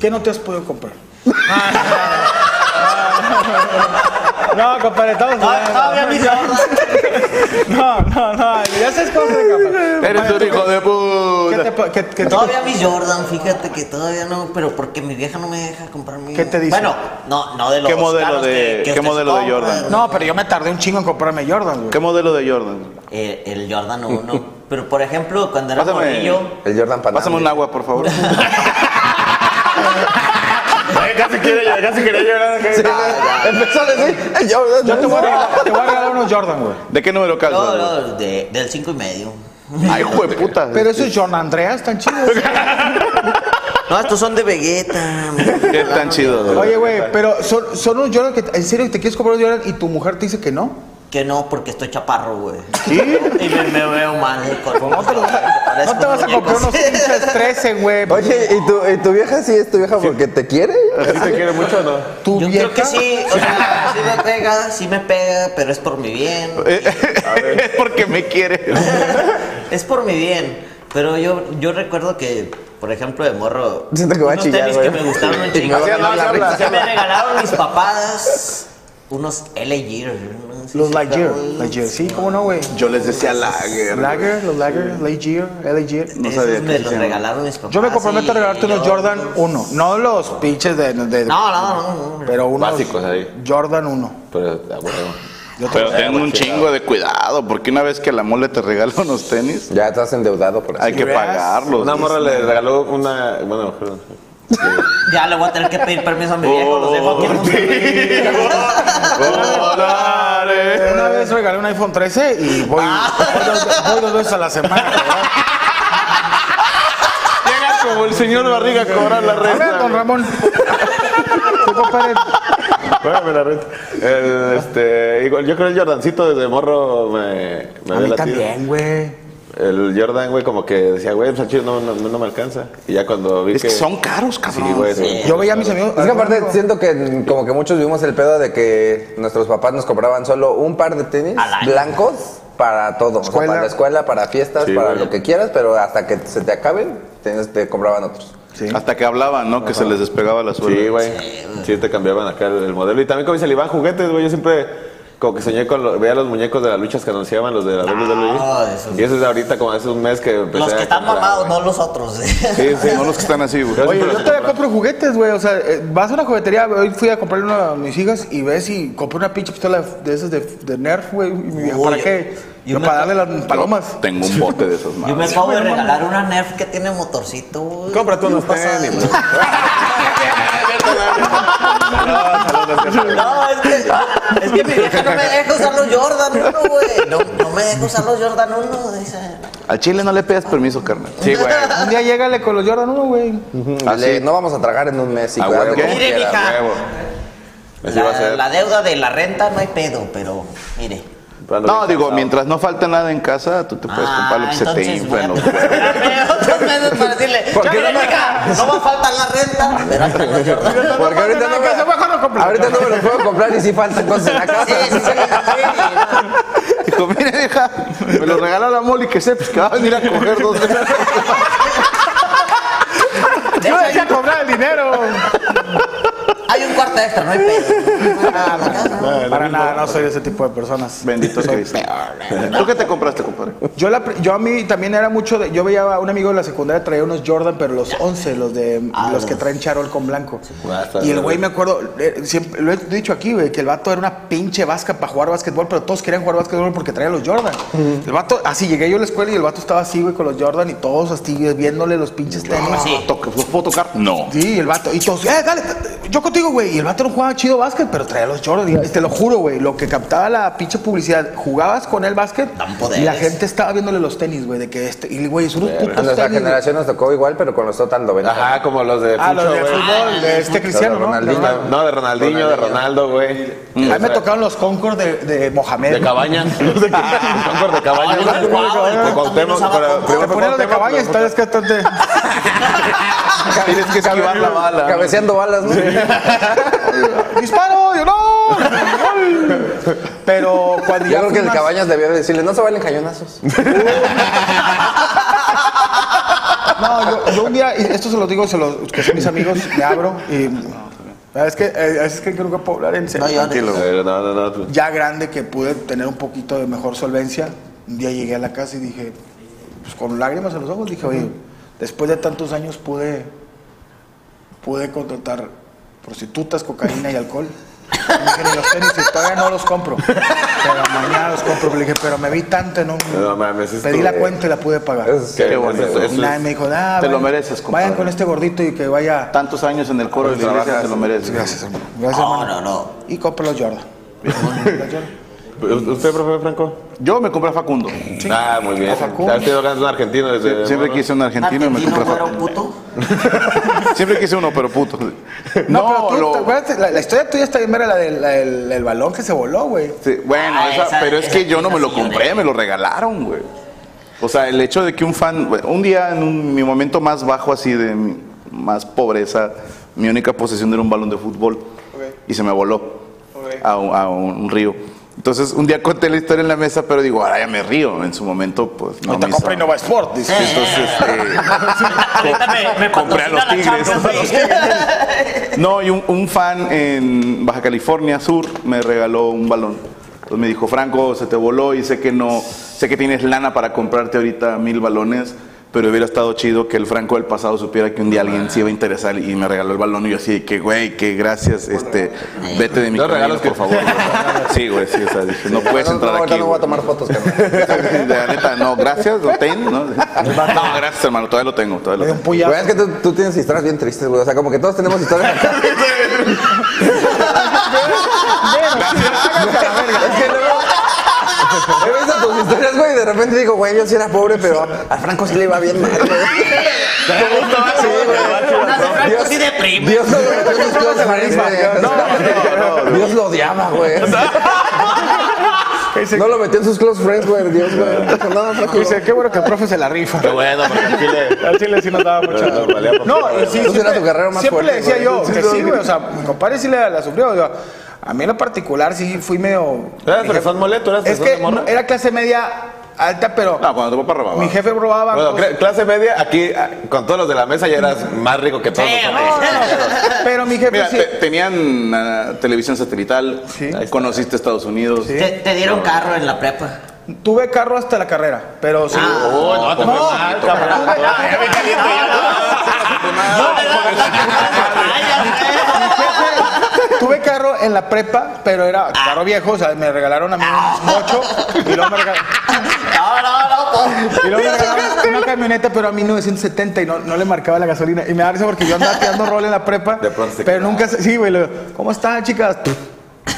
¿Qué no te has podido comprar? No, compadre, estamos Jordan. No, no, no, ya se compadre. Eres un hijo de ¿Qué puta. te, qué- Todavía mis Jordan, fíjate que todavía no, pero porque mi vieja no me deja comprarme. ¿Qué te dice? Bueno, no, no de los ¿Qué modelo caros de- que- que qué modelo de. Jordan? No, pero yo me tardé un chingo en comprarme Jordan, güey. ¿Qué modelo de Jordan? Eh, el Jordan 1. pero por ejemplo, cuando era Pásame, morrillo, El Jordan Panam. pásame un agua, por favor. Casi quiere llorar, casi quería llorar. Empezó a decir, "El Jordan. Yo te voy a regalar, te voy a regalar unos Jordan, güey. ¿De qué número calzas? no, no, de- del 5 y medio. Ay, hijo de puta. Pero esos Jordan Andreas tan chidos. No, estos son de Vegeta. Qué tan chido. güey. Oye, güey, pero son, son unos Jordan que en serio te quieres comprar unos Jordan y tu mujer te dice que no. Que no, porque estoy chaparro, güey. Y me, me veo mal. Con, No te, lo vas a- no te vas a comprar unos pinches 13, güey. Oye, ¿y tu, y tu vieja sí es tu vieja porque te quiere? ¿Sí te quiere mucho o no? tu Yo vieja. creo que sí, o sea, sí me pega, sí me pega, pero es por mi bien. Es porque me quiere. Es por mi bien. Pero yo, yo recuerdo que, por ejemplo, de morro. Siento que va a unos chillar, tenis güey. que me gustaron un me regalaron mis papás unos sé Los si Lightyear. Lightyear, sí, cómo no, güey. Yo les decía Lager. Lager, los Lager, Lightyear, Lightyear. No sabía me los regalaron mis papás. Yo me comprometo a regalarte unos yo- Jordan 1. No los pinches de. de- No, no, no. no. Pero unos. Básicos ahí. Jordan 1. Pero, bueno. Pero ten un chingo de cuidado, porque una vez que la mole te regala unos tenis, Ya estás endeudado por hay eso. que pagarlos. Una morra le regaló una. Bueno, perdón. Ya le voy a tener que pedir permiso a mi viejo, los dejo aquí en un Una vez regalé un iPhone 13 y voy, Ah. voy dos, voy dos veces a la semana. ¿verdad? Llega como el señor Barriga a cobrar la A ver, don renta. Ramón. Págame la renta. El, este, igual, yo creo el Jordancito desde morro me, me A mí latido. también, güey. El Jordan, güey, como que decía, güey, pues al chile no, no, no me alcanza. Y ya cuando vi Es que que. son caros, cabrón. Sí, güey. sí. Yo veía a mis amigos. Es que aparte siento que como que muchos vivimos el pedo de que nuestros papás nos compraban solo un par de tenis blancos para todo. O sea, para la escuela, para fiestas, Sí, para güey. lo que quieras, pero hasta que se te acaben, tienes- te compraban otros. Hasta que hablaban, ¿no? Que se les despegaba la suela. Sí, güey. Sí, te cambiaban acá el, el modelo. Y también como dice el Iván, juguetes, güey. Yo siempre como que soñé con... lo- veía los muñecos de las luchas que anunciaban, los de la WWE. Ah, eso sí. Y eso es de ahorita, como hace un mes que empecé Los que a están comprar, mamados, no los otros. Sí, sí. No los que están así, güey. Oye, yo todavía compro juguetes, güey. O sea, eh, vas a una juguetería, hoy fui a comprarle una a mis hijas y ves y compré una pinche pistola de esas de, de Nerf, güey. Y mi vieja, Uy, ¿para qué? yo para darle las palomas. Tengo un bote de esos Yo me acabo de regalar una Nerf que tiene motorcito, güey. Cómprate unos No tenis, güey. No, es que, es que mi vieja no me deja usar los Jordan 1, güey. No, no me deja usar los Jordan 1, dice. Al chile no le pidas permiso, carnal. Sí, güey. Un día llégale con los Jordan 1, güey. Dile, no vamos a tragar en un mes y como Mire, mija. Huevo. A ser. la deuda de la renta no hay pedo, pero mire. No, digo, cansado. mientras no falte nada en casa, tú te puedes comprar lo que se te Ah, infla en voy los a- meses para decirle, ¿Por qué "Mire, no me- no va a faltar la renta. Verás. Porque ahorita no, que se mejor no me, compro. ahorita no me los puedo comprar y sí faltan cosas en la casa. Sí, sí, sí, sí, Dijo, mire, vieja, me lo regala la moli que sepas que va a venir a coger dos veces. Yo decía cobrar el dinero. Hay un cuarto extra, no hay pedo. Para nada, no soy de ese tipo de personas. Bendito Cristo. ¿Tú qué te compraste, compadre? Yo, la, yo a mí también era mucho de. Yo veía a un amigo de la secundaria traía unos Jordan, pero los 11, los de Ah, los que traen charol con blanco. Y el güey me acuerdo, eh, siempre lo he dicho aquí, güey, que el vato era una pinche vasca para jugar básquetbol, pero todos querían jugar básquetbol porque traía los Jordan. El vato, así llegué yo a la escuela y el vato estaba así, güey, con los Jordan y todos así viéndole los pinches tenis. Sí. ¿Toca- ¿Puedo tocar? No. Sí, el vato, y todos, eh, dale, yo contigo, güey. Y el vato no jugaba chido básquet, pero traía los Jordan. Y te lo juro, güey, lo que captaba la pinche publicidad, jugabas con el básquet y la gente estaba viéndole los tenis, güey, de que este, y güey, son unos A putos nuestra tenis. güey. generación nos tocó igual, pero con los Total 90. Ajá, como los de Ah, los de güey. fútbol, de este cristiano, de ¿no? No, de Ronaldinho, de Ronaldo, güey. A mí me tocaron los Concord de, de Mohamed. De Cabañas. Los de Concord de el De Cuauhtémoc. Te ponían los de caballo y estás que Tienes que esquivar la bala. Cabeceando balas, ¿no? ¡Disparo! ¡Yo no! Pero cuando Yo ya creo que el más- Cabañas debió decirle, no se valen cañonazos. No, yo, yo un día, y esto se lo digo, se lo, que son mis amigos, me abro y. Es que, eh, es que creo que puedo hablar en serio. No, yo- Tranquilo. A ver, No, no, no. tú- ya grande que pude tener un poquito de mejor solvencia, un día llegué a la casa y dije, pues con lágrimas en los ojos, dije, oye, después de tantos años pude, pude contratar prostitutas, cocaína y alcohol. Y dije, ni los tenis, y todavía no los compro. Pero mañana los compro. Le dije, pero me vi tanto en un... No mames, es Pedí la cuenta y la pude pagar. Es- Qué Qué bonito. y nadie es- me dijo, ah, Te lo mereces, compadre. Vayan con este gordito y que vaya... Tantos años en el coro de la iglesia, te lo mereces. Gracias, hermano. Gracias, No, hermano. no, no. Y compro los Jordan. Los Jordan. ¿Usted, profe Franco? Yo me compré a Facundo. Ah, muy bien. Facundo. ¿Has tenido ganas de un argentino desde Siempre quise un argentino y me ¿Argentino compré a Facundo. puto? Siempre quise uno, pero puto. No, pero tú, lo- ¿te acuerdas? La, la historia tuya está bien mera, la del la del- el balón que se voló, güey. Sí, bueno, Ah, esa- esa- pero es esa que yo no me lo compré, me lo regalaron, güey. O sea, el hecho de que un fan, un día en un- mi momento más bajo así de mi- más pobreza, mi única posesión era un balón de fútbol y se me voló a, un- a un río. Entonces, un día conté la historia en la mesa, pero digo, ahora ya me río. En su momento, pues no compra hizo- Innova Sport, dice. Entonces, Ahorita me, me compré a los Tigres. No, y un, un fan en Baja California Sur me regaló un balón. Entonces me dijo, Franco, se te voló y sé que no, sé que tienes lana para comprarte ahorita mil balones, pero hubiera estado chido que el Franco del pasado supiera que un día alguien se iba a interesar y me regaló el balón y yo así que, güey, que gracias, este, vete de mi Los camino, regalos que- por favor. Sí, güey, sí, o sea, dije, no puedes No, entrar no, aquí. no voy a tomar fotos. La neta, no, gracias, lo tengo, ¿no? No, gracias, hermano, todavía lo tengo, todavía lo tengo. Güey, es que tú, tú tienes historias bien tristes, güey. O sea, como que todos tenemos historias acá. es que luego. He visto tus historias, güey, y de repente digo, güey, yo sí era pobre, pero a Franco sí le iba bien mal, güey. Sí, güey. Dios, sí deprime. Dios lo metió en sus close friends, güey. Dios lo odiaba, güey. No lo metió en sus close friends, güey. Dios, güey. No, Franco. Dice, qué bueno que el profe se la rifa. Qué bueno, porque en Chile. Al chile sí nos daba mucho. Valía por- No, y sí, Tú siempre, eras tu guerrero más siempre le fuerte, decía güey. yo que sí, güey. O sea, mi compadre sí la, la sufrió. digo, a mí en lo particular sí fui medio. ¿Eras fresón que de morro? no, era clase media alta, pero No, cuando te voy para robar. mi jefe probaba. Bueno, cosas- clase media, aquí ah, con todos los de la mesa ya eras más rico que todos Sí, nosotros. pero mi jefe Mira, sí. te- tenían ah, televisión satelital, conociste Estados Unidos. Te, te dieron carro en la prepa. Tuve carro hasta la carrera, pero sí. Ah. Oh, no, te fue mal, cabrón. Ah, ya me caliento Tuve carro en la prepa, pero era carro viejo, o sea, me regalaron a mí un mocho y luego me regalaron, No, no, no. y luego me regalaron una camioneta, pero a 1970 y no, no le marcaba la gasolina. Y me da risa porque yo andaba tirando rol en la prepa, De pronto se pero quedaba. nunca, se- sí, güey, le digo, ¿cómo están, chicas?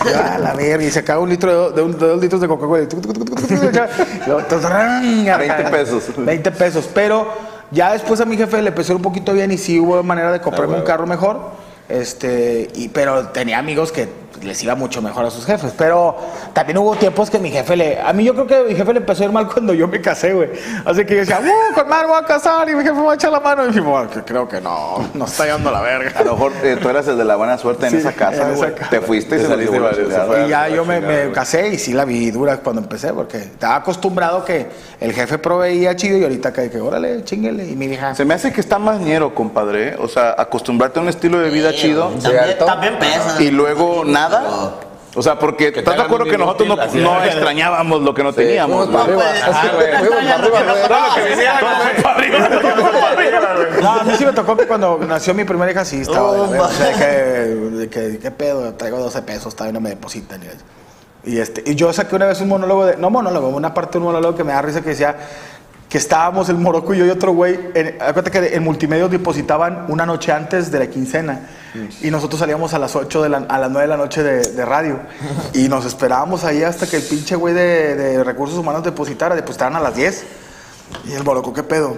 Ya, la verga, y se acaba un litro de, un- de dos litros de Coca-Cola. Y luego, tarrán, 20 pesos. 20 pesos, pero ya después a mi jefe le empezó un poquito bien y sí hubo manera de comprarme un carro mejor. Este, y, pero tenía amigos que les iba mucho mejor a sus jefes. Pero también hubo tiempos que mi jefe le. A mí yo creo que mi jefe le empezó a ir mal cuando yo me casé, güey. Así que yo decía, ¡uh! Con madre voy a casar y mi jefe me va a echar la mano. Y dije, bueno, que creo que no, no está llevando la verga. A lo mejor eh, tú eras el de la buena suerte en Sí, esa casa, en esa güey. casa. Te fuiste y saliste saliste y ya yo me, casé y sí la vi dura cuando empecé, porque estaba acostumbrado que el jefe proveía chido y ahorita que, que órale, chinguele. Y mi vieja, Se me hace que está más ñero, compadre. ¿eh? O sea, acostumbrarte a un estilo de vida chido También, también pesa. y luego nada. O sea, porque te estás de acuerdo que nosotros no, no extrañábamos lo que no teníamos. Fuimos para güey. arriba. Es que ah, fuimos para arriba, No, a mí sí me tocó que cuando nació mi primera hija sí estaba verga, o sea, que, que, ¿qué pedo? Traigo 12 pesos, todavía no me depositan. Y, y este, y yo saqué una vez un monólogo de, no monólogo, una parte de un monólogo que me da risa que decía que estábamos el Morocco y yo y otro güey, en, acuérdate que en multimedia depositaban una noche antes de la quincena y nosotros salíamos a las 8 de la, a las 9 de la noche de, de radio y nos esperábamos ahí hasta que el pinche güey de, de recursos humanos depositara, depositaran a las 10 y el Morocco, ¿qué pedo?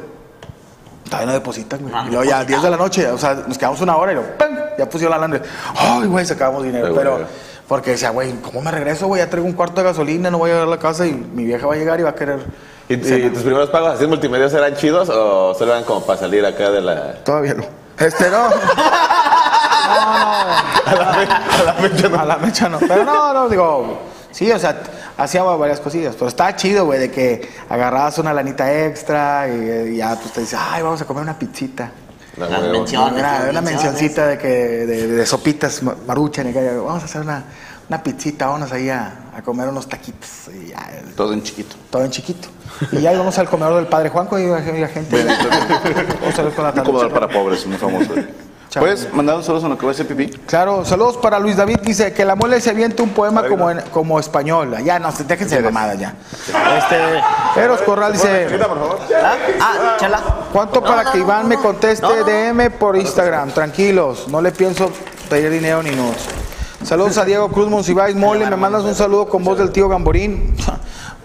Todavía no depositan, güey. Ah, Y luego ya 10 de la noche, o sea, nos quedamos una hora y luego, ¡pam! ya pusieron la alambre. Ay, güey, sacábamos dinero. Ay, pero, güey. porque decía, güey, ¿cómo me regreso, güey? Ya traigo un cuarto de gasolina, no voy a llegar a la casa y mi vieja va a llegar y va a querer. ¿Y, y tus primeros pagos así en multimedia eran chidos o solo eran como para salir acá de la. Todavía no. Este no. A la fecha no. A la mecha no. Pero no, no, digo, sí, o sea, hacía varias cosillas. Pero estaba chido, güey, de que agarrabas una lanita extra y, y ya pues te dices, ay, vamos a comer una pizzita. No, Las menciones. Una, las una mencioncita de que de, de sopitas ma- maruchan y que vamos a hacer una, una pizzita, vamos ahí a, a comer unos taquitos y ya, Todo en chiquito. todo en chiquito. Y ya íbamos al comedor del padre Juanco y la gente. Vamos a ver con la Un comedor para pobres, muy famoso. ¿Puedes mandar un saludo a lo que va a hacer pipí? Claro, saludos para Luis David, dice que la mole se aviente un poema como, en- como español. Ya, no, déjense de mamada ya. Este, Eros Corral dice, Ah, ah, chala. ¿cuánto No, para no, que no, Iván no, me conteste No, no. DM por Instagram? Tranquilos, no le pienso pedir dinero ni nudes. Saludos a Diego Cruz Monsiváis, mole, me mandas un saludo con voz del tío Gamborín.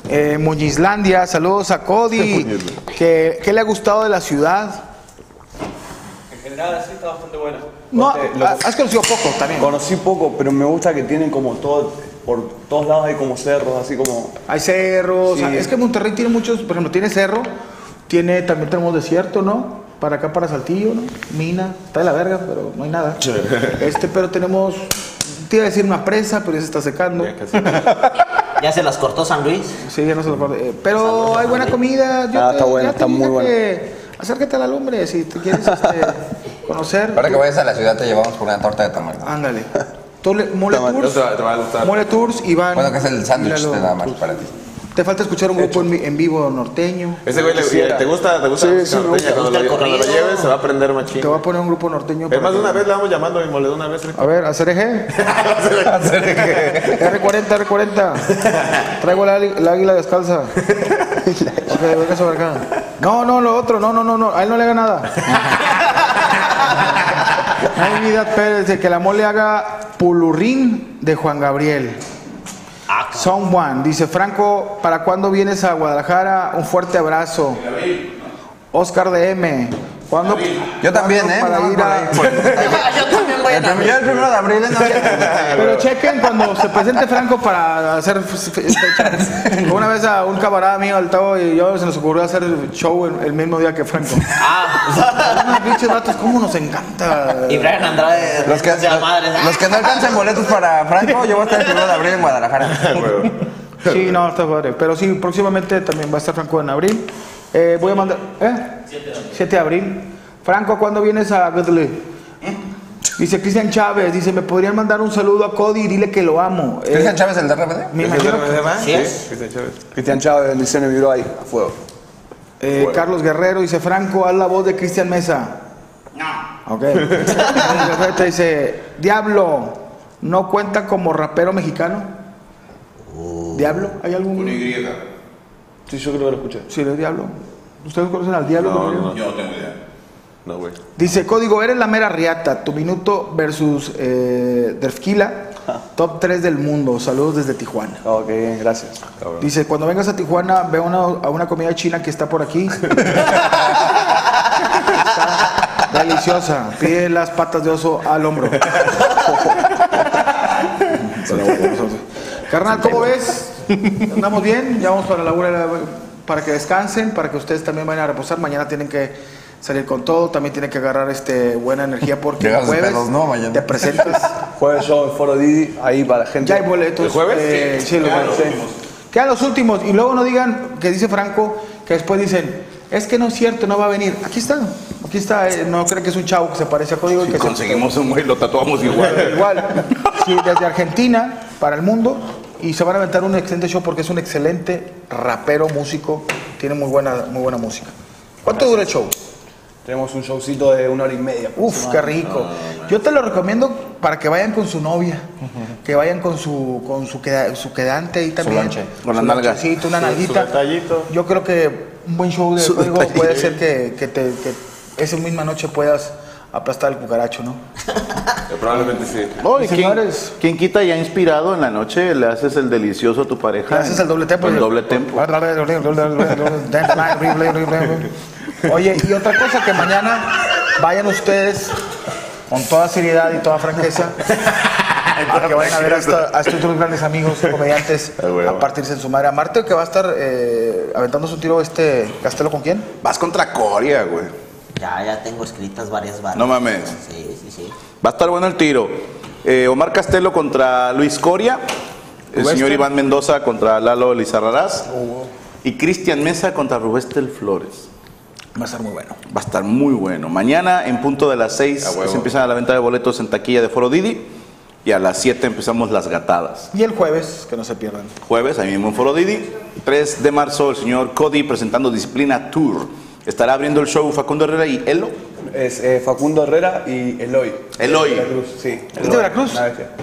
Eh, Muñizlandia, saludos a Cody, que, ¿qué le ha gustado de la ciudad? En general, sí está bastante buena. No, Porque lo- has conocido poco también. Conocí poco, pero me gusta que tienen como todo, por todos lados hay como cerros, así como... Hay cerros, o sea, es que Monterrey tiene muchos, por ejemplo, tiene cerro, tiene, también tenemos desierto, ¿no? Para acá, para Saltillo, ¿no? Mina, está de la verga, pero no hay nada. Este, pero tenemos, te iba a decir una presa, pero ya se está secando. Ya se las cortó San Luis. Sí, ya no se lo acuerdo. Eh, Pero hay buena comida. Yo Ah, te- está buena, está muy buena. que Acércate a la lumbre si te quieres este, conocer. Ahora que vayas a la ciudad te llevamos por una torta de tamal. Ándale. Mole Tours. Mole Tours, Iván. Bueno, que es el sándwich de nada más para ti. Te falta escuchar un grupo en, en vivo norteño. Ese güey, le, ¿te gusta, te gusta Sí, norteña? gusta. Cuando, lo, cuando lleves se va a aprender machín. Te voy a poner un grupo norteño. Es más, de una vez le vamos llamando y mole de una vez. A ver, hacer eje. R40, R40. Traigo la, la águila descalza. Ok, acá. No, no, lo otro. No, no, no, no. A él no le haga nada. Navidad Pérez, de que la mole haga pulurrín de Juan Gabriel. Son Juan, dice Franco, ¿para cuándo vienes a Guadalajara? Un fuerte abrazo. Oscar de M. ¿Cuándo? Yo también, ¿cuándo ¿eh? Para No, ir Yo a El el primero de abril. No, Pero chequen cuando se presente Franco para hacer fe- fe- fecha. Una vez a un camarada mío, al Tavo y yo se nos ocurrió hacer el show el, el mismo día que Franco. Ah, Unos pinches datos, cómo nos encanta. y Brian Andrade, Los que, madre. los que no alcancen boletos para Franco, yo voy a estar el primero de abril en Guadalajara. Sí, no, está padre. Pero sí, próximamente también va a estar Franco en abril. Eh, voy a mandar. ¿Eh? 7 de abril. Franco, ¿cuándo vienes a Godley? Dice Cristian Chávez, dice, ¿me podrían mandar un saludo a Cody y dile que lo amo? Eh, ¿Cristian Chávez, el de RBD? me imagino que- ¿Sí es? Cristian Chávez. Cristian Chávez, bendiciones, vibro ahí, a fuego. Eh, Carlos Guerrero dice, Franco, haz la voz de Cristian Mesa. No. Ok. Carlos Guerrero dice, Diablo, ¿no cuenta como rapero mexicano? ¿Diablo? ¿Hay algún? Sí, yo creo que lo escuché. Sí, el Diablo. ¿Ustedes conocen al Diablo? No, compañero? no, no. Yo no tengo idea. No, güey. Dice, código, eres la mera riata, tu minuto versus eh, Derfkila, top 3 del mundo. Saludos desde Tijuana. Ok, gracias. Dice, cuando vengas a Tijuana, ve una- a una comida china que está por aquí. Está deliciosa. Pide las patas de oso al hombro. Carnal, ¿cómo ves? ¿Andamos bien? Ya vamos para la hora para que descansen, para que ustedes también vayan a reposar. Mañana tienen que salir con todo, también tienen que agarrar este buena energía porque Llegas jueves pedos, ¿no? Mañana. te presentas. Jueves show en Foro Didi, ahí para la gente. Ya hay boletos. ¿El jueves? eh, sí, los Quedan los boletos. Quedan los últimos. Y luego no digan que dice Franco, que después dicen, es que no es cierto, no va a venir. Aquí está. Aquí está. eh, no creen que es un chavo que se parece a Código y que se- Conseguimos un güey, lo tatuamos igual. Igual. Sí, desde Argentina para el mundo. Y se van a aventar un excelente show porque es un excelente rapero, músico. Tiene muy buena, muy buena música. ¿Cuánto dura el show? Tenemos un showcito de una hora y media. Uf, qué rico. Yo te lo recomiendo para que vayan con su novia, que vayan con su con su, queda- su quedante y también. lonche. Con la Su nalga. una Su- su nalguita. Yo creo que un buen show de Su detallito. puede ser que, que te, que esa misma noche puedas aplastar el cucaracho, ¿no? Probablemente sí. Oye, Y ¿quién, señores- quién quita ya inspirado en la noche? Le haces el delicioso a tu pareja. Le haces el doble tempo. El doble tempo. Oye, y otra cosa que mañana vayan ustedes con toda seriedad y toda franqueza a que vayan a ver a, esta- a estos otros grandes amigos comediantes a partirse en su madre. A Marte que va a estar eh, aventándose un tiro este Castelo con quién? Vas contra Coria, güey. Ya, ya tengo escritas varias barras. No mames. Sí, sí, sí. Va a estar bueno el tiro. Eh, Omar Castelo contra Luis Coria. El señor Iván Mendoza contra Lalo Lizarrarás. Y Cristian Mesa contra Rubestel Flores. Va a estar muy bueno. Va a estar muy bueno. Mañana en punto de las 6 A huevo. se empiezan a la venta de boletos en taquilla de Foro Didi. Y a las 7 empezamos las gatadas. Y el jueves, que no se pierdan. Jueves, ahí mismo en Foro Didi. 3 de marzo, el señor Cody presentando Disciplina Tour. Estará abriendo el show Facundo Herrera y Elo. Es eh, Facundo Herrera y Eloy. Eloy. De Veracruz, sí. ¿Es de Veracruz?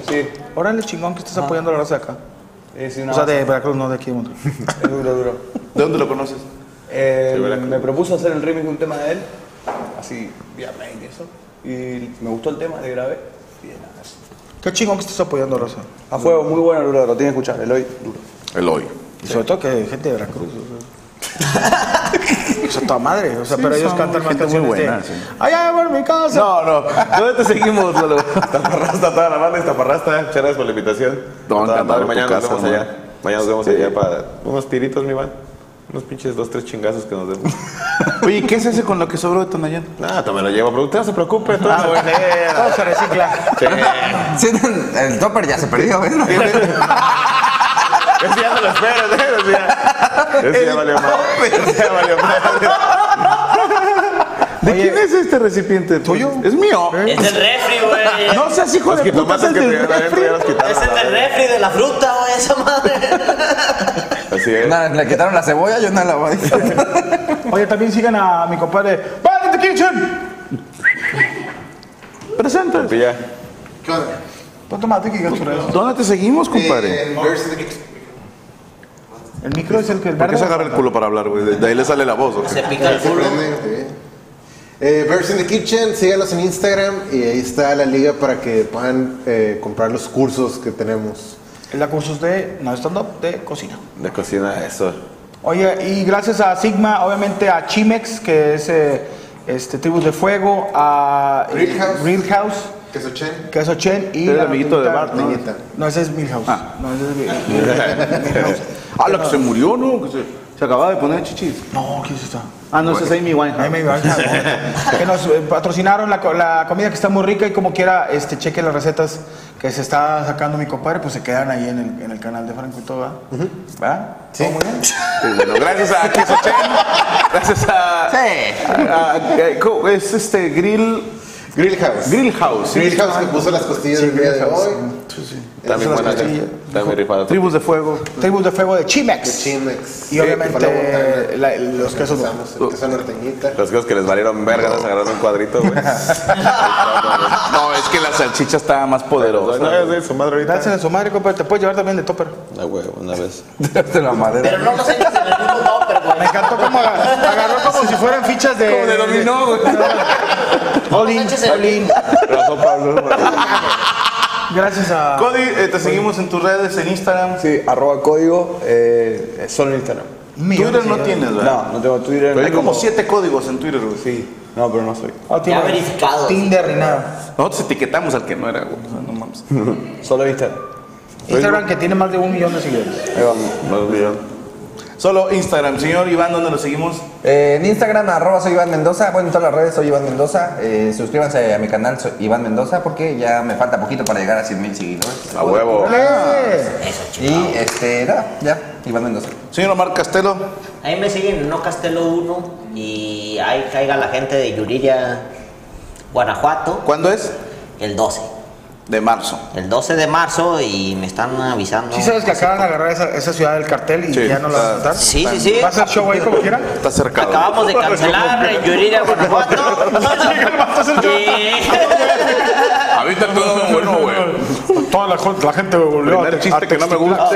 Sí. Órale, chingón, que estás apoyando a la raza de acá. Eh, sí, una O sea, de. Veracruz, no de aquí de Monterrey. Es duro, duro. ¿De dónde lo conoces? Eh, me propuso hacer el remix de un tema de él, así, mail y eso. Y me gustó el tema, le grabé. Y de nada, eso. Qué chingón que estás apoyando a la raza. A fuego, muy bueno, duro, lo tiene que escuchar, Eloy, duro. Eloy. Y sobre todo que gente de Veracruz. O sea, toda madre. O sea, pero ellos cantan más gente muy canciones de. buena, sí. Allá por mi casa. No, no. ¿Dónde te seguimos, Lalo? Taparrasta, toda la banda es Taparrasta. Muchas gracias por la invitación. Encantado madre, Mañana nos vemos man. allá. Mañana nos vemos allá para unos tiritos, mi Iván. Unos pinches dos, tres chingazos que nos demos. Oye, ¿qué es ese con lo que sobró de Tonayán? Nada, me lo llevo, pero usted no se preocupe. Todo Ah, bueno, todo se recicla. Sí. Sí, el topper ya se perdió, ¿ves? Ese ya no lo esperas, ¿eh? Ese ya, ese ya valió mal. Ese ya valió mal. ¿De quién es este recipiente? ¿Tuyo? Es mío. Es el refri, güey. No seas hijo Los de puta, es que del refri. ya los quitaron. Es el del refri de la fruta, güey, esa madre. Así es. Una, le quitaron la cebolla y una lavadita. Oye, también sigan a mi compadre. ¡Bad in the Kitchen! Presente. Pilla. ¿Qué onda? Que. ¿Dónde te seguimos, compadre? Eh, en Birds in the Kitchen. El micro es el que el ¿Por qué se agarra el culo para hablar, güey? De- ahí le sale la voz, ¿o Se pica el culo. Eh, Birds in the Kitchen, síganos en Instagram y ahí está la liga para que puedan eh, comprar los cursos que tenemos. Es la cursos de, no stand-up, de cocina. De cocina, eso. Oye, y gracias a Sigma, obviamente a Chimex, que es eh, este, Tribus de Fuego, a eh, Real House. Real House, Queso Chen. Queso Chen y el amiguito de Bart, ¿no? No, ese es Milhouse. Ah. No, ese es Milhouse. Ah, la que se murió, ¿no? Que se, se acababa de poner chichis. No, ¿quién es esta? Ah, no, esa es Amy Winehouse. me iba, que nos eh, patrocinaron la, la comida que está muy rica y como quiera, este, cheque las recetas que se está sacando mi compadre, pues se quedan ahí en el, en el canal de Franco y todo, ¿verdad? ¿verdad? Sí. ¿Todo muy bien? Sí, bueno, gracias a Queso Chen. Gracias a. Sí. a- a- ¿cómo? es este Grill. Grill House. Grill House. sí. Grill House que puso las costillas del día de hoy. También Esas buena. costillas. Está muy rifado. Tribus de Fuego. Tribus de Fuego de De Chimex. Chimex. Y obviamente la la- los quesos. Queso norteñita. Los cosas que les valieron verga, les agarraron un cuadrito, güey. No, es que la salchicha estaba más poderosa. No, es de su madre ahorita. Gracias a su madre, compadre. Te puedes llevar también de topper. Ah, güey, una vez. De la madera. Pero no los eches en el mismo topper, Me güey. encantó como agarró, agarró como si fueran fichas de. Como de dominó, güey. All in, Eches en- all in. Razón, Pablo. Gracias a. Cody, eh, te seguimos en tus redes, en Instagram. Sí, arroba código, eh, solo en Instagram. Twitter no tienes, ¿verdad? No, no tengo Twitter. Hay no como tengo- siete códigos en Twitter, güey. Sí, no, pero no soy. Ah, Ya verificado. Tinder ni nada. Nosotros etiquetamos al que no era, güey. O sea, no mames. Solo Instagram. Instagram que tiene más de un millón de seguidores. Ahí vamos. Solo Instagram. Señor Iván, ¿dónde lo seguimos? Eh, en Instagram, arroba soy Iván Mendoza. Bueno, en todas las redes soy Iván Mendoza. Eh, suscríbanse a mi canal soy Iván Mendoza porque ya me falta poquito para llegar a 100 mil seguidores. A huevo. ¡Eh! Eso, chingado. Y este, nada, ya, Iván Mendoza. Señor Omar Castelo. Ahí me siguen en No Castelo 1 y ahí caiga la gente de Yuriria, Guanajuato, ¿Cuándo es? el 12. De marzo. El 12 de marzo y me están avisando. ¿Sí sabes que acaban de agarrar esa, esa ciudad del cartel y Sí, ya no la van a? Sí, sí, sí. ¿Va a hacer show ahí como quiera? Está cercado. Acabamos de cancelar en Yuriria, Guanajuato. Ahorita todo es bueno, güey. Toda la, la gente volvió Primer chiste que no me gusta.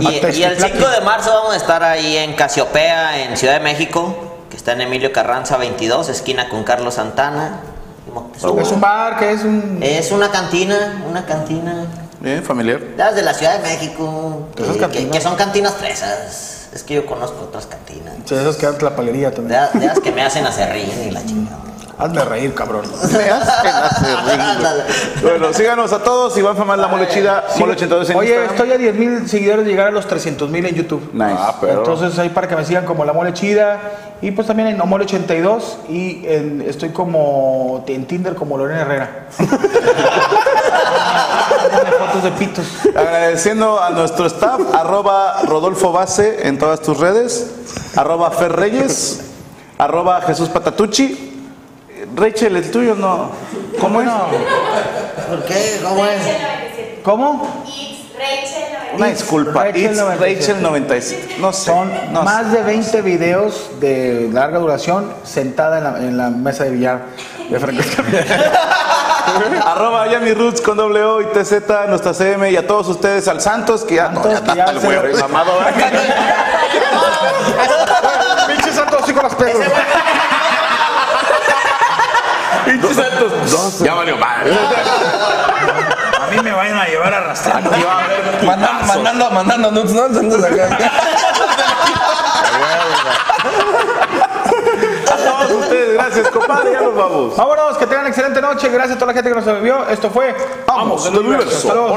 Y, y el 5 de marzo vamos a estar ahí en Casiopea, en Ciudad de México, que está en Emilio Carranza 22, esquina con Carlos Santana. Moctezuma. Es un bar que es un... Es una cantina, una cantina. Bien, familiar. Las de la Ciudad de México, que, Esas que- cantinas. que son cantinas fresas. Es que yo conozco otras cantinas. Sí, esos que dan la palería De, también. de las que me hacen hacer reír y la chingada. Hazme reír, cabrón. Ándale. Bueno, síganos a todos. Iván Famal, la mole chida. Mole 82 en Oye, Instagram. estoy a 10 mil seguidores de llegar a los 300 mil en YouTube. Nice. Ah, pero. Entonces ahí para que me sigan como La Mole Chida y pues también en Mole 82 y en- estoy como en Tinder como Lorena Herrera. Fotos de pitos. Agradeciendo a nuestro staff, arroba Rodolfo Base en todas tus redes, arroba Fer Reyes, arroba Jesús Patatucci. Rachel, el tuyo no. ¿Cómo es? ¿Por qué? ¿Cómo es? ¿Cómo? It's Rachel Una disculpa. Rachel It's 97. Rachel 97. No sé. Son no más sé. de 20 videos de larga duración sentada en la, en la mesa de billar de Franco Escamilla. Arroba Yami Roots con doble O y TZ, nuestra CM y a todos ustedes, al Santos, que ya no, ya que ya el se- güey mamado. Pinche santos sí con las perros. Pinche Santos. Ya valió madre. A mí me vayan a llevar arrastrando. Mandando, mandando, mandando nudes, ¿no? Entonces acá. A todos ustedes, gracias, compadre, ya nos vamos. Vámonos, que tengan excelente noche. Gracias a toda la gente que nos vio. Esto fue Vamos, en el universo. Hasta luego.